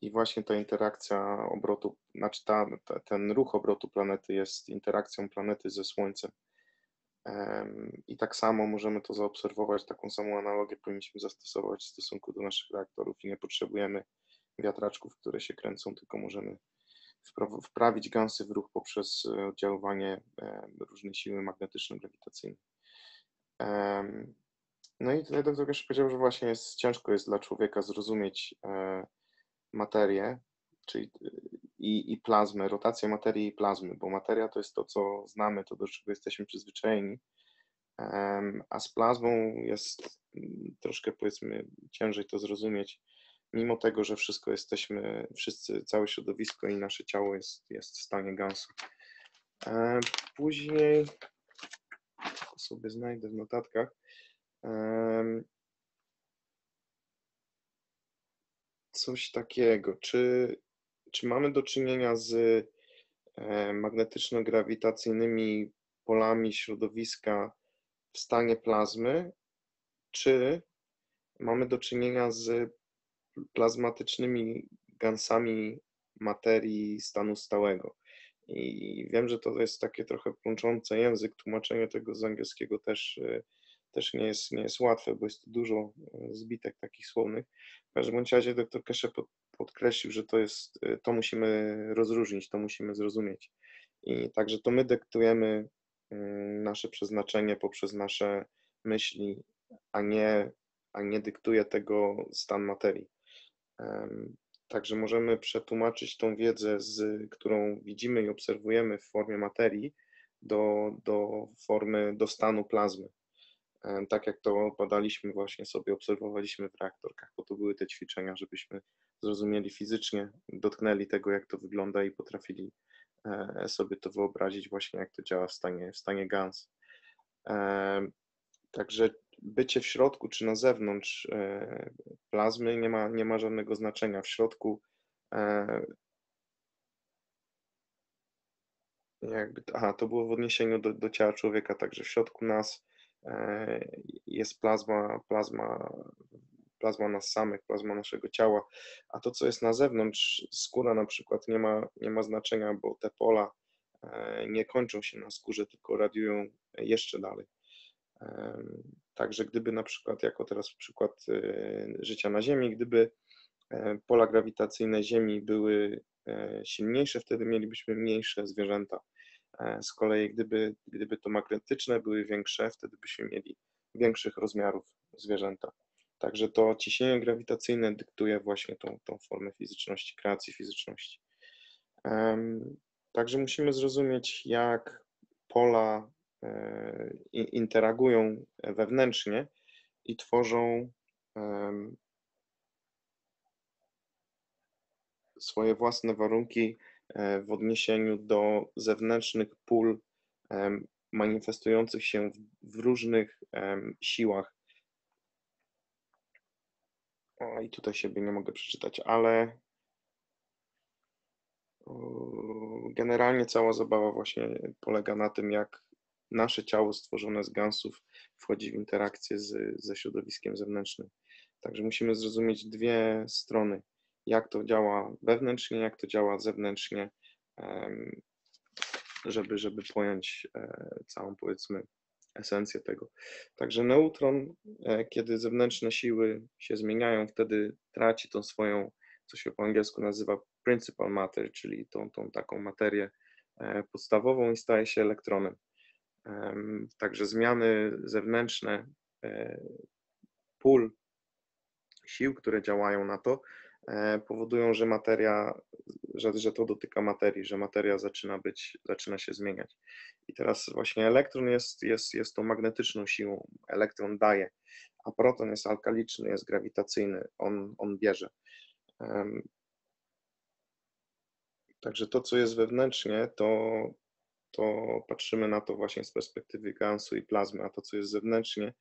I właśnie ta interakcja obrotu, znaczy ta, ta, ten ruch obrotu planety jest interakcją planety ze Słońcem. I tak samo możemy to zaobserwować, taką samą analogię powinniśmy zastosować w stosunku do naszych reaktorów i nie potrzebujemy wiatraczków, które się kręcą, tylko możemy wprawić gansy w ruch poprzez e, oddziaływanie różnej siły magnetyczno-grawitacyjnej. No i tutaj doktor też powiedział, że właśnie jest, ciężko jest dla człowieka zrozumieć e, materię, czyli i, i plazmę, rotację materii i plazmy, bo materia to jest to, co znamy, to do czego jesteśmy przyzwyczajeni, a z plazmą jest mm, troszkę powiedzmy ciężej to zrozumieć, mimo tego, że wszystko jesteśmy, wszyscy, całe środowisko i nasze ciało jest, jest w stanie gansu. Później sobie znajdę w notatkach coś takiego. Czy, czy mamy do czynienia z e, magnetyczno-grawitacyjnymi polami środowiska w stanie plazmy, czy mamy do czynienia z plazmatycznymi gansami materii stanu stałego. I wiem, że to jest takie trochę plączące język, tłumaczenie tego z angielskiego też e, też nie jest, nie jest łatwe, bo jest dużo e, zbitek takich słownych. W każdym razie doktor Kesze podkreślił, że to jest, e, to musimy rozróżnić, to musimy zrozumieć. I także to my dyktujemy mm, nasze przeznaczenie poprzez nasze myśli, a nie, a nie dyktuje tego stan materii. Także możemy przetłumaczyć tą wiedzę, z, którą widzimy i obserwujemy w formie materii, do, do formy, do stanu plazmy tak jak to badaliśmy właśnie sobie, obserwowaliśmy w reaktorkach, bo to były te ćwiczenia, żebyśmy zrozumieli fizycznie, dotknęli tego, jak to wygląda i potrafili e, sobie to wyobrazić właśnie, jak to działa w stanie, w stanie GANS. Także bycie w środku czy na zewnątrz e, plazmy nie ma, nie ma żadnego znaczenia. W środku e, jakby, aha, to było w odniesieniu do, do ciała człowieka, także w środku nas jest plazma, plazma, plazma nas samych, plazma naszego ciała, a to, co jest na zewnątrz, skóra na przykład, nie ma, nie ma znaczenia, bo te pola e, nie kończą się na skórze, tylko radiują jeszcze dalej. E, także gdyby na przykład, jako teraz przykład życia na Ziemi, gdyby pola grawitacyjne Ziemi były silniejsze, wtedy mielibyśmy mniejsze zwierzęta. E, z kolei, gdyby, gdyby to magnetyczne były większe, wtedy byśmy mieli większych rozmiarów zwierzęta. Także to ciśnienie grawitacyjne dyktuje właśnie tą, tą formę fizyczności, kreacji fizyczności. Także musimy zrozumieć, jak pola e, interagują wewnętrznie i tworzą swoje własne warunki w odniesieniu do zewnętrznych pól manifestujących się w różnych siłach. O, i tutaj siebie nie mogę przeczytać, ale generalnie cała zabawa właśnie polega na tym, jak nasze ciało stworzone z gansów wchodzi w interakcję z, ze środowiskiem zewnętrznym. Także musimy zrozumieć dwie strony jak to działa wewnętrznie, jak to działa zewnętrznie, żeby, żeby pojąć e, całą, powiedzmy, esencję tego. Także neutron, e, kiedy zewnętrzne siły się zmieniają, wtedy traci tą swoją co się po angielsku nazywa principal matter, czyli tą, tą taką materię podstawową i staje się elektronem. Także zmiany zewnętrzne pól sił, które działają na to, e, powodują, że materia, że, że to dotyka materii, że materia zaczyna być, zaczyna się zmieniać. I teraz właśnie elektron jest, jest, jest tą magnetyczną siłą, elektron daje, a proton jest alkaliczny, jest grawitacyjny, on, on bierze. Także to, co jest wewnętrznie, to, to patrzymy na to właśnie z perspektywy gansu i plazmy, a to, co jest zewnętrznie,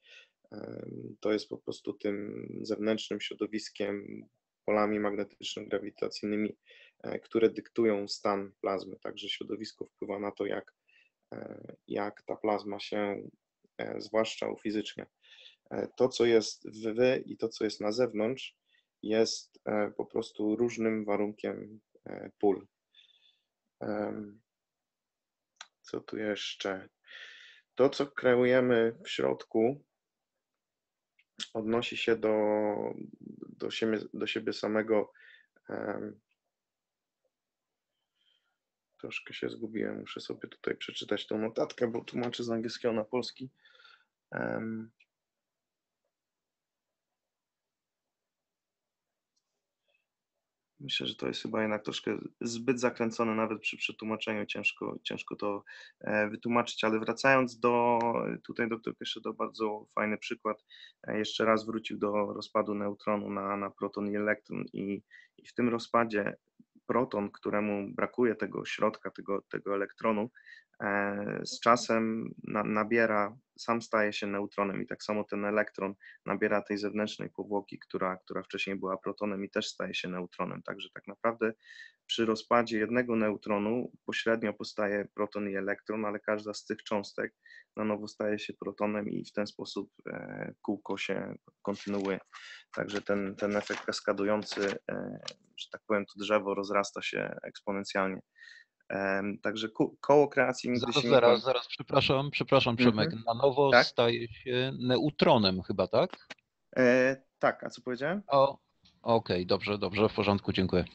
to jest po prostu tym zewnętrznym środowiskiem, polami magnetyczno-grawitacyjnymi, e, które dyktują stan plazmy. Także środowisko wpływa na to, jak, e, jak ta plazma się e, zwłaszcza fizycznie. To, co jest w i to, co jest na zewnątrz, jest po prostu różnym warunkiem pól. Co tu jeszcze? To, co kreujemy w środku, odnosi się do, do, siebie, do siebie samego. Troszkę się zgubiłem, muszę sobie tutaj przeczytać tą notatkę, bo tłumaczę z angielskiego na polski. Um, Myślę, że to jest chyba jednak troszkę zbyt zakręcone, nawet przy przetłumaczeniu. Ciężko, ciężko to e, wytłumaczyć, ale wracając do, tutaj doktor do bardzo fajny przykład, e, jeszcze raz wrócił do rozpadu neutronu na, na proton i elektron i, i w tym rozpadzie proton, któremu brakuje tego środka, tego, tego elektronu, e, z czasem na, nabiera, sam staje się neutronem i tak samo ten elektron nabiera tej zewnętrznej powłoki, która, która wcześniej była protonem i też staje się neutronem. Także tak naprawdę przy rozpadzie jednego neutronu pośrednio powstaje proton i elektron, ale każda z tych cząstek na nowo staje się protonem i w ten sposób e, kółko się kontynuuje. Także ten, ten efekt kaskadujący, e, że tak powiem, to drzewo rozrasta się eksponencjalnie. Także koło kreacji nigdy zaraz, się zaraz, nie... Zaraz, przepraszam, przepraszam Przemek, mhm. na nowo tak? staje się neutronem chyba, tak? E, tak, a co powiedziałem? O, okej, okay, dobrze, dobrze, w porządku, dziękuję.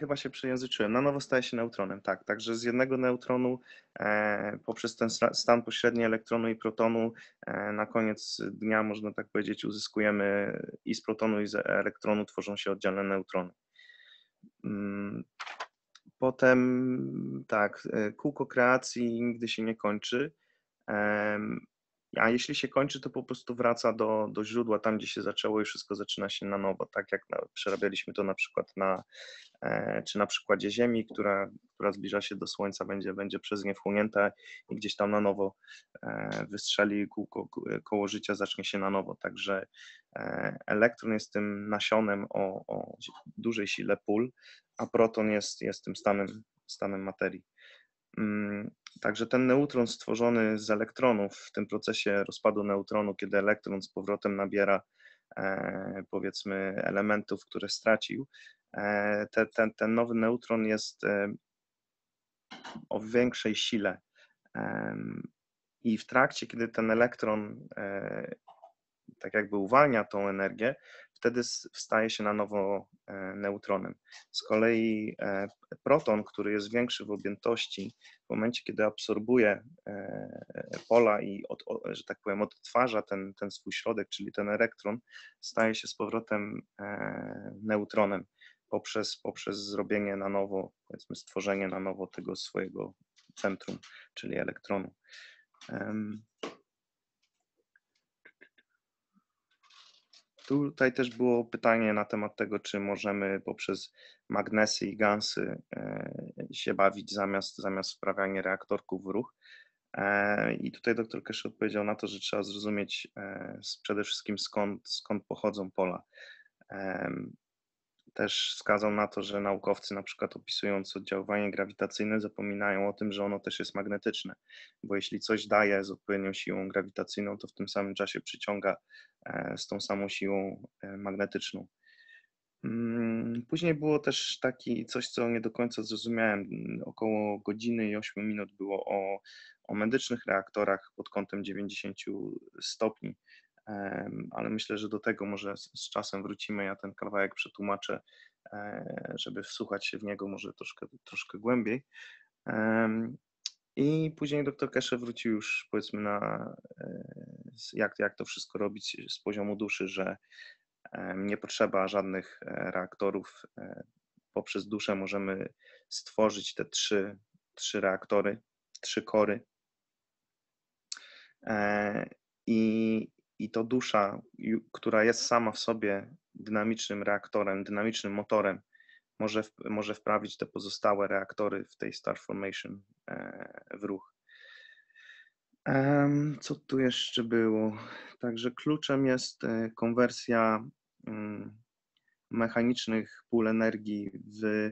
Chyba się przejęzyczyłem. Na nowo staje się neutronem, tak. Także z jednego neutronu e, poprzez ten stan pośredni elektronu i protonu e, na koniec dnia, można tak powiedzieć, uzyskujemy i z protonu i z elektronu tworzą się oddzielne neutrony. Mm, potem tak, e, kółko kreacji nigdy się nie kończy. A jeśli się kończy, to po prostu wraca do, do źródła, tam gdzie się zaczęło i wszystko zaczyna się na nowo, tak jak na, przerabialiśmy to na przykład na, e, czy na przykładzie Ziemi, która, która zbliża się do Słońca, będzie, będzie przez nie wchłonięta i gdzieś tam na nowo e, wystrzeli kółko, koło życia zacznie się na nowo, także e, elektron jest tym nasionem o, o dużej sile pól, a proton jest, jest tym stanem, stanem materii. Mm, także ten neutron stworzony z elektronów w tym procesie rozpadu neutronu, kiedy elektron z powrotem nabiera e, powiedzmy elementów, które stracił, e, te, ten, nowy neutron jest e, o większej sile. I w trakcie, kiedy ten elektron tak jakby uwalnia tą energię, wtedy staje się na nowo e, neutronem. Z kolei e, proton, który jest większy w objętości, w momencie, kiedy absorbuje e, pola i, od, że tak powiem, odtwarza ten, ten swój środek, czyli ten elektron, staje się z powrotem neutronem poprzez, poprzez zrobienie na nowo, powiedzmy, stworzenie na nowo tego swojego centrum, czyli elektronu. Tutaj też było pytanie na temat tego, czy możemy poprzez magnesy i gansy e, się bawić zamiast, zamiast wprawiania reaktorków w ruch. E, I tutaj doktor Keszy odpowiedział na to, że trzeba zrozumieć e, przede wszystkim skąd, skąd pochodzą pola też wskazał na to, że naukowcy na przykład opisując oddziaływanie grawitacyjne zapominają o tym, że ono też jest magnetyczne, bo jeśli coś daje z odpowiednią siłą grawitacyjną, to w tym samym czasie przyciąga e, z tą samą siłą e, magnetyczną. Mm, później było też taki coś, co nie do końca zrozumiałem. Około godziny i 8 minut było o, o medycznych reaktorach pod kątem 90 stopni ale myślę, że do tego może z czasem wrócimy. Ja ten kawałek przetłumaczę żeby wsłuchać się w niego może troszkę, troszkę głębiej. I później dr Kesze wrócił już powiedzmy na jak, jak to wszystko robić z poziomu duszy, że nie potrzeba żadnych reaktorów. Poprzez duszę możemy stworzyć te trzy, trzy reaktory, trzy kory. I, I to dusza, która jest sama w sobie dynamicznym reaktorem, dynamicznym motorem, może, może wprawić te pozostałe reaktory w tej Star Formation e, w ruch. Co tu jeszcze było? Także kluczem jest e, konwersja mm, mechanicznych pól energii w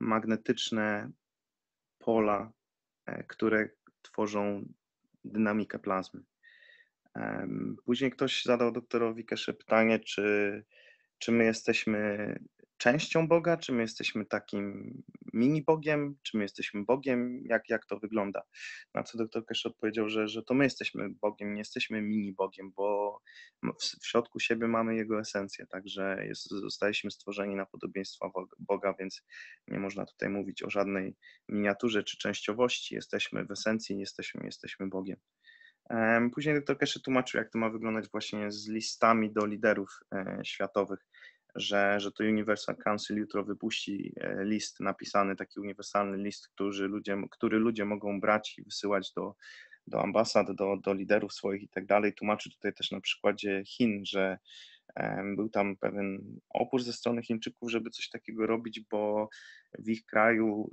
magnetyczne pola, e, które tworzą dynamikę plazmy. Później ktoś zadał doktorowi Kesze pytanie, czy, czy my jesteśmy częścią Boga, czy my jesteśmy takim mini Bogiem, czy my jesteśmy Bogiem, jak, jak to wygląda. Na co doktor Cash odpowiedział, że, że to my jesteśmy Bogiem, nie jesteśmy mini Bogiem, bo w, w środku siebie mamy Jego esencję, także jest, zostaliśmy stworzeni na podobieństwo Boga, więc nie można tutaj mówić o żadnej miniaturze czy częściowości, jesteśmy w esencji, jesteśmy, jesteśmy Bogiem. Później doktor Keszy tłumaczył, jak to ma wyglądać właśnie z listami do liderów e, światowych że, że to Universal Council jutro wypuści e, list napisany, taki uniwersalny list, który ludzie, który ludzie mogą brać i wysyłać do, do ambasad, do, do liderów swoich i tak dalej. Tłumaczy tutaj też na przykładzie Chin, że był tam pewien opór ze strony Chińczyków, żeby coś takiego robić, bo w ich kraju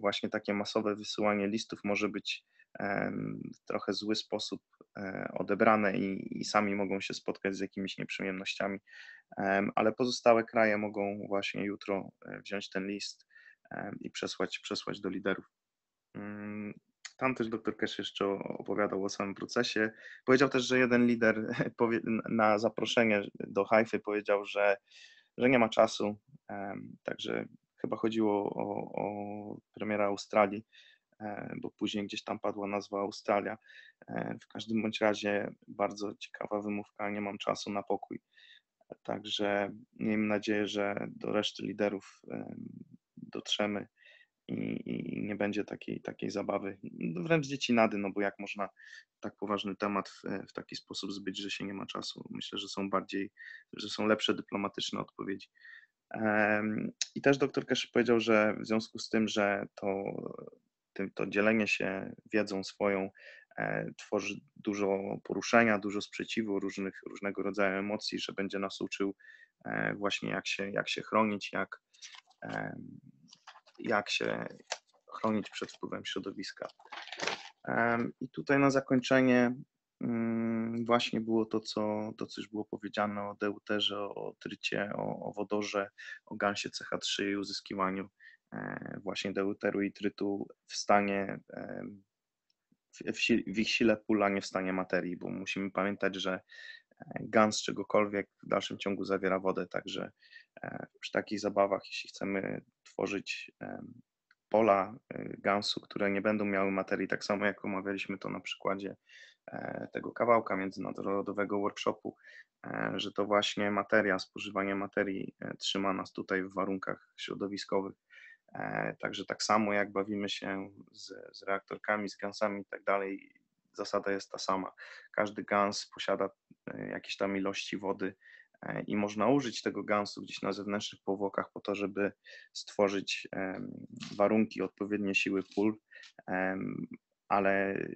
właśnie takie masowe wysyłanie listów może być w trochę zły sposób e, odebrane i, i, sami mogą się spotkać z jakimiś nieprzyjemnościami, ale pozostałe kraje mogą właśnie jutro e, wziąć ten list i przesłać, przesłać do liderów. Mm, tam też dr Kesz jeszcze opowiadał o samym procesie. Powiedział też, że jeden lider na zaproszenie do Haify powiedział, że, że nie ma czasu, także chyba chodziło o, o premiera Australii, bo później gdzieś tam padła nazwa Australia. E, w każdym bądź razie bardzo ciekawa wymówka, nie mam czasu na pokój. Także miejmy nadzieję, że do reszty liderów e, dotrzemy i, i nie będzie takiej, takiej zabawy, wręcz dzieci nady, no bo jak można tak poważny temat w, w taki sposób zbyć, że się nie ma czasu. Myślę, że są bardziej, że są lepsze dyplomatyczne odpowiedzi. I też doktor Keszy powiedział, że w związku z tym, że to to dzielenie się wiedzą swoją e, tworzy dużo poruszenia, dużo sprzeciwu, różnych, różnego rodzaju emocji, że będzie nas uczył e, właśnie jak się, jak się chronić, jak, jak się chronić przed wpływem środowiska. I tutaj na zakończenie mm, właśnie było to, co, to, co już było powiedziane o deuterze, o trycie, o, o wodorze, o gansie CH3 i uzyskiwaniu właśnie deuteru i trytu w stanie, w, w ich sile pula, nie w stanie materii, bo musimy pamiętać, że e, gans czegokolwiek w dalszym ciągu zawiera wodę, także e, przy takich zabawach, jeśli chcemy tworzyć pola gansu, które nie będą miały materii, tak samo jak omawialiśmy to na przykładzie tego kawałka międzynarodowego workshopu, że to właśnie materia, spożywanie materii trzyma nas tutaj w warunkach środowiskowych. E, także tak samo jak bawimy się z, z reaktorkami, z gansami i tak dalej, zasada jest ta sama. Każdy gans posiada e, jakieś tam ilości wody e, i można użyć tego gansu gdzieś na zewnętrznych powłokach po to, żeby stworzyć warunki, odpowiednie siły pól, ale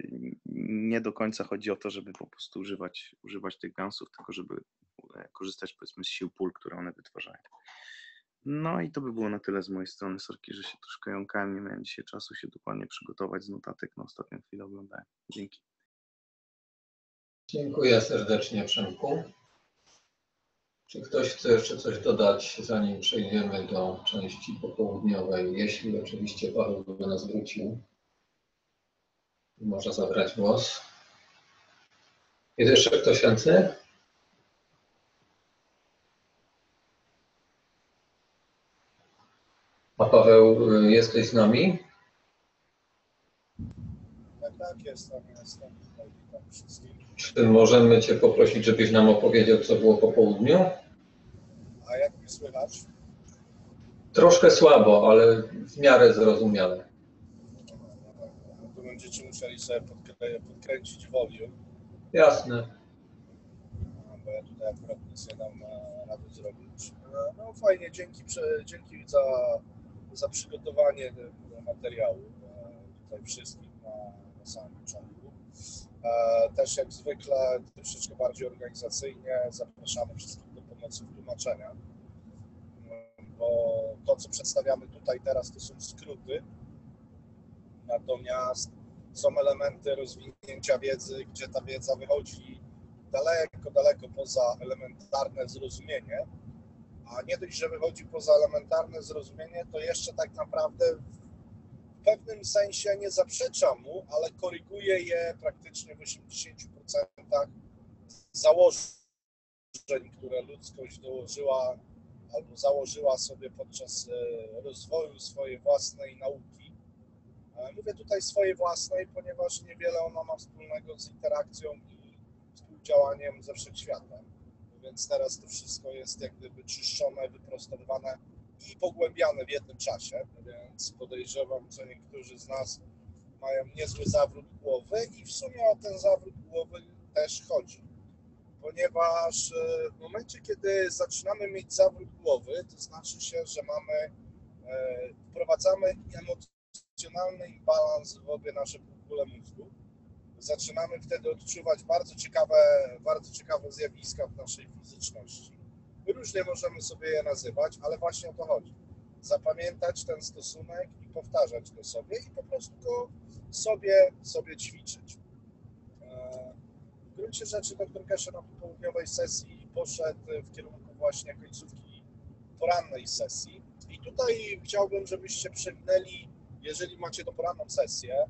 nie do końca chodzi o to, żeby po prostu używać, używać tych gansów, tylko żeby korzystać powiedzmy z sił pól, które one wytwarzają. No i to by było na tyle z mojej strony. Sorki, że się troszkę jąkałem, nie miałem dzisiaj czasu się dokładnie przygotować z notatek na ostatnią chwilę oglądałem. Dzięki. Dziękuję serdecznie Przemku. Czy ktoś chce jeszcze coś dodać, zanim przejdziemy do części popołudniowej? Jeśli oczywiście Paweł by nas wrócił, można zabrać głos. Jest jeszcze ktoś chętny? A Paweł, y, jesteś z nami? Tak, tak, jestem, jestem. Witam wszystkich. Czy możemy Cię poprosić, żebyś nam opowiedział, co było po południu? A jak mi słychać? Troszkę słabo, ale w miarę zrozumiale. No to będziecie musieli sobie podkrę podkręcić volume. Jasne. No, bo ja tutaj akurat nic nie dam e, rady zrobić. E, No fajnie, dzięki, dzięki za, za przygotowanie materiału e, tutaj wszystkich na, na samym początku. Też jak zwykle troszeczkę bardziej organizacyjnie zapraszamy wszystkich do pomocy w tłumaczeniach bo to, co przedstawiamy tutaj teraz, to są skróty, natomiast są elementy rozwinięcia wiedzy, gdzie ta wiedza wychodzi daleko, daleko poza elementarne zrozumienie, a nie dość, że wychodzi poza elementarne zrozumienie, to jeszcze tak naprawdę w pewnym sensie nie zaprzecza mu, ale koryguje je praktycznie w 80% założeń, które ludzkość dołożyła albo założyła sobie podczas e, rozwoju swojej własnej nauki. Mówię tutaj swojej własnej, ponieważ niewiele ona ma wspólnego z interakcją i współdziałaniem ze wszechświatem. Więc teraz to wszystko jest jak gdyby czyszczone, wyprostowywane i pogłębiane w jednym czasie. Więc podejrzewam, że niektórzy z nas mają niezły zawrót głowy i w sumie o ten zawrót głowy też chodzi ponieważ e, w momencie, kiedy zaczynamy mieć zawrót głowy, to znaczy się, że mamy, e, wprowadzamy emocjonalny imbalans w obie nasze półkule mózgu. Zaczynamy wtedy odczuwać bardzo ciekawe, bardzo ciekawe zjawiska w naszej fizyczności. Różnie możemy sobie je nazywać, ale właśnie o to chodzi. Zapamiętać ten stosunek i powtarzać go sobie i po prostu go sobie, sobie ćwiczyć. E, w gruncie rzeczy dr Kesher na południowej sesji poszedł w kierunku właśnie końcówki porannej sesji. I tutaj chciałbym, żebyście przewinęli, jeżeli macie do poranną sesję,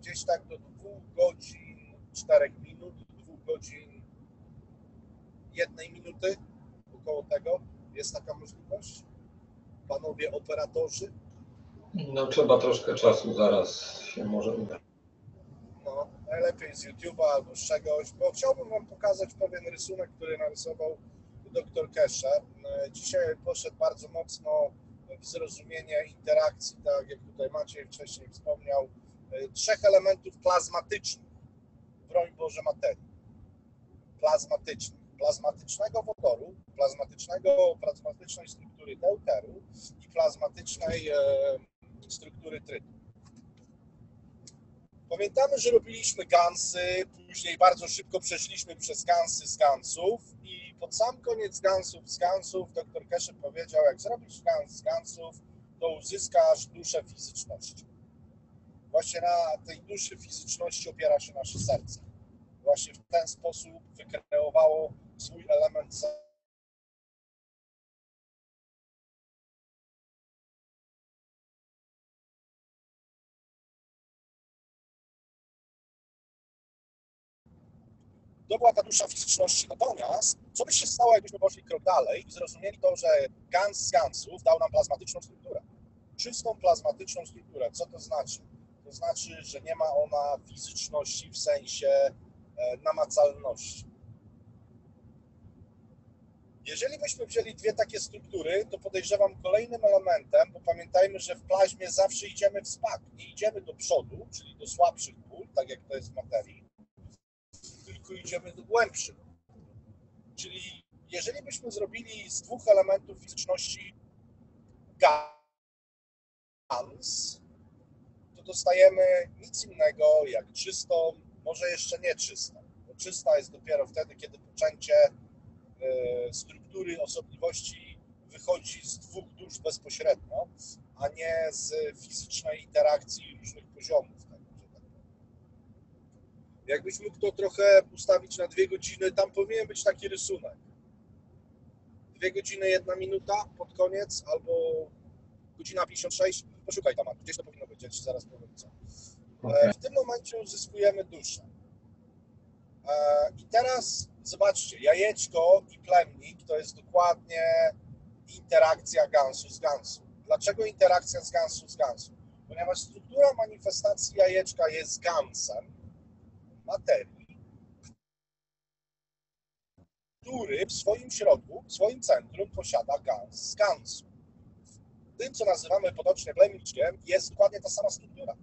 gdzieś tak do dwóch godzin, czterech minut, dwóch godzin, jednej minuty, około tego. Jest taka możliwość? Panowie operatorzy? No trzeba troszkę czasu, zaraz się może uda no, najlepiej z YouTube'a albo z czegoś, bo chciałbym Wam pokazać pewien rysunek, który narysował dr Kesher. Dzisiaj poszedł bardzo mocno w zrozumienie interakcji, tak jak tutaj Maciej wcześniej wspomniał, trzech elementów plazmatycznych, broń Boże materii, plazmatycznych, plazmatycznego wodoru, plazmatycznego, plazmatycznej struktury deuteru i plazmatycznej e, struktury trytu. Pamiętamy, że robiliśmy gansy, później bardzo szybko przeszliśmy przez gansy z gansów i pod sam koniec gansów z gansów dr Kesher powiedział, jak zrobisz gans z gansów, to uzyskasz duszę fizyczności. Właśnie na tej duszy fizyczności opiera się nasze serce. Właśnie w ten sposób wykreowało swój element to była ta dusza fizyczności. Natomiast, co by się stało, jakbyśmy poszli krok dalej i zrozumieli to, że Gans z Gansów dał nam plazmatyczną strukturę. Czystą plazmatyczną strukturę. Co to znaczy? To znaczy, że nie ma ona fizyczności w sensie e, namacalności. Jeżeli byśmy wzięli dwie takie struktury, to podejrzewam kolejnym elementem, bo pamiętajmy, że w plazmie zawsze idziemy w spak, nie idziemy do przodu, czyli do słabszych pól, tak jak to jest w materii, tylko idziemy do głębszych. Czyli jeżeli byśmy zrobili z dwóch elementów fizyczności GANS, dostajemy nic innego jak czystą, może jeszcze nie czystą, bo czysta jest dopiero wtedy, kiedy poczęcie e, struktury osobliwości wychodzi z dwóch dusz bezpośrednio, a nie z fizycznej interakcji różnych poziomów. Jakbyś mógł to trochę ustawić na dwie godziny, tam powinien być taki rysunek. Dwie godziny, jedna minuta pod koniec, albo godzina 56. Poszukaj tam, gdzieś to powinno być, ja ci zaraz powiem co. Okay. W tym momencie uzyskujemy duszę. E, I teraz zobaczcie, jajeczko i plemnik to jest dokładnie interakcja gansu z gansu. Dlaczego interakcja z gansu z gansu? Ponieważ struktura manifestacji jajeczka jest gansem, materii, który w swoim środku, w swoim centrum posiada gans z gansu. Tym, co nazywamy potocznie plemniczkiem, jest dokładnie ta sama struktura.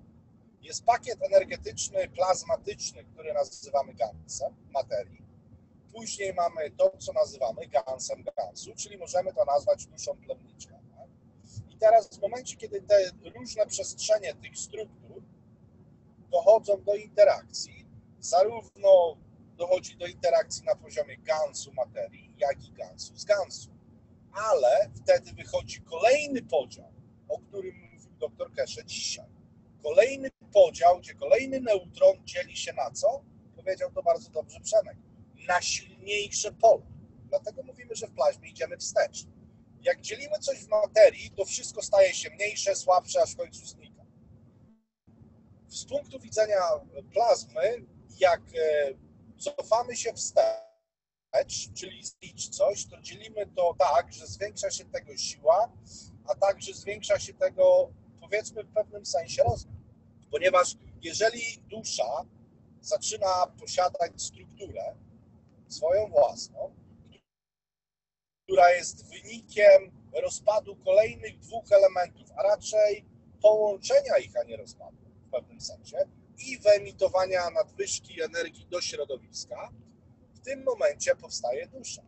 Jest pakiet energetyczny, plazmatyczny, który nazywamy gansem materii. Później mamy to, co nazywamy gansem gansu, czyli możemy to nazwać duszą plemniczka. Tak? I teraz w momencie, kiedy te różne przestrzenie tych struktur dochodzą do interakcji, zarówno dochodzi do interakcji na poziomie gansu materii, jak i gansu z gansu. Ale wtedy wychodzi kolejny podział, o którym mówił dr Kesze dzisiaj. Kolejny podział, gdzie kolejny neutron dzieli się na co? Powiedział to bardzo dobrze Przemek. Na silniejsze pole. Dlatego mówimy, że w plaźmie idziemy wstecz. Jak dzielimy coś w materii, to wszystko staje się mniejsze, słabsze, aż w końcu znika. Z punktu widzenia plazmy, jak e, cofamy się wstecz, czyli zlicz coś, to dzielimy to tak, że zwiększa się tego siła, a także zwiększa się tego, powiedzmy, w pewnym sensie rozmiar. Ponieważ jeżeli dusza zaczyna posiadać strukturę swoją własną, która jest wynikiem rozpadu kolejnych dwóch elementów, a raczej połączenia ich, a nie rozpadu w pewnym sensie, i wyemitowania nadwyżki energii do środowiska, tym momencie powstaje dusza.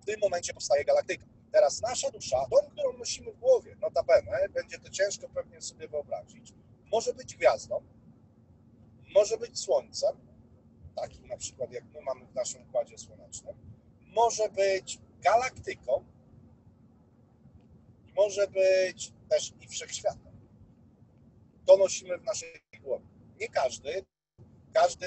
W tym momencie powstaje galaktyka. Teraz nasza dusza, tą, którą nosimy w głowie, notabene, będzie to ciężko pewnie sobie wyobrazić, może być gwiazdą, może być słońcem, takim na przykład jak my mamy w naszym układzie słonecznym, może być galaktyką może być też i wszechświatem. To nosimy w naszej głowie. Nie każdy, każdy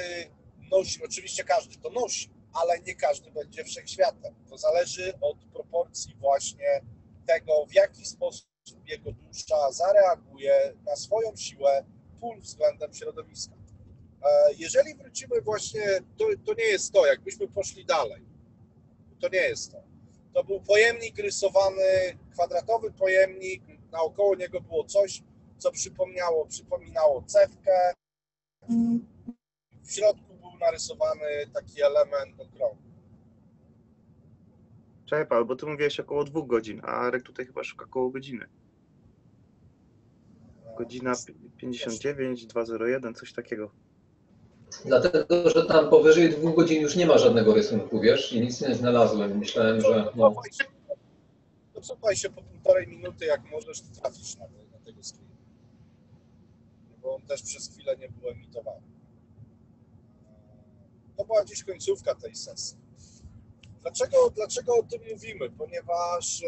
nosi, oczywiście każdy to nosi, ale nie każdy będzie wszechświatem. To zależy od proporcji właśnie tego, w jaki sposób jego dusza zareaguje na swoją siłę pól względem środowiska. E, jeżeli wrócimy właśnie, to, to nie jest to, jakbyśmy poszli dalej, to nie jest to. To był pojemnik rysowany, kwadratowy pojemnik, naokoło niego było coś, co przypomniało, przypominało cewkę. W środku był narysowany taki element okrągły. Czekaj, Paweł, bo ty mówiłeś około dwóch godzin, a Arek tutaj chyba szuka około godziny. Godzina 59, 201, coś takiego. Dlatego, że tam powyżej dwóch godzin już nie ma żadnego rysunku, wiesz, i nic nie znalazłem. Myślałem, że. No. To cofaj się po półtorej minuty, jak możesz, to trafisz na, na tego screena. Bo on też przez chwilę nie był emitowany. To była gdzieś końcówka tej sesji. Dlaczego, dlaczego o tym mówimy? Ponieważ e,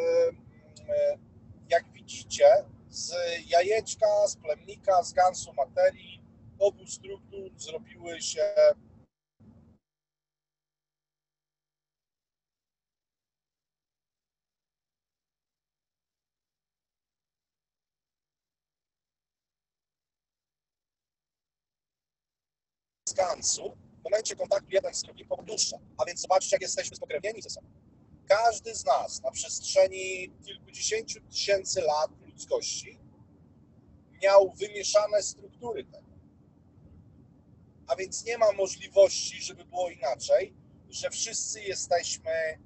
jak widzicie, z jajeczka, z plemnika, z gansu materii, obu struktur zrobiły się gansu momencie kontaktu jeden z drugim dłuższa. A więc zobaczcie, jak jesteśmy spokrewnieni ze sobą. Każdy z nas na przestrzeni kilkudziesięciu tysięcy lat ludzkości miał wymieszane struktury tego. A więc nie ma możliwości, żeby było inaczej, że wszyscy jesteśmy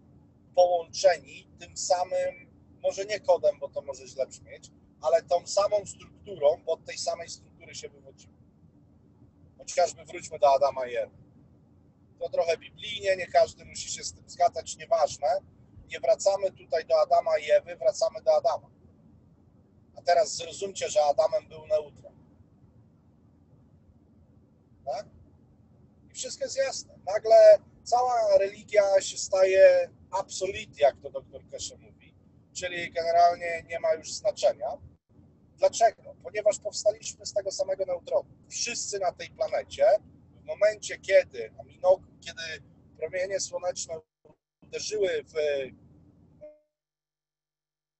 połączeni tym samym, może nie kodem, bo to może źle brzmieć, ale tą samą strukturą, bo od tej samej struktury się wywodzimy. Chociażby wróćmy do Adama i Ewy. To trochę biblijnie, nie każdy musi się z tym zgadzać, nieważne. Nie wracamy tutaj do Adama i Ewy, wracamy do Adama. A teraz zrozumcie, że Adamem był neutron. Tak? I wszystko jest jasne. Nagle cała religia się staje absolut, jak to doktor Keshe mówi, czyli generalnie nie ma już znaczenia. Dlaczego? Ponieważ powstaliśmy z tego samego neutronu. Wszyscy na tej planecie, w momencie, kiedy, kiedy promienie słoneczne uderzyły w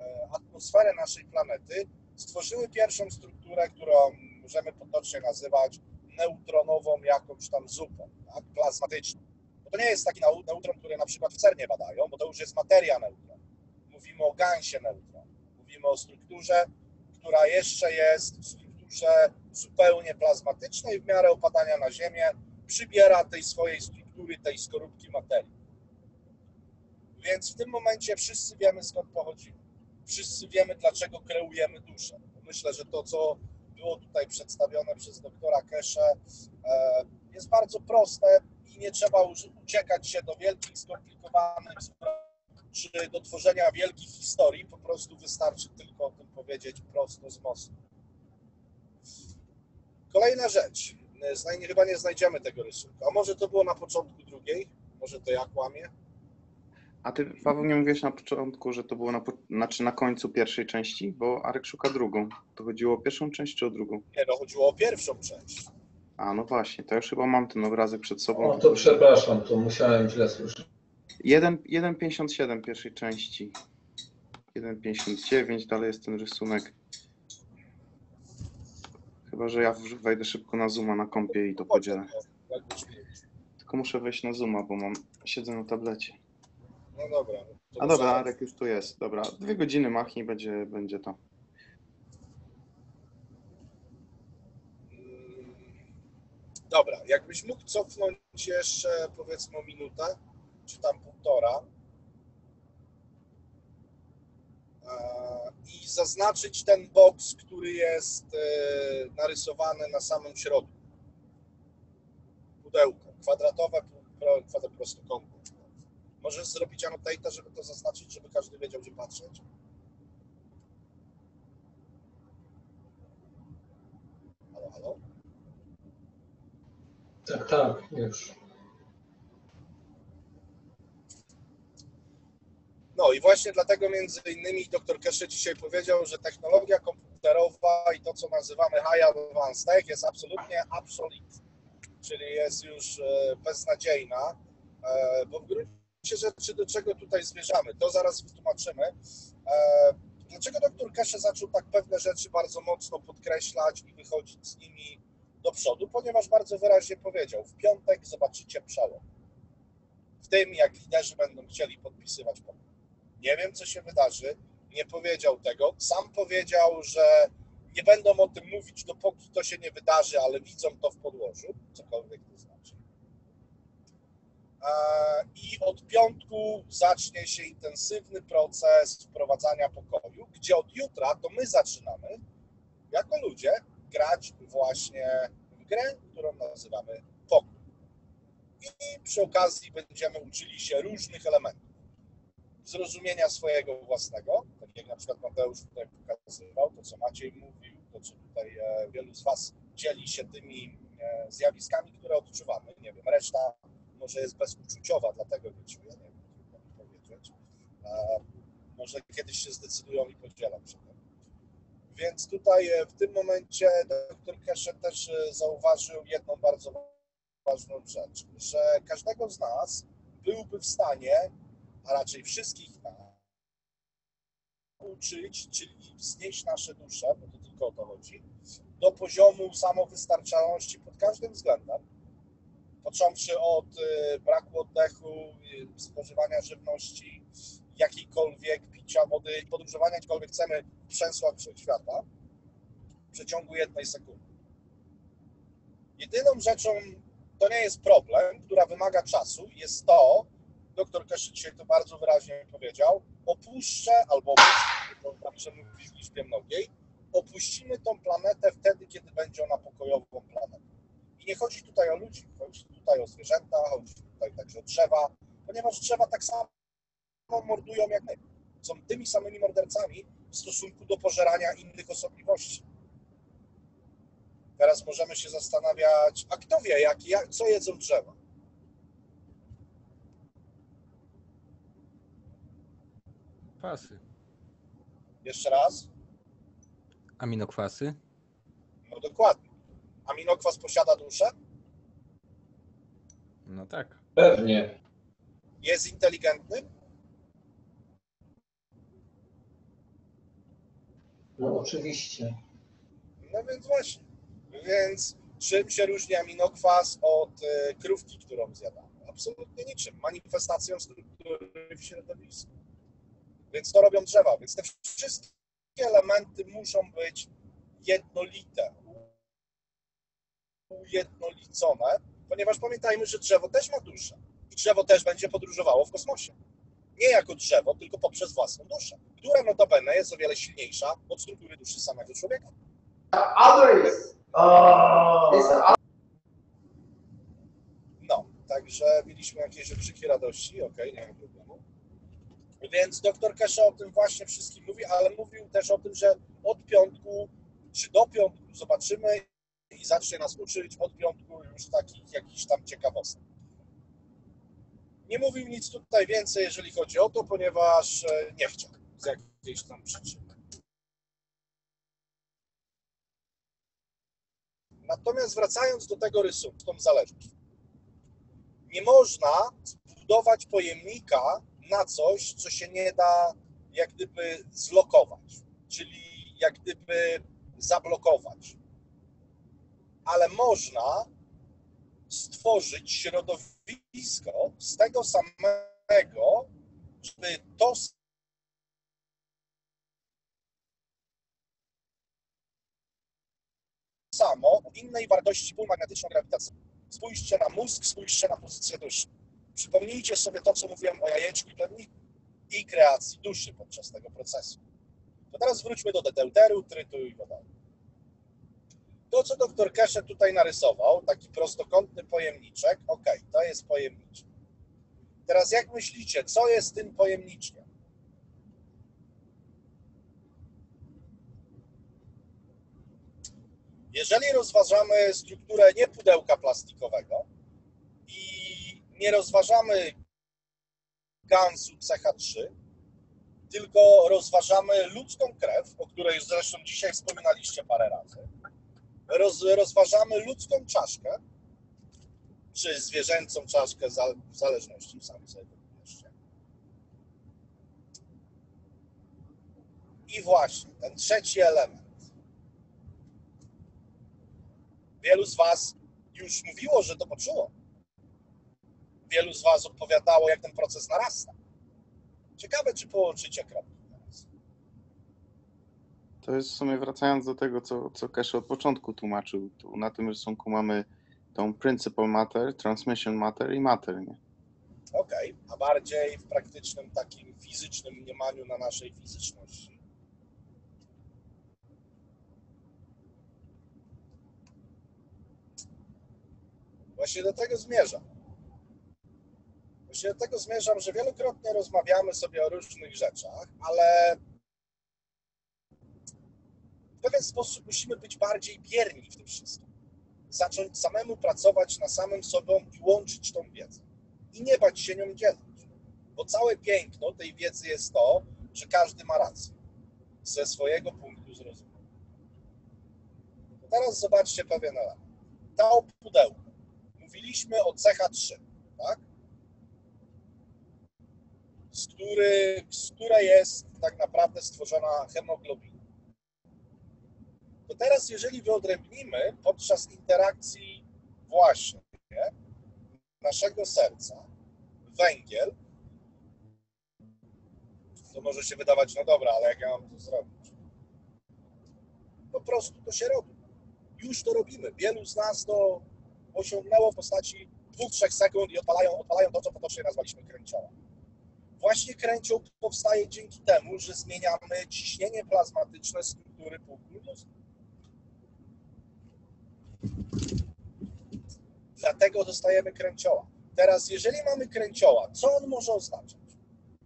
e, atmosferę naszej planety, stworzyły pierwszą strukturę, którą możemy potocznie nazywać neutronową jakąś tam zupą, tak, plazmatyczną. Bo to nie jest taki neutron, który na przykład w CERNie badają, bo to już jest materia neutron. Mówimy o gansie neutron. Mówimy o strukturze, która jeszcze jest w strukturze zupełnie plazmatycznej, w miarę opadania na Ziemię przybiera tej swojej struktury, tej skorupki materii. Więc w tym momencie wszyscy wiemy skąd pochodzimy. wszyscy wiemy, dlaczego kreujemy duszę. Myślę, że to, co było tutaj przedstawione przez doktora Kesze, e, jest bardzo proste i nie trzeba uciekać się do wielkich, skomplikowanych czy do tworzenia wielkich historii. Po prostu wystarczy tylko o tym powiedzieć prosto z mostu. Kolejna rzecz. Chyba nie znajdziemy tego rysunku. A może to było na początku drugiej? Może to ja kłamię? A ty, Paweł, nie mówiłeś na początku, że to było na, znaczy na końcu pierwszej części, bo Arek szuka drugą. To chodziło o pierwszą część czy o drugą? Nie, no chodziło o pierwszą część. A, no właśnie, to już chyba mam ten obrazek przed sobą. No to przepraszam, to musiałem źle słyszeć. 1,57 pierwszej części. 1,59, dalej jest ten rysunek. Chyba, że ja wejdę szybko na Zooma na kompie i to podzielę. Tylko muszę wejść na Zooma, bo mam, siedzę na tablecie. No dobra. A dobra, Arek już tu jest. Dobra, dwie godziny machnij, będzie, będzie to. Dobra, jakbyś mógł cofnąć jeszcze powiedzmy o minutę, czy tam półtora i zaznaczyć ten boks, który jest e, narysowany na samym środku. Pudełko, kwadratowe, kwadratowe prostokątne. Możesz zrobić annotator, żeby to zaznaczyć, żeby każdy wiedział, gdzie patrzeć? Halo, halo? Tak, tak, już. No i właśnie dlatego między innymi dr Kesze dzisiaj powiedział, że technologia komputerowa i to, co nazywamy high advanced tech jest absolutnie obsolete, czyli jest już e, beznadziejna, e, bo w gruncie rzeczy do czego tutaj zmierzamy, to zaraz wytłumaczymy. E, dlaczego dr Kesze zaczął tak pewne rzeczy bardzo mocno podkreślać i wychodzić z nimi do przodu? Ponieważ bardzo wyraźnie powiedział, w piątek zobaczycie przełom. W tym, jak liderzy będą chcieli podpisywać. Nie wiem, co się wydarzy, nie powiedział tego. Sam powiedział, że nie będą o tym mówić, dopóki to się nie wydarzy, ale widzą to w podłożu, cokolwiek to znaczy. I od piątku zacznie się intensywny proces wprowadzania pokoju, gdzie od jutra to my zaczynamy, jako ludzie, grać właśnie w grę, którą nazywamy pokój. I przy okazji będziemy uczyli się różnych elementów zrozumienia swojego własnego, tak jak na przykład Mateusz tutaj pokazywał, to co Maciej mówił, to co tutaj e, wielu z Was dzieli się tymi e, zjawiskami, które odczuwamy. Nie wiem, reszta może jest bezuczuciowa, dlatego nie czuje, nie wiem, powiedzieć. Może kiedyś się zdecydują i podzielam się tym. Więc tutaj e, w tym momencie dr Kesze też zauważył jedną bardzo ważną rzecz, że każdego z nas byłby w stanie a raczej wszystkich uczyć, czyli wznieść nasze dusze, bo to tylko o to chodzi, do poziomu samowystarczalności pod każdym względem, począwszy od y, braku oddechu, y, spożywania żywności, jakiejkolwiek picia wody, podróżowania gdziekolwiek chcemy w wszechświata w przeciągu jednej sekundy. Jedyną rzeczą, to nie jest problem, która wymaga czasu, jest to, doktor Keszy dzisiaj to bardzo wyraźnie powiedział, opuszczę albo opuścimy, zawsze mówi w liczbie mnogiej, opuścimy tą planetę wtedy, kiedy będzie ona pokojową planetą. I nie chodzi tutaj o ludzi, chodzi tutaj o zwierzęta, chodzi tutaj także o drzewa, ponieważ drzewa tak samo mordują jak my. Są tymi samymi mordercami w stosunku do pożerania innych osobliwości. Teraz możemy się zastanawiać, a kto wie, jak, jak, co jedzą drzewa? Kwasy. Jeszcze raz? Aminokwasy? No dokładnie. Aminokwas posiada duszę? No tak. Pewnie. Jest inteligentny? No oczywiście. No więc właśnie. Więc czym się różni aminokwas od y, krówki, którą zjadamy? Absolutnie niczym. Manifestacją struktury w środowisku. Więc to robią drzewa. Więc te wszystkie elementy muszą być jednolite, ujednolicone, ponieważ pamiętajmy, że drzewo też ma duszę i drzewo też będzie podróżowało w kosmosie. Nie jako drzewo, tylko poprzez własną duszę, która notabene jest o wiele silniejsza od struktury duszy samego człowieka. Others. Oh. No, także mieliśmy jakieś okrzyki radości, okej, okay, nie problemu. Więc doktor Kesha o tym właśnie wszystkim mówi, ale mówił też o tym, że od piątku czy do piątku zobaczymy i zacznie nas uczyć od piątku już takich jakichś tam ciekawostek. Nie mówił nic tutaj więcej, jeżeli chodzi o to, ponieważ e, nie chciał z jakiejś tam przyczyny. Natomiast wracając do tego rysunku, tą zależność. Nie można zbudować pojemnika na coś, co się nie da jak gdyby zlokować, czyli jak gdyby zablokować. Ale można stworzyć środowisko z tego samego, żeby to samo innej wartości półmagnetyczno-grawitacyjnej. Spójrzcie na mózg, spójrzcie na pozycję duszy. Przypomnijcie sobie to, co mówiłem o jajeczku i i kreacji duszy podczas tego procesu. To teraz wróćmy do deuteru, trytu i wodoru. To, co dr Kesze tutaj narysował, taki prostokątny pojemniczek, ok, to jest pojemniczek. Teraz jak myślicie, co jest tym pojemniczkiem? Jeżeli rozważamy strukturę nie pudełka plastikowego nie rozważamy gansu CH3, tylko rozważamy ludzką krew, o której zresztą dzisiaj wspominaliście parę razy. Roz, rozważamy ludzką czaszkę, czy zwierzęcą czaszkę, w zależności, sami sobie wybierzcie. I właśnie, ten trzeci element. Wielu z Was już mówiło, że to poczuło wielu z Was opowiadało, jak ten proces narasta. Ciekawe, czy połączycie kropki. To jest w sumie wracając do tego, co, co Cash od początku tłumaczył. Tu na tym rysunku mamy tą principal matter, transmission matter i matter, nie? Okej, okay. a bardziej w praktycznym takim fizycznym mniemaniu na naszej fizyczności. Właśnie do tego zmierzam. Do tego zmierzam, że wielokrotnie rozmawiamy sobie o różnych rzeczach, ale w pewien sposób musimy być bardziej bierni w tym wszystkim. Zacząć samemu pracować na samym sobą i łączyć tą wiedzę. I nie bać się nią dzielić. Bo całe piękno tej wiedzy jest to, że każdy ma rację ze swojego punktu zrozumienia. teraz zobaczcie pewien element. To pudełko. Mówiliśmy o CH3, tak? Z, który, z której jest tak naprawdę stworzona hemoglobina. To teraz, jeżeli wyodrębnimy podczas interakcji właśnie naszego serca węgiel, to może się wydawać, no dobra, ale jak ja mam to zrobić? Po prostu to się robi. Już to robimy. Wielu z nas to osiągnęło w postaci dwóch, trzech sekund i odpalają, odpalają to, co potocznie nazwaliśmy kręcioła właśnie kręcioł powstaje dzięki temu, że zmieniamy ciśnienie plazmatyczne struktury półkul mózgu. Dlatego dostajemy kręcioła. Teraz, jeżeli mamy kręcioła, co on może oznaczać?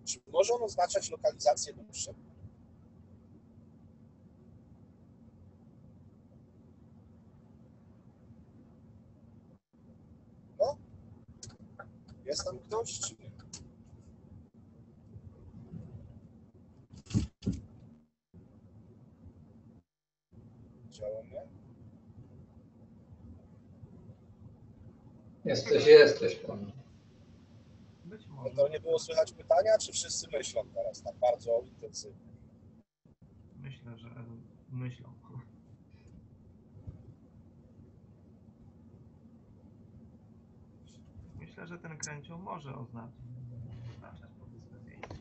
Czy może on oznaczać lokalizację duszy? No? Jest tam ktoś, czy nie? Jesteś, jesteś pan. To nie było słychać pytania, czy wszyscy myślą teraz tak bardzo intensywnie? Myślę, że myślą. Myślę, że ten kręcioł może oznaczać powiedzmy miejsce.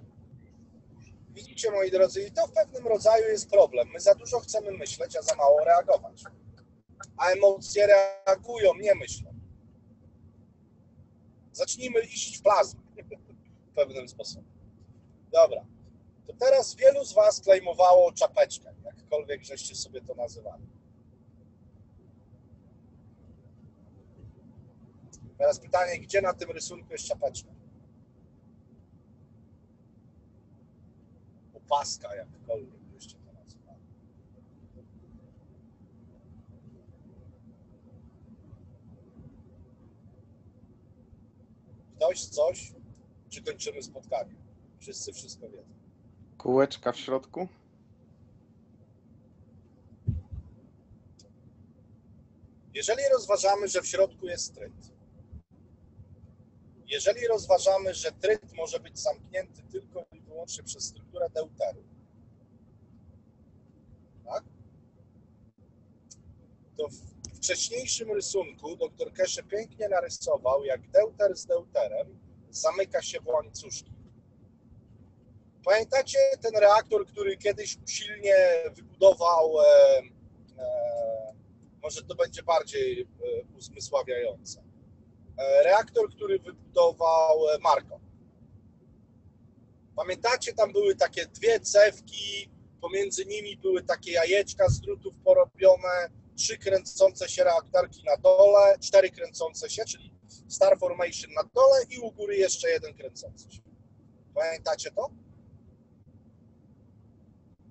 Widzicie, moi drodzy, i to w pewnym rodzaju jest problem. My za dużo chcemy myśleć, a za mało reagować. A emocje reagują, nie myślą zacznijmy iść w plazmę w pewnym sposobie. Dobra. To teraz wielu z Was klejmowało czapeczkę, jakkolwiek żeście sobie to nazywali. Teraz pytanie, gdzie na tym rysunku jest czapeczka? Opaska, jakkolwiek byście to nazywali. Ktoś coś? Czy kończymy spotkanie? Wszyscy wszystko wiedzą. Kółeczka w środku? Jeżeli rozważamy, że w środku jest tryt, jeżeli rozważamy, że tryt może być zamknięty tylko i wyłącznie przez strukturę deuteru, tak? to w wcześniejszym rysunku dr Kesze pięknie narysował, jak deuter z deuterem zamyka się w łańcuszki. Pamiętacie ten reaktor, który kiedyś usilnie wybudował, e, e, może to będzie bardziej e, uzmysławiające, reaktor, który wybudował e, Marko. Pamiętacie, tam były takie dwie cewki, pomiędzy nimi były takie jajeczka z drutów porobione, trzy kręcące się reaktorki na dole, cztery kręcące się, czyli Star Formation na dole i u góry jeszcze jeden kręcący się. Pamiętacie to?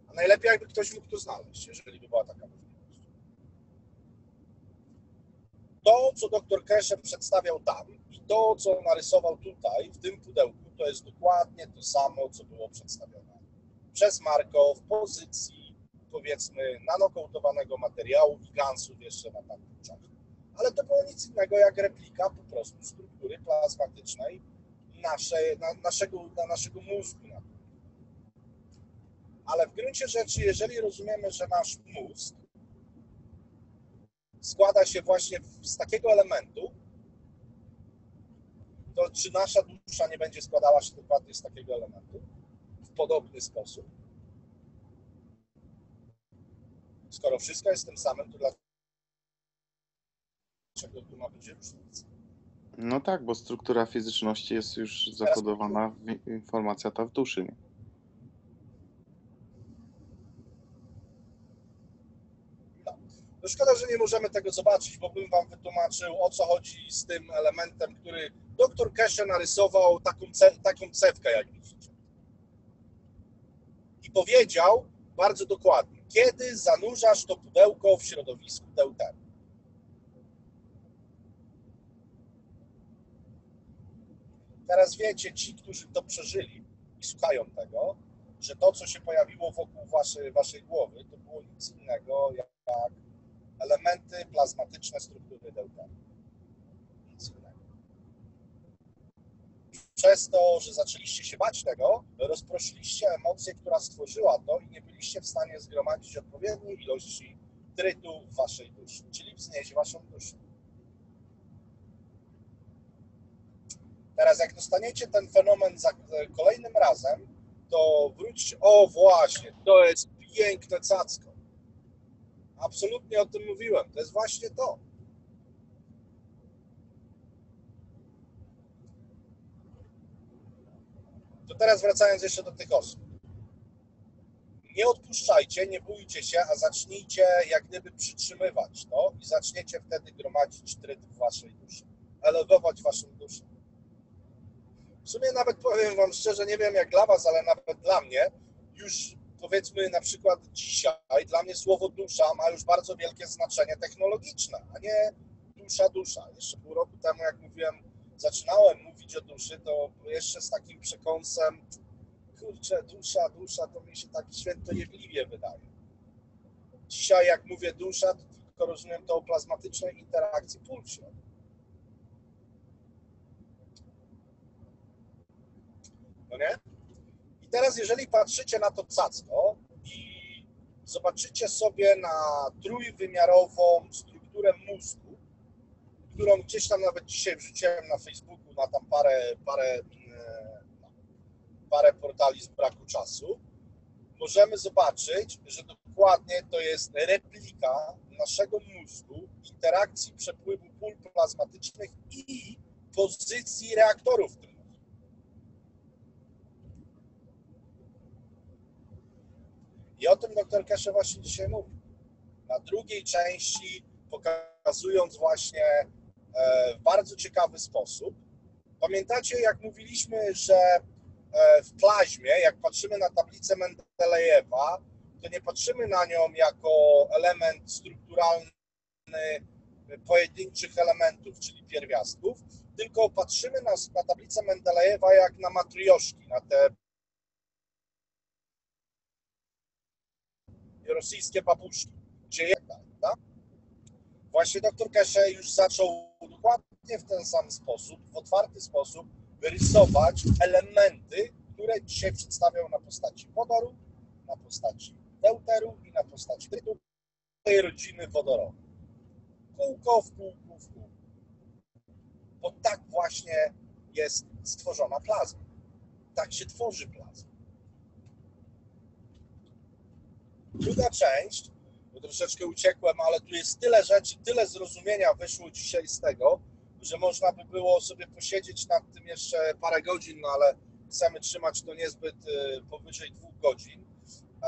A najlepiej jakby ktoś mógł to znaleźć, jeżeli by była taka możliwość. To, co dr Keshe przedstawiał tam i to, co narysował tutaj, w tym pudełku, to jest dokładnie to samo, co było przedstawione przez Marko w pozycji, powiedzmy, nanokołtowanego materiału i gansów jeszcze na czasie. Ale to było nic innego jak replika po prostu struktury plazmatycznej nasze, na, naszego, na naszego mózgu. Ale w gruncie rzeczy, jeżeli rozumiemy, że nasz mózg składa się właśnie z takiego elementu, to czy nasza dusza nie będzie składała się dokładnie z takiego elementu w podobny sposób? Skoro wszystko jest tym samym, to dlaczego tu ma być różnica? No tak, bo struktura fizyczności jest już zakodowana, informacja ta w duszy. Nie? No szkoda, że nie możemy tego zobaczyć, bo bym wam wytłumaczył, o co chodzi z tym elementem, który dr Keshe narysował taką, ce, taką cewkę, jak widzicie. I powiedział bardzo dokładnie, kiedy zanurzasz to pudełko w środowisku deuteru. Teraz wiecie, ci, którzy to przeżyli i słuchają tego, że to, co się pojawiło wokół waszej głowy, to było nic innego jak elementy plazmatyczne struktury innego. Przez to, że zaczęliście się bać tego, rozproszyliście emocję, która stworzyła to i nie byliście w stanie zgromadzić odpowiedniej ilości trytu w waszej duszy, czyli wznieść waszą duszę. Teraz jak dostaniecie ten fenomen za kolejnym razem, to wróćcie, o właśnie, to jest piękne cacko. Absolutnie o tym mówiłem, to jest właśnie to. To teraz wracając jeszcze do tych osób. Nie odpuszczajcie, nie bójcie się, a zacznijcie jak gdyby przytrzymywać to i zaczniecie wtedy gromadzić tryt w waszej duszy, elewować waszą duszę. W sumie nawet powiem Wam szczerze, nie wiem jak dla Was, ale nawet dla mnie, już powiedzmy na przykład dzisiaj, dla mnie słowo dusza ma już bardzo wielkie znaczenie technologiczne, a nie dusza, dusza. Jeszcze pół roku temu, jak mówiłem, zaczynałem mówić o duszy, to jeszcze z takim przekąsem, kurczę, dusza, dusza, to mi się tak świętojebliwie wydaje. Dzisiaj, jak mówię dusza, to tylko rozumiem to o plazmatycznej interakcji pulsie. No nie? Teraz, jeżeli patrzycie na to cacko i zobaczycie sobie na trójwymiarową strukturę mózgu, którą gdzieś tam nawet dzisiaj wrzuciłem na Facebooku, na tam parę, parę, no, parę portali z braku czasu, możemy zobaczyć, że dokładnie to jest replika naszego mózgu, interakcji przepływu pól plazmatycznych i pozycji reaktorów w tym I o tym dr Kesze właśnie dzisiaj mówi. Na drugiej części pokazując właśnie e, w bardzo ciekawy sposób. Pamiętacie, jak mówiliśmy, że e, w plazmie, jak patrzymy na tablicę Mendelejewa, to nie patrzymy na nią jako element strukturalny pojedynczych elementów, czyli pierwiastków, tylko patrzymy na, na tablicę Mendelejewa jak na matrioszki, na te rosyjskie babuszki, gdzie jest, tak? Właśnie dr Kesze już zaczął dokładnie w ten sam sposób, w otwarty sposób rysować elementy, które dzisiaj przedstawiał na postaci wodoru, na postaci deuteru i na postaci tej rodziny wodorowej. Kółko w kółku w kółku. Bo tak właśnie jest stworzona plazma. Tak się tworzy plazma. Druga część, bo troszeczkę uciekłem, ale tu jest tyle rzeczy, tyle zrozumienia wyszło dzisiaj z tego, że można by było sobie posiedzieć nad tym jeszcze parę godzin, no ale chcemy trzymać to niezbyt y, powyżej dwóch godzin. E,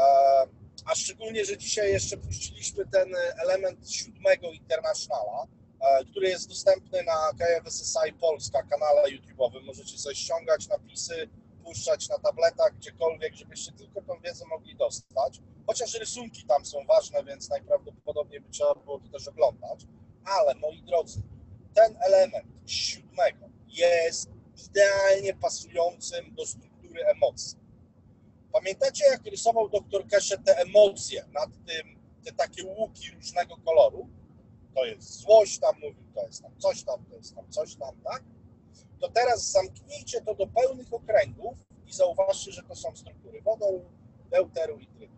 a szczególnie, że dzisiaj jeszcze puściliśmy ten element siódmego Internationala, e, który jest dostępny na KFSSI Polska, kanale YouTube'owym. Możecie sobie ściągać napisy, puszczać na tabletach, gdziekolwiek, żebyście tylko tą wiedzę mogli dostać. Chociaż rysunki tam są ważne, więc najprawdopodobniej by trzeba było to też oglądać. Ale moi drodzy, ten element siódmego jest idealnie pasującym do struktury emocji. Pamiętacie, jak rysował dr Kesze te emocje nad tym, te takie łuki różnego koloru? To jest złość, tam mówił, to jest tam coś tam, to jest tam coś tam, tak? To teraz zamknijcie to do pełnych okręgów i zauważcie, że to są struktury wodoru, deuteru i trybu.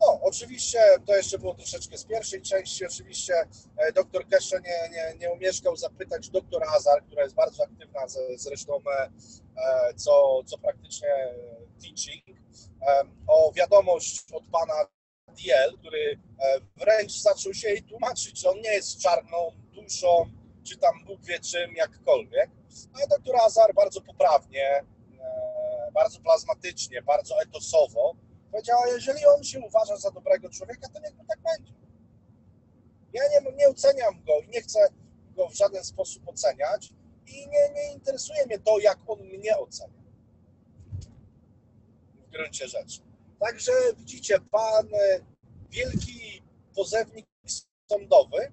No, oczywiście to jeszcze było troszeczkę z pierwszej części. Oczywiście e, doktor Kesze nie, nie, nie umieszkał zapytać doktor Azar, która jest bardzo aktywna zresztą, e, e, co, co praktycznie teaching, o wiadomość od pana DL, który wręcz zaczął się jej tłumaczyć, że on nie jest czarną duszą, czy tam Bóg wie czym, jakkolwiek. A doktor Azar bardzo poprawnie, bardzo plazmatycznie, bardzo etosowo Powiedziała, jeżeli on się uważa za dobrego człowieka, to niech mu tak będzie. Ja nie, nie oceniam go i nie chcę go w żaden sposób oceniać i nie, nie interesuje mnie to, jak on mnie ocenia. W gruncie rzeczy. Także widzicie, pan e, wielki pozewnik sądowy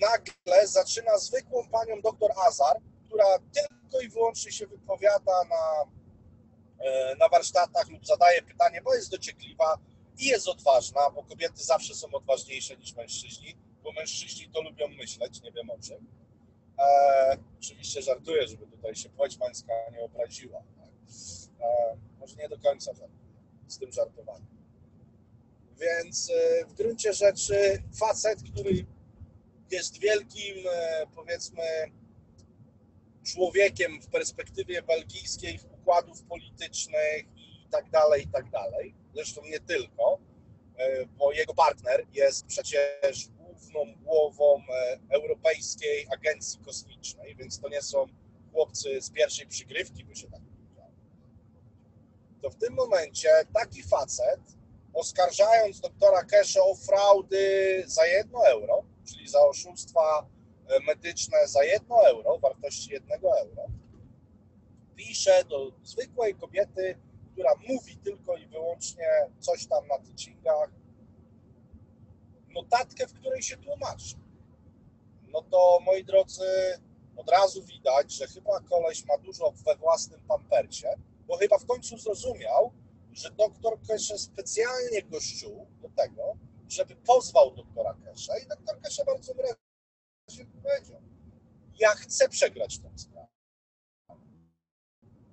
nagle zaczyna zwykłą panią doktor Azar, która tylko i wyłącznie się wypowiada na na warsztatach lub zadaje pytanie, bo jest dociekliwa i jest odważna, bo kobiety zawsze są odważniejsze niż mężczyźni, bo mężczyźni to lubią myśleć, nie wiem o czym. E, oczywiście żartuję, żeby tutaj się płeć pańska nie obraziła. Tak? E, może nie do końca żartuję z tym żartowaniem. Więc e, w gruncie rzeczy facet, który jest wielkim, e, powiedzmy, człowiekiem w perspektywie belgijskiej układów politycznych i tak dalej, i tak dalej. Zresztą nie tylko, e, bo jego partner jest przecież główną głową e, Europejskiej Agencji Kosmicznej, więc to nie są chłopcy z pierwszej przygrywki, by się tak powiedziało. To w tym momencie taki facet, oskarżając doktora Kesha o fraudy za jedno euro, czyli za oszustwa e, medyczne za jedno euro, wartości jednego euro, pisze do zwykłej kobiety, która mówi tylko i wyłącznie coś tam na teachingach, notatkę, w której się tłumaczy. No to moi drodzy, od razu widać, że chyba koleś ma dużo we własnym pampercie, bo chyba w końcu zrozumiał, że doktor Kesze specjalnie go szczuł do tego, żeby pozwał doktora Kesha i doktor Kesha bardzo wyraźnie powiedział, ja chcę przegrać tę sprawę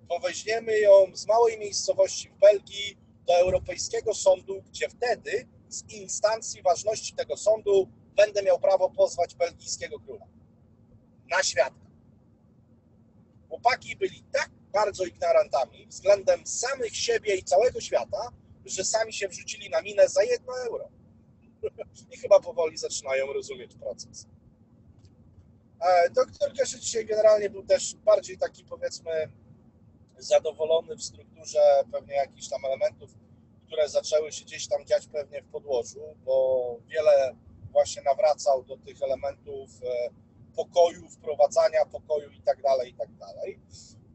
to weźmiemy ją z małej miejscowości w Belgii do Europejskiego Sądu, gdzie wtedy z instancji ważności tego sądu będę miał prawo pozwać belgijskiego króla na świadka. Chłopaki byli tak bardzo ignorantami względem samych siebie i całego świata, że sami się wrzucili na minę za jedno euro. I chyba powoli zaczynają rozumieć proces. E, Doktor Keszy dzisiaj generalnie był też bardziej taki powiedzmy zadowolony w strukturze pewnie jakichś tam elementów, które zaczęły się gdzieś tam dziać pewnie w podłożu, bo wiele właśnie nawracał do tych elementów e, pokoju, wprowadzania pokoju i tak dalej, i tak dalej.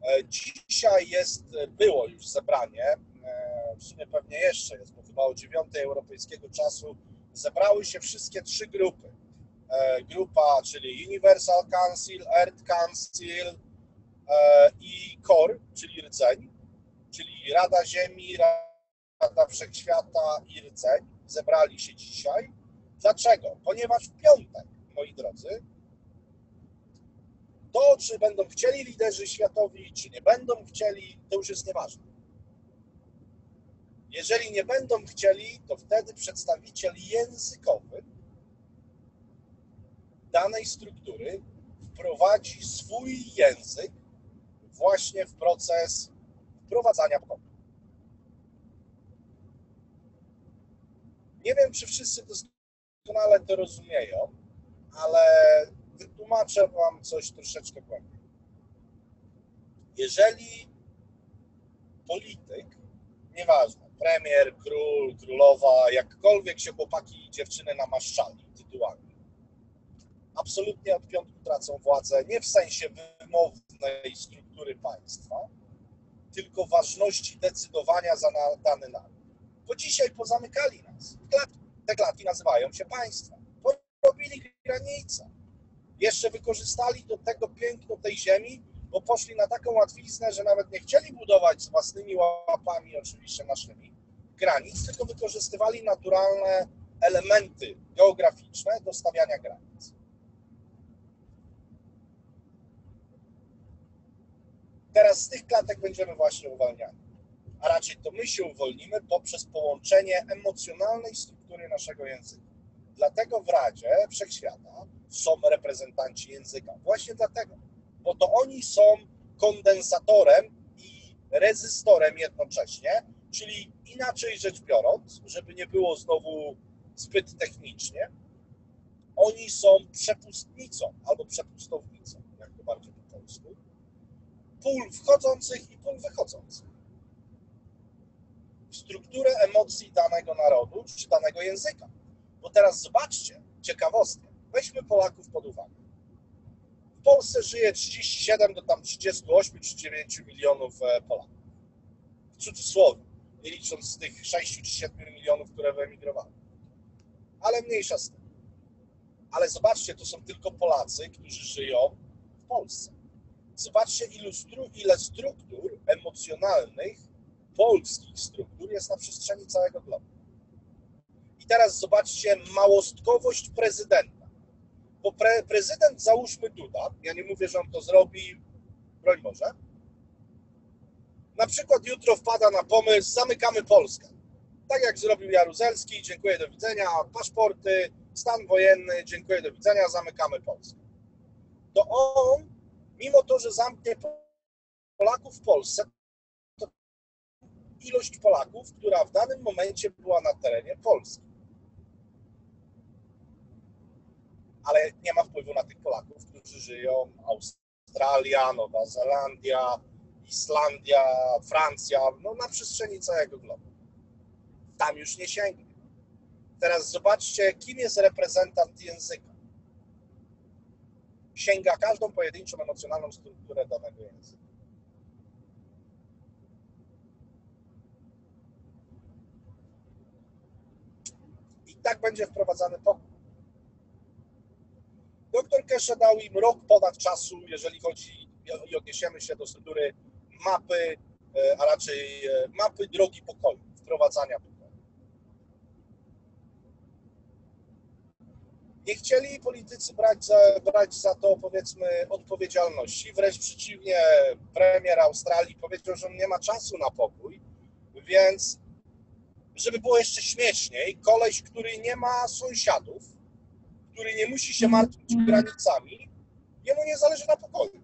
E, Dzisiaj jest, było już zebranie, e, w sumie pewnie jeszcze jest, bo chyba o 9 europejskiego czasu zebrały się wszystkie trzy grupy. Grupa, czyli Universal Council, Earth Council i KOR, czyli rdzeń, czyli Rada Ziemi, Rada Wszechświata i rdzeń zebrali się dzisiaj. Dlaczego? Ponieważ w piątek, moi drodzy, to, czy będą chcieli liderzy światowi, czy nie będą chcieli, to już jest nieważne. Jeżeli nie będą chcieli, to wtedy przedstawiciel językowy danej struktury wprowadzi swój język właśnie w proces wprowadzania pokoju. Nie wiem, czy wszyscy doskonale to rozumieją, ale wytłumaczę Wam coś troszeczkę głębiej. Jeżeli polityk, nieważne, premier, król, królowa, jakkolwiek się chłopaki i dziewczyny namaszczali tytułami, absolutnie od piątku tracą władzę nie w sensie struktury państwa, tylko ważności decydowania za dany naród. Bo dzisiaj pozamykali nas klatki. Te klatki nazywają się państwem. Porobili granice. Jeszcze wykorzystali do tego piękno tej ziemi, bo poszli na taką łatwiznę, że nawet nie chcieli budować z własnymi łapami, oczywiście naszymi, granic, tylko wykorzystywali naturalne elementy geograficzne do stawiania granic. Teraz z tych klatek będziemy właśnie uwalniani. A raczej to my się uwolnimy poprzez połączenie emocjonalnej struktury naszego języka. Dlatego w Radzie Wszechświata są reprezentanci języka. Właśnie dlatego, bo to oni są kondensatorem i rezystorem jednocześnie, czyli inaczej rzecz biorąc, żeby nie było znowu zbyt technicznie, oni są przepustnicą albo przepustownicą, jak to bardziej po polsku, pól wchodzących i pól wychodzących w strukturę emocji danego narodu czy danego języka. Bo teraz zobaczcie, ciekawostkę, weźmy Polaków pod uwagę. W Polsce żyje 37 do tam 38 czy 9 milionów e, Polaków. W cudzysłowie, nie licząc z tych 6 czy 7 milionów, które wyemigrowały. Ale mniejsza z tym. Ale zobaczcie, to są tylko Polacy, którzy żyją w Polsce. Zobaczcie, ilu stru, ile struktur emocjonalnych, polskich struktur jest na przestrzeni całego globu. I teraz zobaczcie małostkowość prezydenta. Bo pre, prezydent, załóżmy Duda, ja nie mówię, że on to zrobi, broń Boże, na przykład jutro wpada na pomysł, zamykamy Polskę. Tak jak zrobił Jaruzelski, dziękuję, do widzenia, paszporty, stan wojenny, dziękuję, do widzenia, zamykamy Polskę. To on, mimo to, że zamknie Polaków w Polsce, to ilość Polaków, która w danym momencie była na terenie Polski. Ale nie ma wpływu na tych Polaków, którzy żyją Australia, Nowa Zelandia, Islandia, Francja, no na przestrzeni całego globu. Tam już nie sięgnie. Teraz zobaczcie, kim jest reprezentant języka. Sięga każdą pojedynczą emocjonalną strukturę danego języka. I tak będzie wprowadzany pokój. Doktor Keshe dał im rok ponad czasu, jeżeli chodzi i odniesiemy się do struktury mapy, a raczej mapy drogi pokoju, wprowadzania pokoju. Nie chcieli politycy brać za, brać za to, powiedzmy, odpowiedzialności. Wręcz przeciwnie, premier Australii powiedział, że on nie ma czasu na pokój, więc żeby było jeszcze śmieszniej, koleś, który nie ma sąsiadów, który nie musi się martwić granicami, jemu nie zależy na pokoju.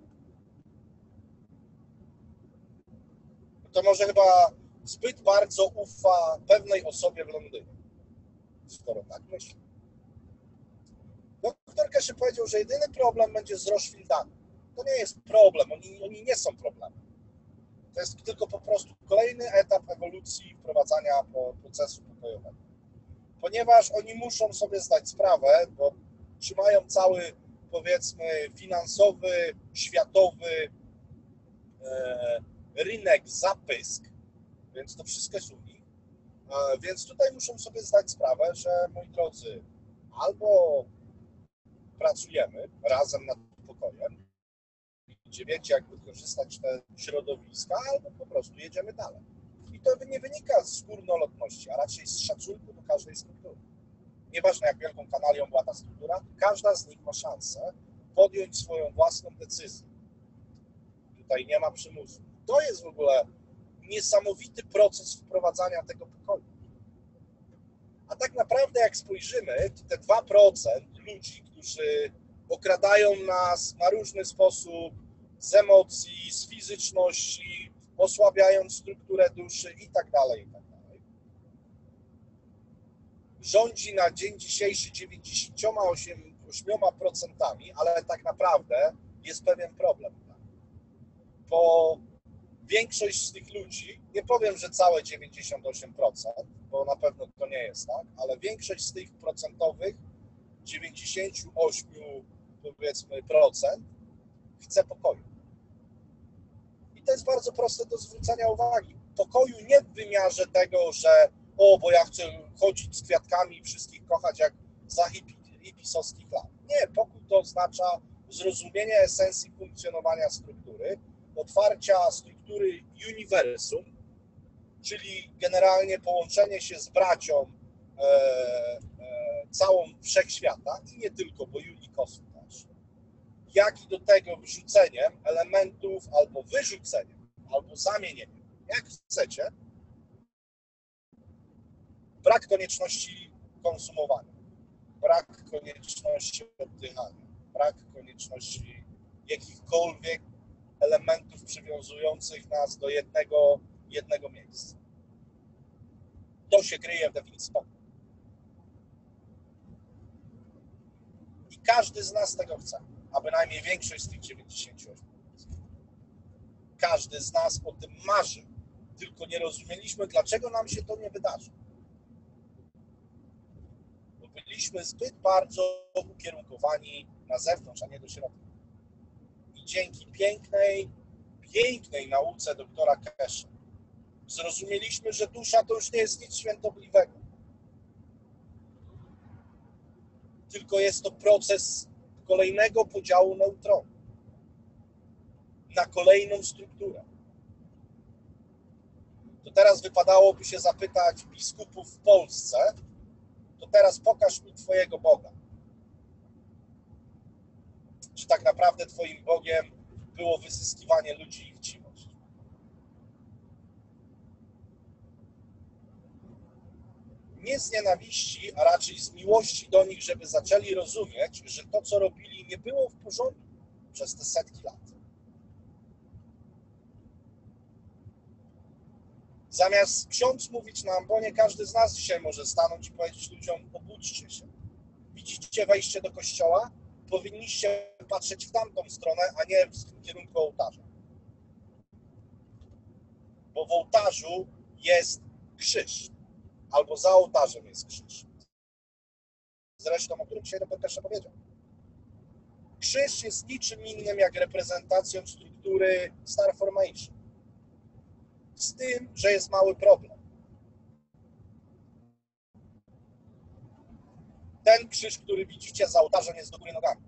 To może chyba zbyt bardzo ufa pewnej osobie w Londynie, skoro tak myśli. Keszy powiedział, że jedyny problem będzie z Rothschildami. To nie jest problem, oni, oni nie są problemem. To jest tylko po prostu kolejny etap ewolucji wprowadzania procesu pokojowego. Ponieważ oni muszą sobie zdać sprawę, bo trzymają cały, powiedzmy, finansowy, światowy e, rynek zapysk, więc to wszystko jest u nich. E, więc tutaj muszą sobie zdać sprawę, że moi drodzy, albo pracujemy razem nad pokojem, gdzie wiecie, jak wykorzystać te środowiska, albo po prostu jedziemy dalej. I to nie wynika z górnolotności, a raczej z szacunku do każdej struktury. Nieważne jak wielką kanalią była ta struktura, każda z nich ma szansę podjąć swoją własną decyzję. Tutaj nie ma przymusu. To jest w ogóle niesamowity proces wprowadzania tego pokoju. A tak naprawdę, jak spojrzymy, to te 2% ludzi, którzy okradają nas na różny sposób z emocji, z fizyczności, osłabiając strukturę duszy i tak dalej, i tak dalej. Rządzi na dzień dzisiejszy 98%, ale tak naprawdę jest pewien problem. Bo większość z tych ludzi, nie powiem, że całe 98%, bo na pewno to nie jest tak, ale większość z tych procentowych 98 powiedzmy procent chce pokoju. I to jest bardzo proste do zwrócenia uwagi. Pokoju nie w wymiarze tego, że o, bo ja chcę chodzić z kwiatkami i wszystkich kochać jak za hipisowskich lat. Nie, pokój to oznacza zrozumienie esencji funkcjonowania struktury, otwarcia struktury uniwersum, czyli generalnie połączenie się z bracią e, e, całą wszechświata i nie tylko, bo unikosum też, jak i do tego wrzuceniem elementów albo wyrzuceniem, albo zamienieniem, jak chcecie, brak konieczności konsumowania, brak konieczności oddychania, brak konieczności jakichkolwiek elementów przywiązujących nas do jednego, jednego miejsca. To się kryje w definicji pokoju. I każdy z nas tego chce, a bynajmniej większość z tych 98. Każdy z nas o tym marzy, tylko nie rozumieliśmy, dlaczego nam się to nie wydarzy. Bo byliśmy zbyt bardzo ukierunkowani na zewnątrz, a nie do środka dzięki pięknej, pięknej nauce doktora Kesha zrozumieliśmy, że dusza to już nie jest nic świętobliwego. Tylko jest to proces kolejnego podziału neutronu na kolejną strukturę. To teraz wypadałoby się zapytać biskupów w Polsce, to teraz pokaż mi Twojego Boga czy tak naprawdę Twoim Bogiem było wyzyskiwanie ludzi i chciwość. Nie z nienawiści, a raczej z miłości do nich, żeby zaczęli rozumieć, że to, co robili, nie było w porządku przez te setki lat. Zamiast ksiądz mówić nam, bo nie każdy z nas dzisiaj może stanąć i powiedzieć ludziom, obudźcie się. Widzicie wejście do kościoła? Powinniście patrzeć w tamtą stronę, a nie w kierunku ołtarza. Bo w ołtarzu jest krzyż, albo za ołtarzem jest krzyż. Zresztą, o którym dzisiaj doktor też powiedział. Krzyż jest niczym innym jak reprezentacją struktury Star Formation. Z tym, że jest mały problem. Ten krzyż, który widzicie za ołtarzem, jest do góry nogami.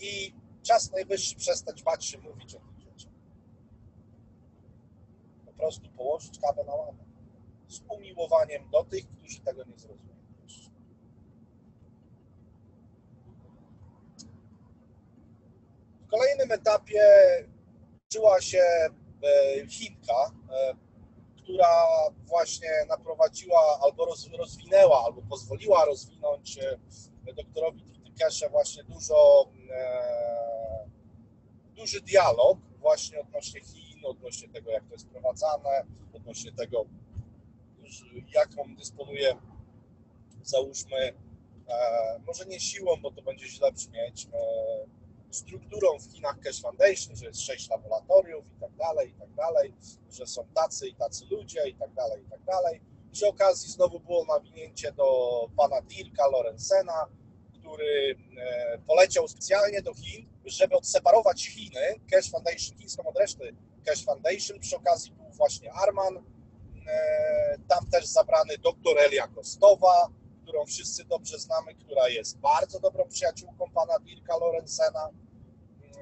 I czas najwyższy przestać bać się mówić o rzeczach. Po prostu położyć kawę na ławę. Z umiłowaniem do tych, którzy tego nie zrozumieją. W kolejnym etapie uczyła się e, Chinka, e, która właśnie naprowadziła albo rozwinęła, albo pozwoliła rozwinąć e, doktorowi Tikesze właśnie dużo, duży dialog właśnie odnośnie Chin odnośnie tego, jak to jest prowadzane, odnośnie tego, jaką dysponuje, załóżmy, może nie siłą, bo to będzie źle brzmieć, strukturą w Chinach Cash Foundation, że jest sześć laboratoriów i tak dalej, i tak dalej, że są tacy i tacy ludzie i tak dalej, i tak dalej. Przy okazji znowu było nawinięcie do pana Dirka Lorenzena, który e, poleciał specjalnie do Chin, żeby odseparować Chiny, Cash Foundation chińską od reszty Cash Foundation. Przy okazji był właśnie Arman, e, tam też zabrany doktor Elia Kostowa, którą wszyscy dobrze znamy, która jest bardzo dobrą przyjaciółką pana Dirka Lorenzena.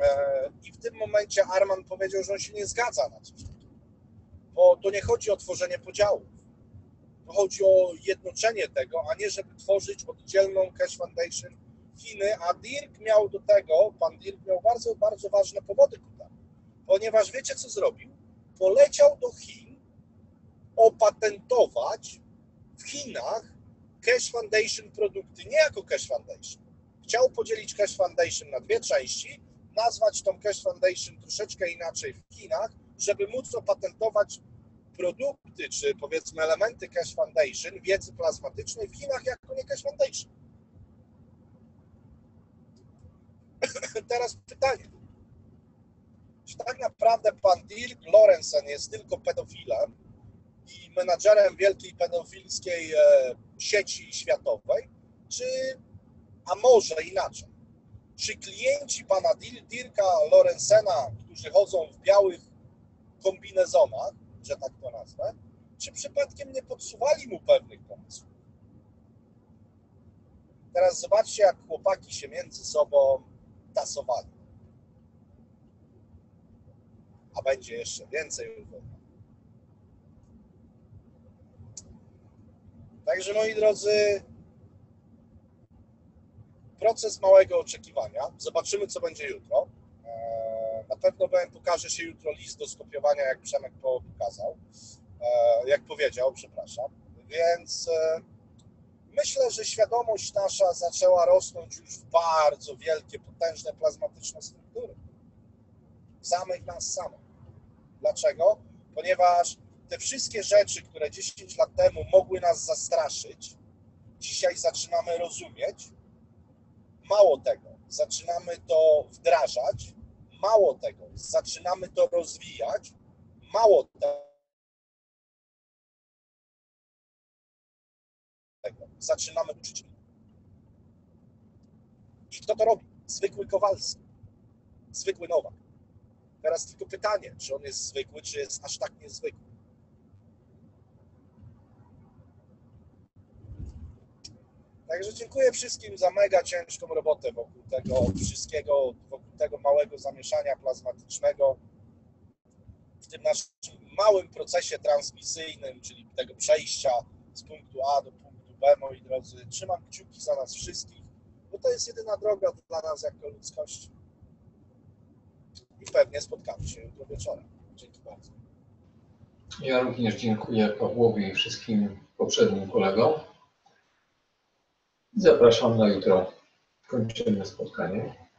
E, I w tym momencie Arman powiedział, że on się nie zgadza na coś bo to nie chodzi o tworzenie podziałów. To chodzi o jednoczenie tego, a nie żeby tworzyć oddzielną Cash Foundation Chiny, a Dirk miał do tego, pan Dirk miał bardzo, bardzo ważne powody ku temu, ponieważ wiecie co zrobił? Poleciał do Chin opatentować w Chinach Cash Foundation produkty, nie jako Cash Foundation. Chciał podzielić Cash Foundation na dwie części, nazwać tą Cash Foundation troszeczkę inaczej w Chinach, żeby móc opatentować produkty, czy powiedzmy elementy Cash Foundation, wiedzy plazmatycznej w Chinach jako nie Cash Foundation. Teraz pytanie. Czy tak naprawdę pan Dirk Lorenzen jest tylko pedofilem i menadżerem wielkiej pedofilskiej e, sieci światowej, czy, a może inaczej, czy klienci pana Dirka Lorenzena, którzy chodzą w białych kombinezonach, że tak to nazwę, czy przypadkiem nie podsuwali mu pewnych pomysłów? Teraz zobaczcie, jak chłopaki się między sobą tasowali. A będzie jeszcze więcej uwagi. Także moi drodzy, proces małego oczekiwania. Zobaczymy, co będzie jutro. Eee, na pewno pokaże się jutro list do skopiowania, jak Przemek pokazał, eee, jak powiedział, przepraszam. Więc e, myślę, że świadomość nasza zaczęła rosnąć już w bardzo wielkie, potężne plazmatyczne struktury. Samych nas samych. Dlaczego? Ponieważ te wszystkie rzeczy, które 10 lat temu mogły nas zastraszyć, dzisiaj zaczynamy rozumieć. Mało tego, zaczynamy to wdrażać. Mało tego, zaczynamy to rozwijać. Mało tego, zaczynamy uczyć. I kto to robi? Zwykły Kowalski, zwykły Nowak. Teraz tylko pytanie, czy on jest zwykły, czy jest aż tak niezwykły. Także dziękuję wszystkim za mega ciężką robotę wokół tego wszystkiego, wokół tego małego zamieszania plazmatycznego w tym naszym małym procesie transmisyjnym, czyli tego przejścia z punktu A do punktu B, moi drodzy. Trzymam kciuki za nas wszystkich, bo to jest jedyna droga dla nas jako ludzkości. I pewnie spotkamy się jutro wieczorem. Dzięki bardzo. Ja również dziękuję Pawłowi i wszystkim poprzednim kolegom. Zapraszam na jutro. Kończymy spotkanie.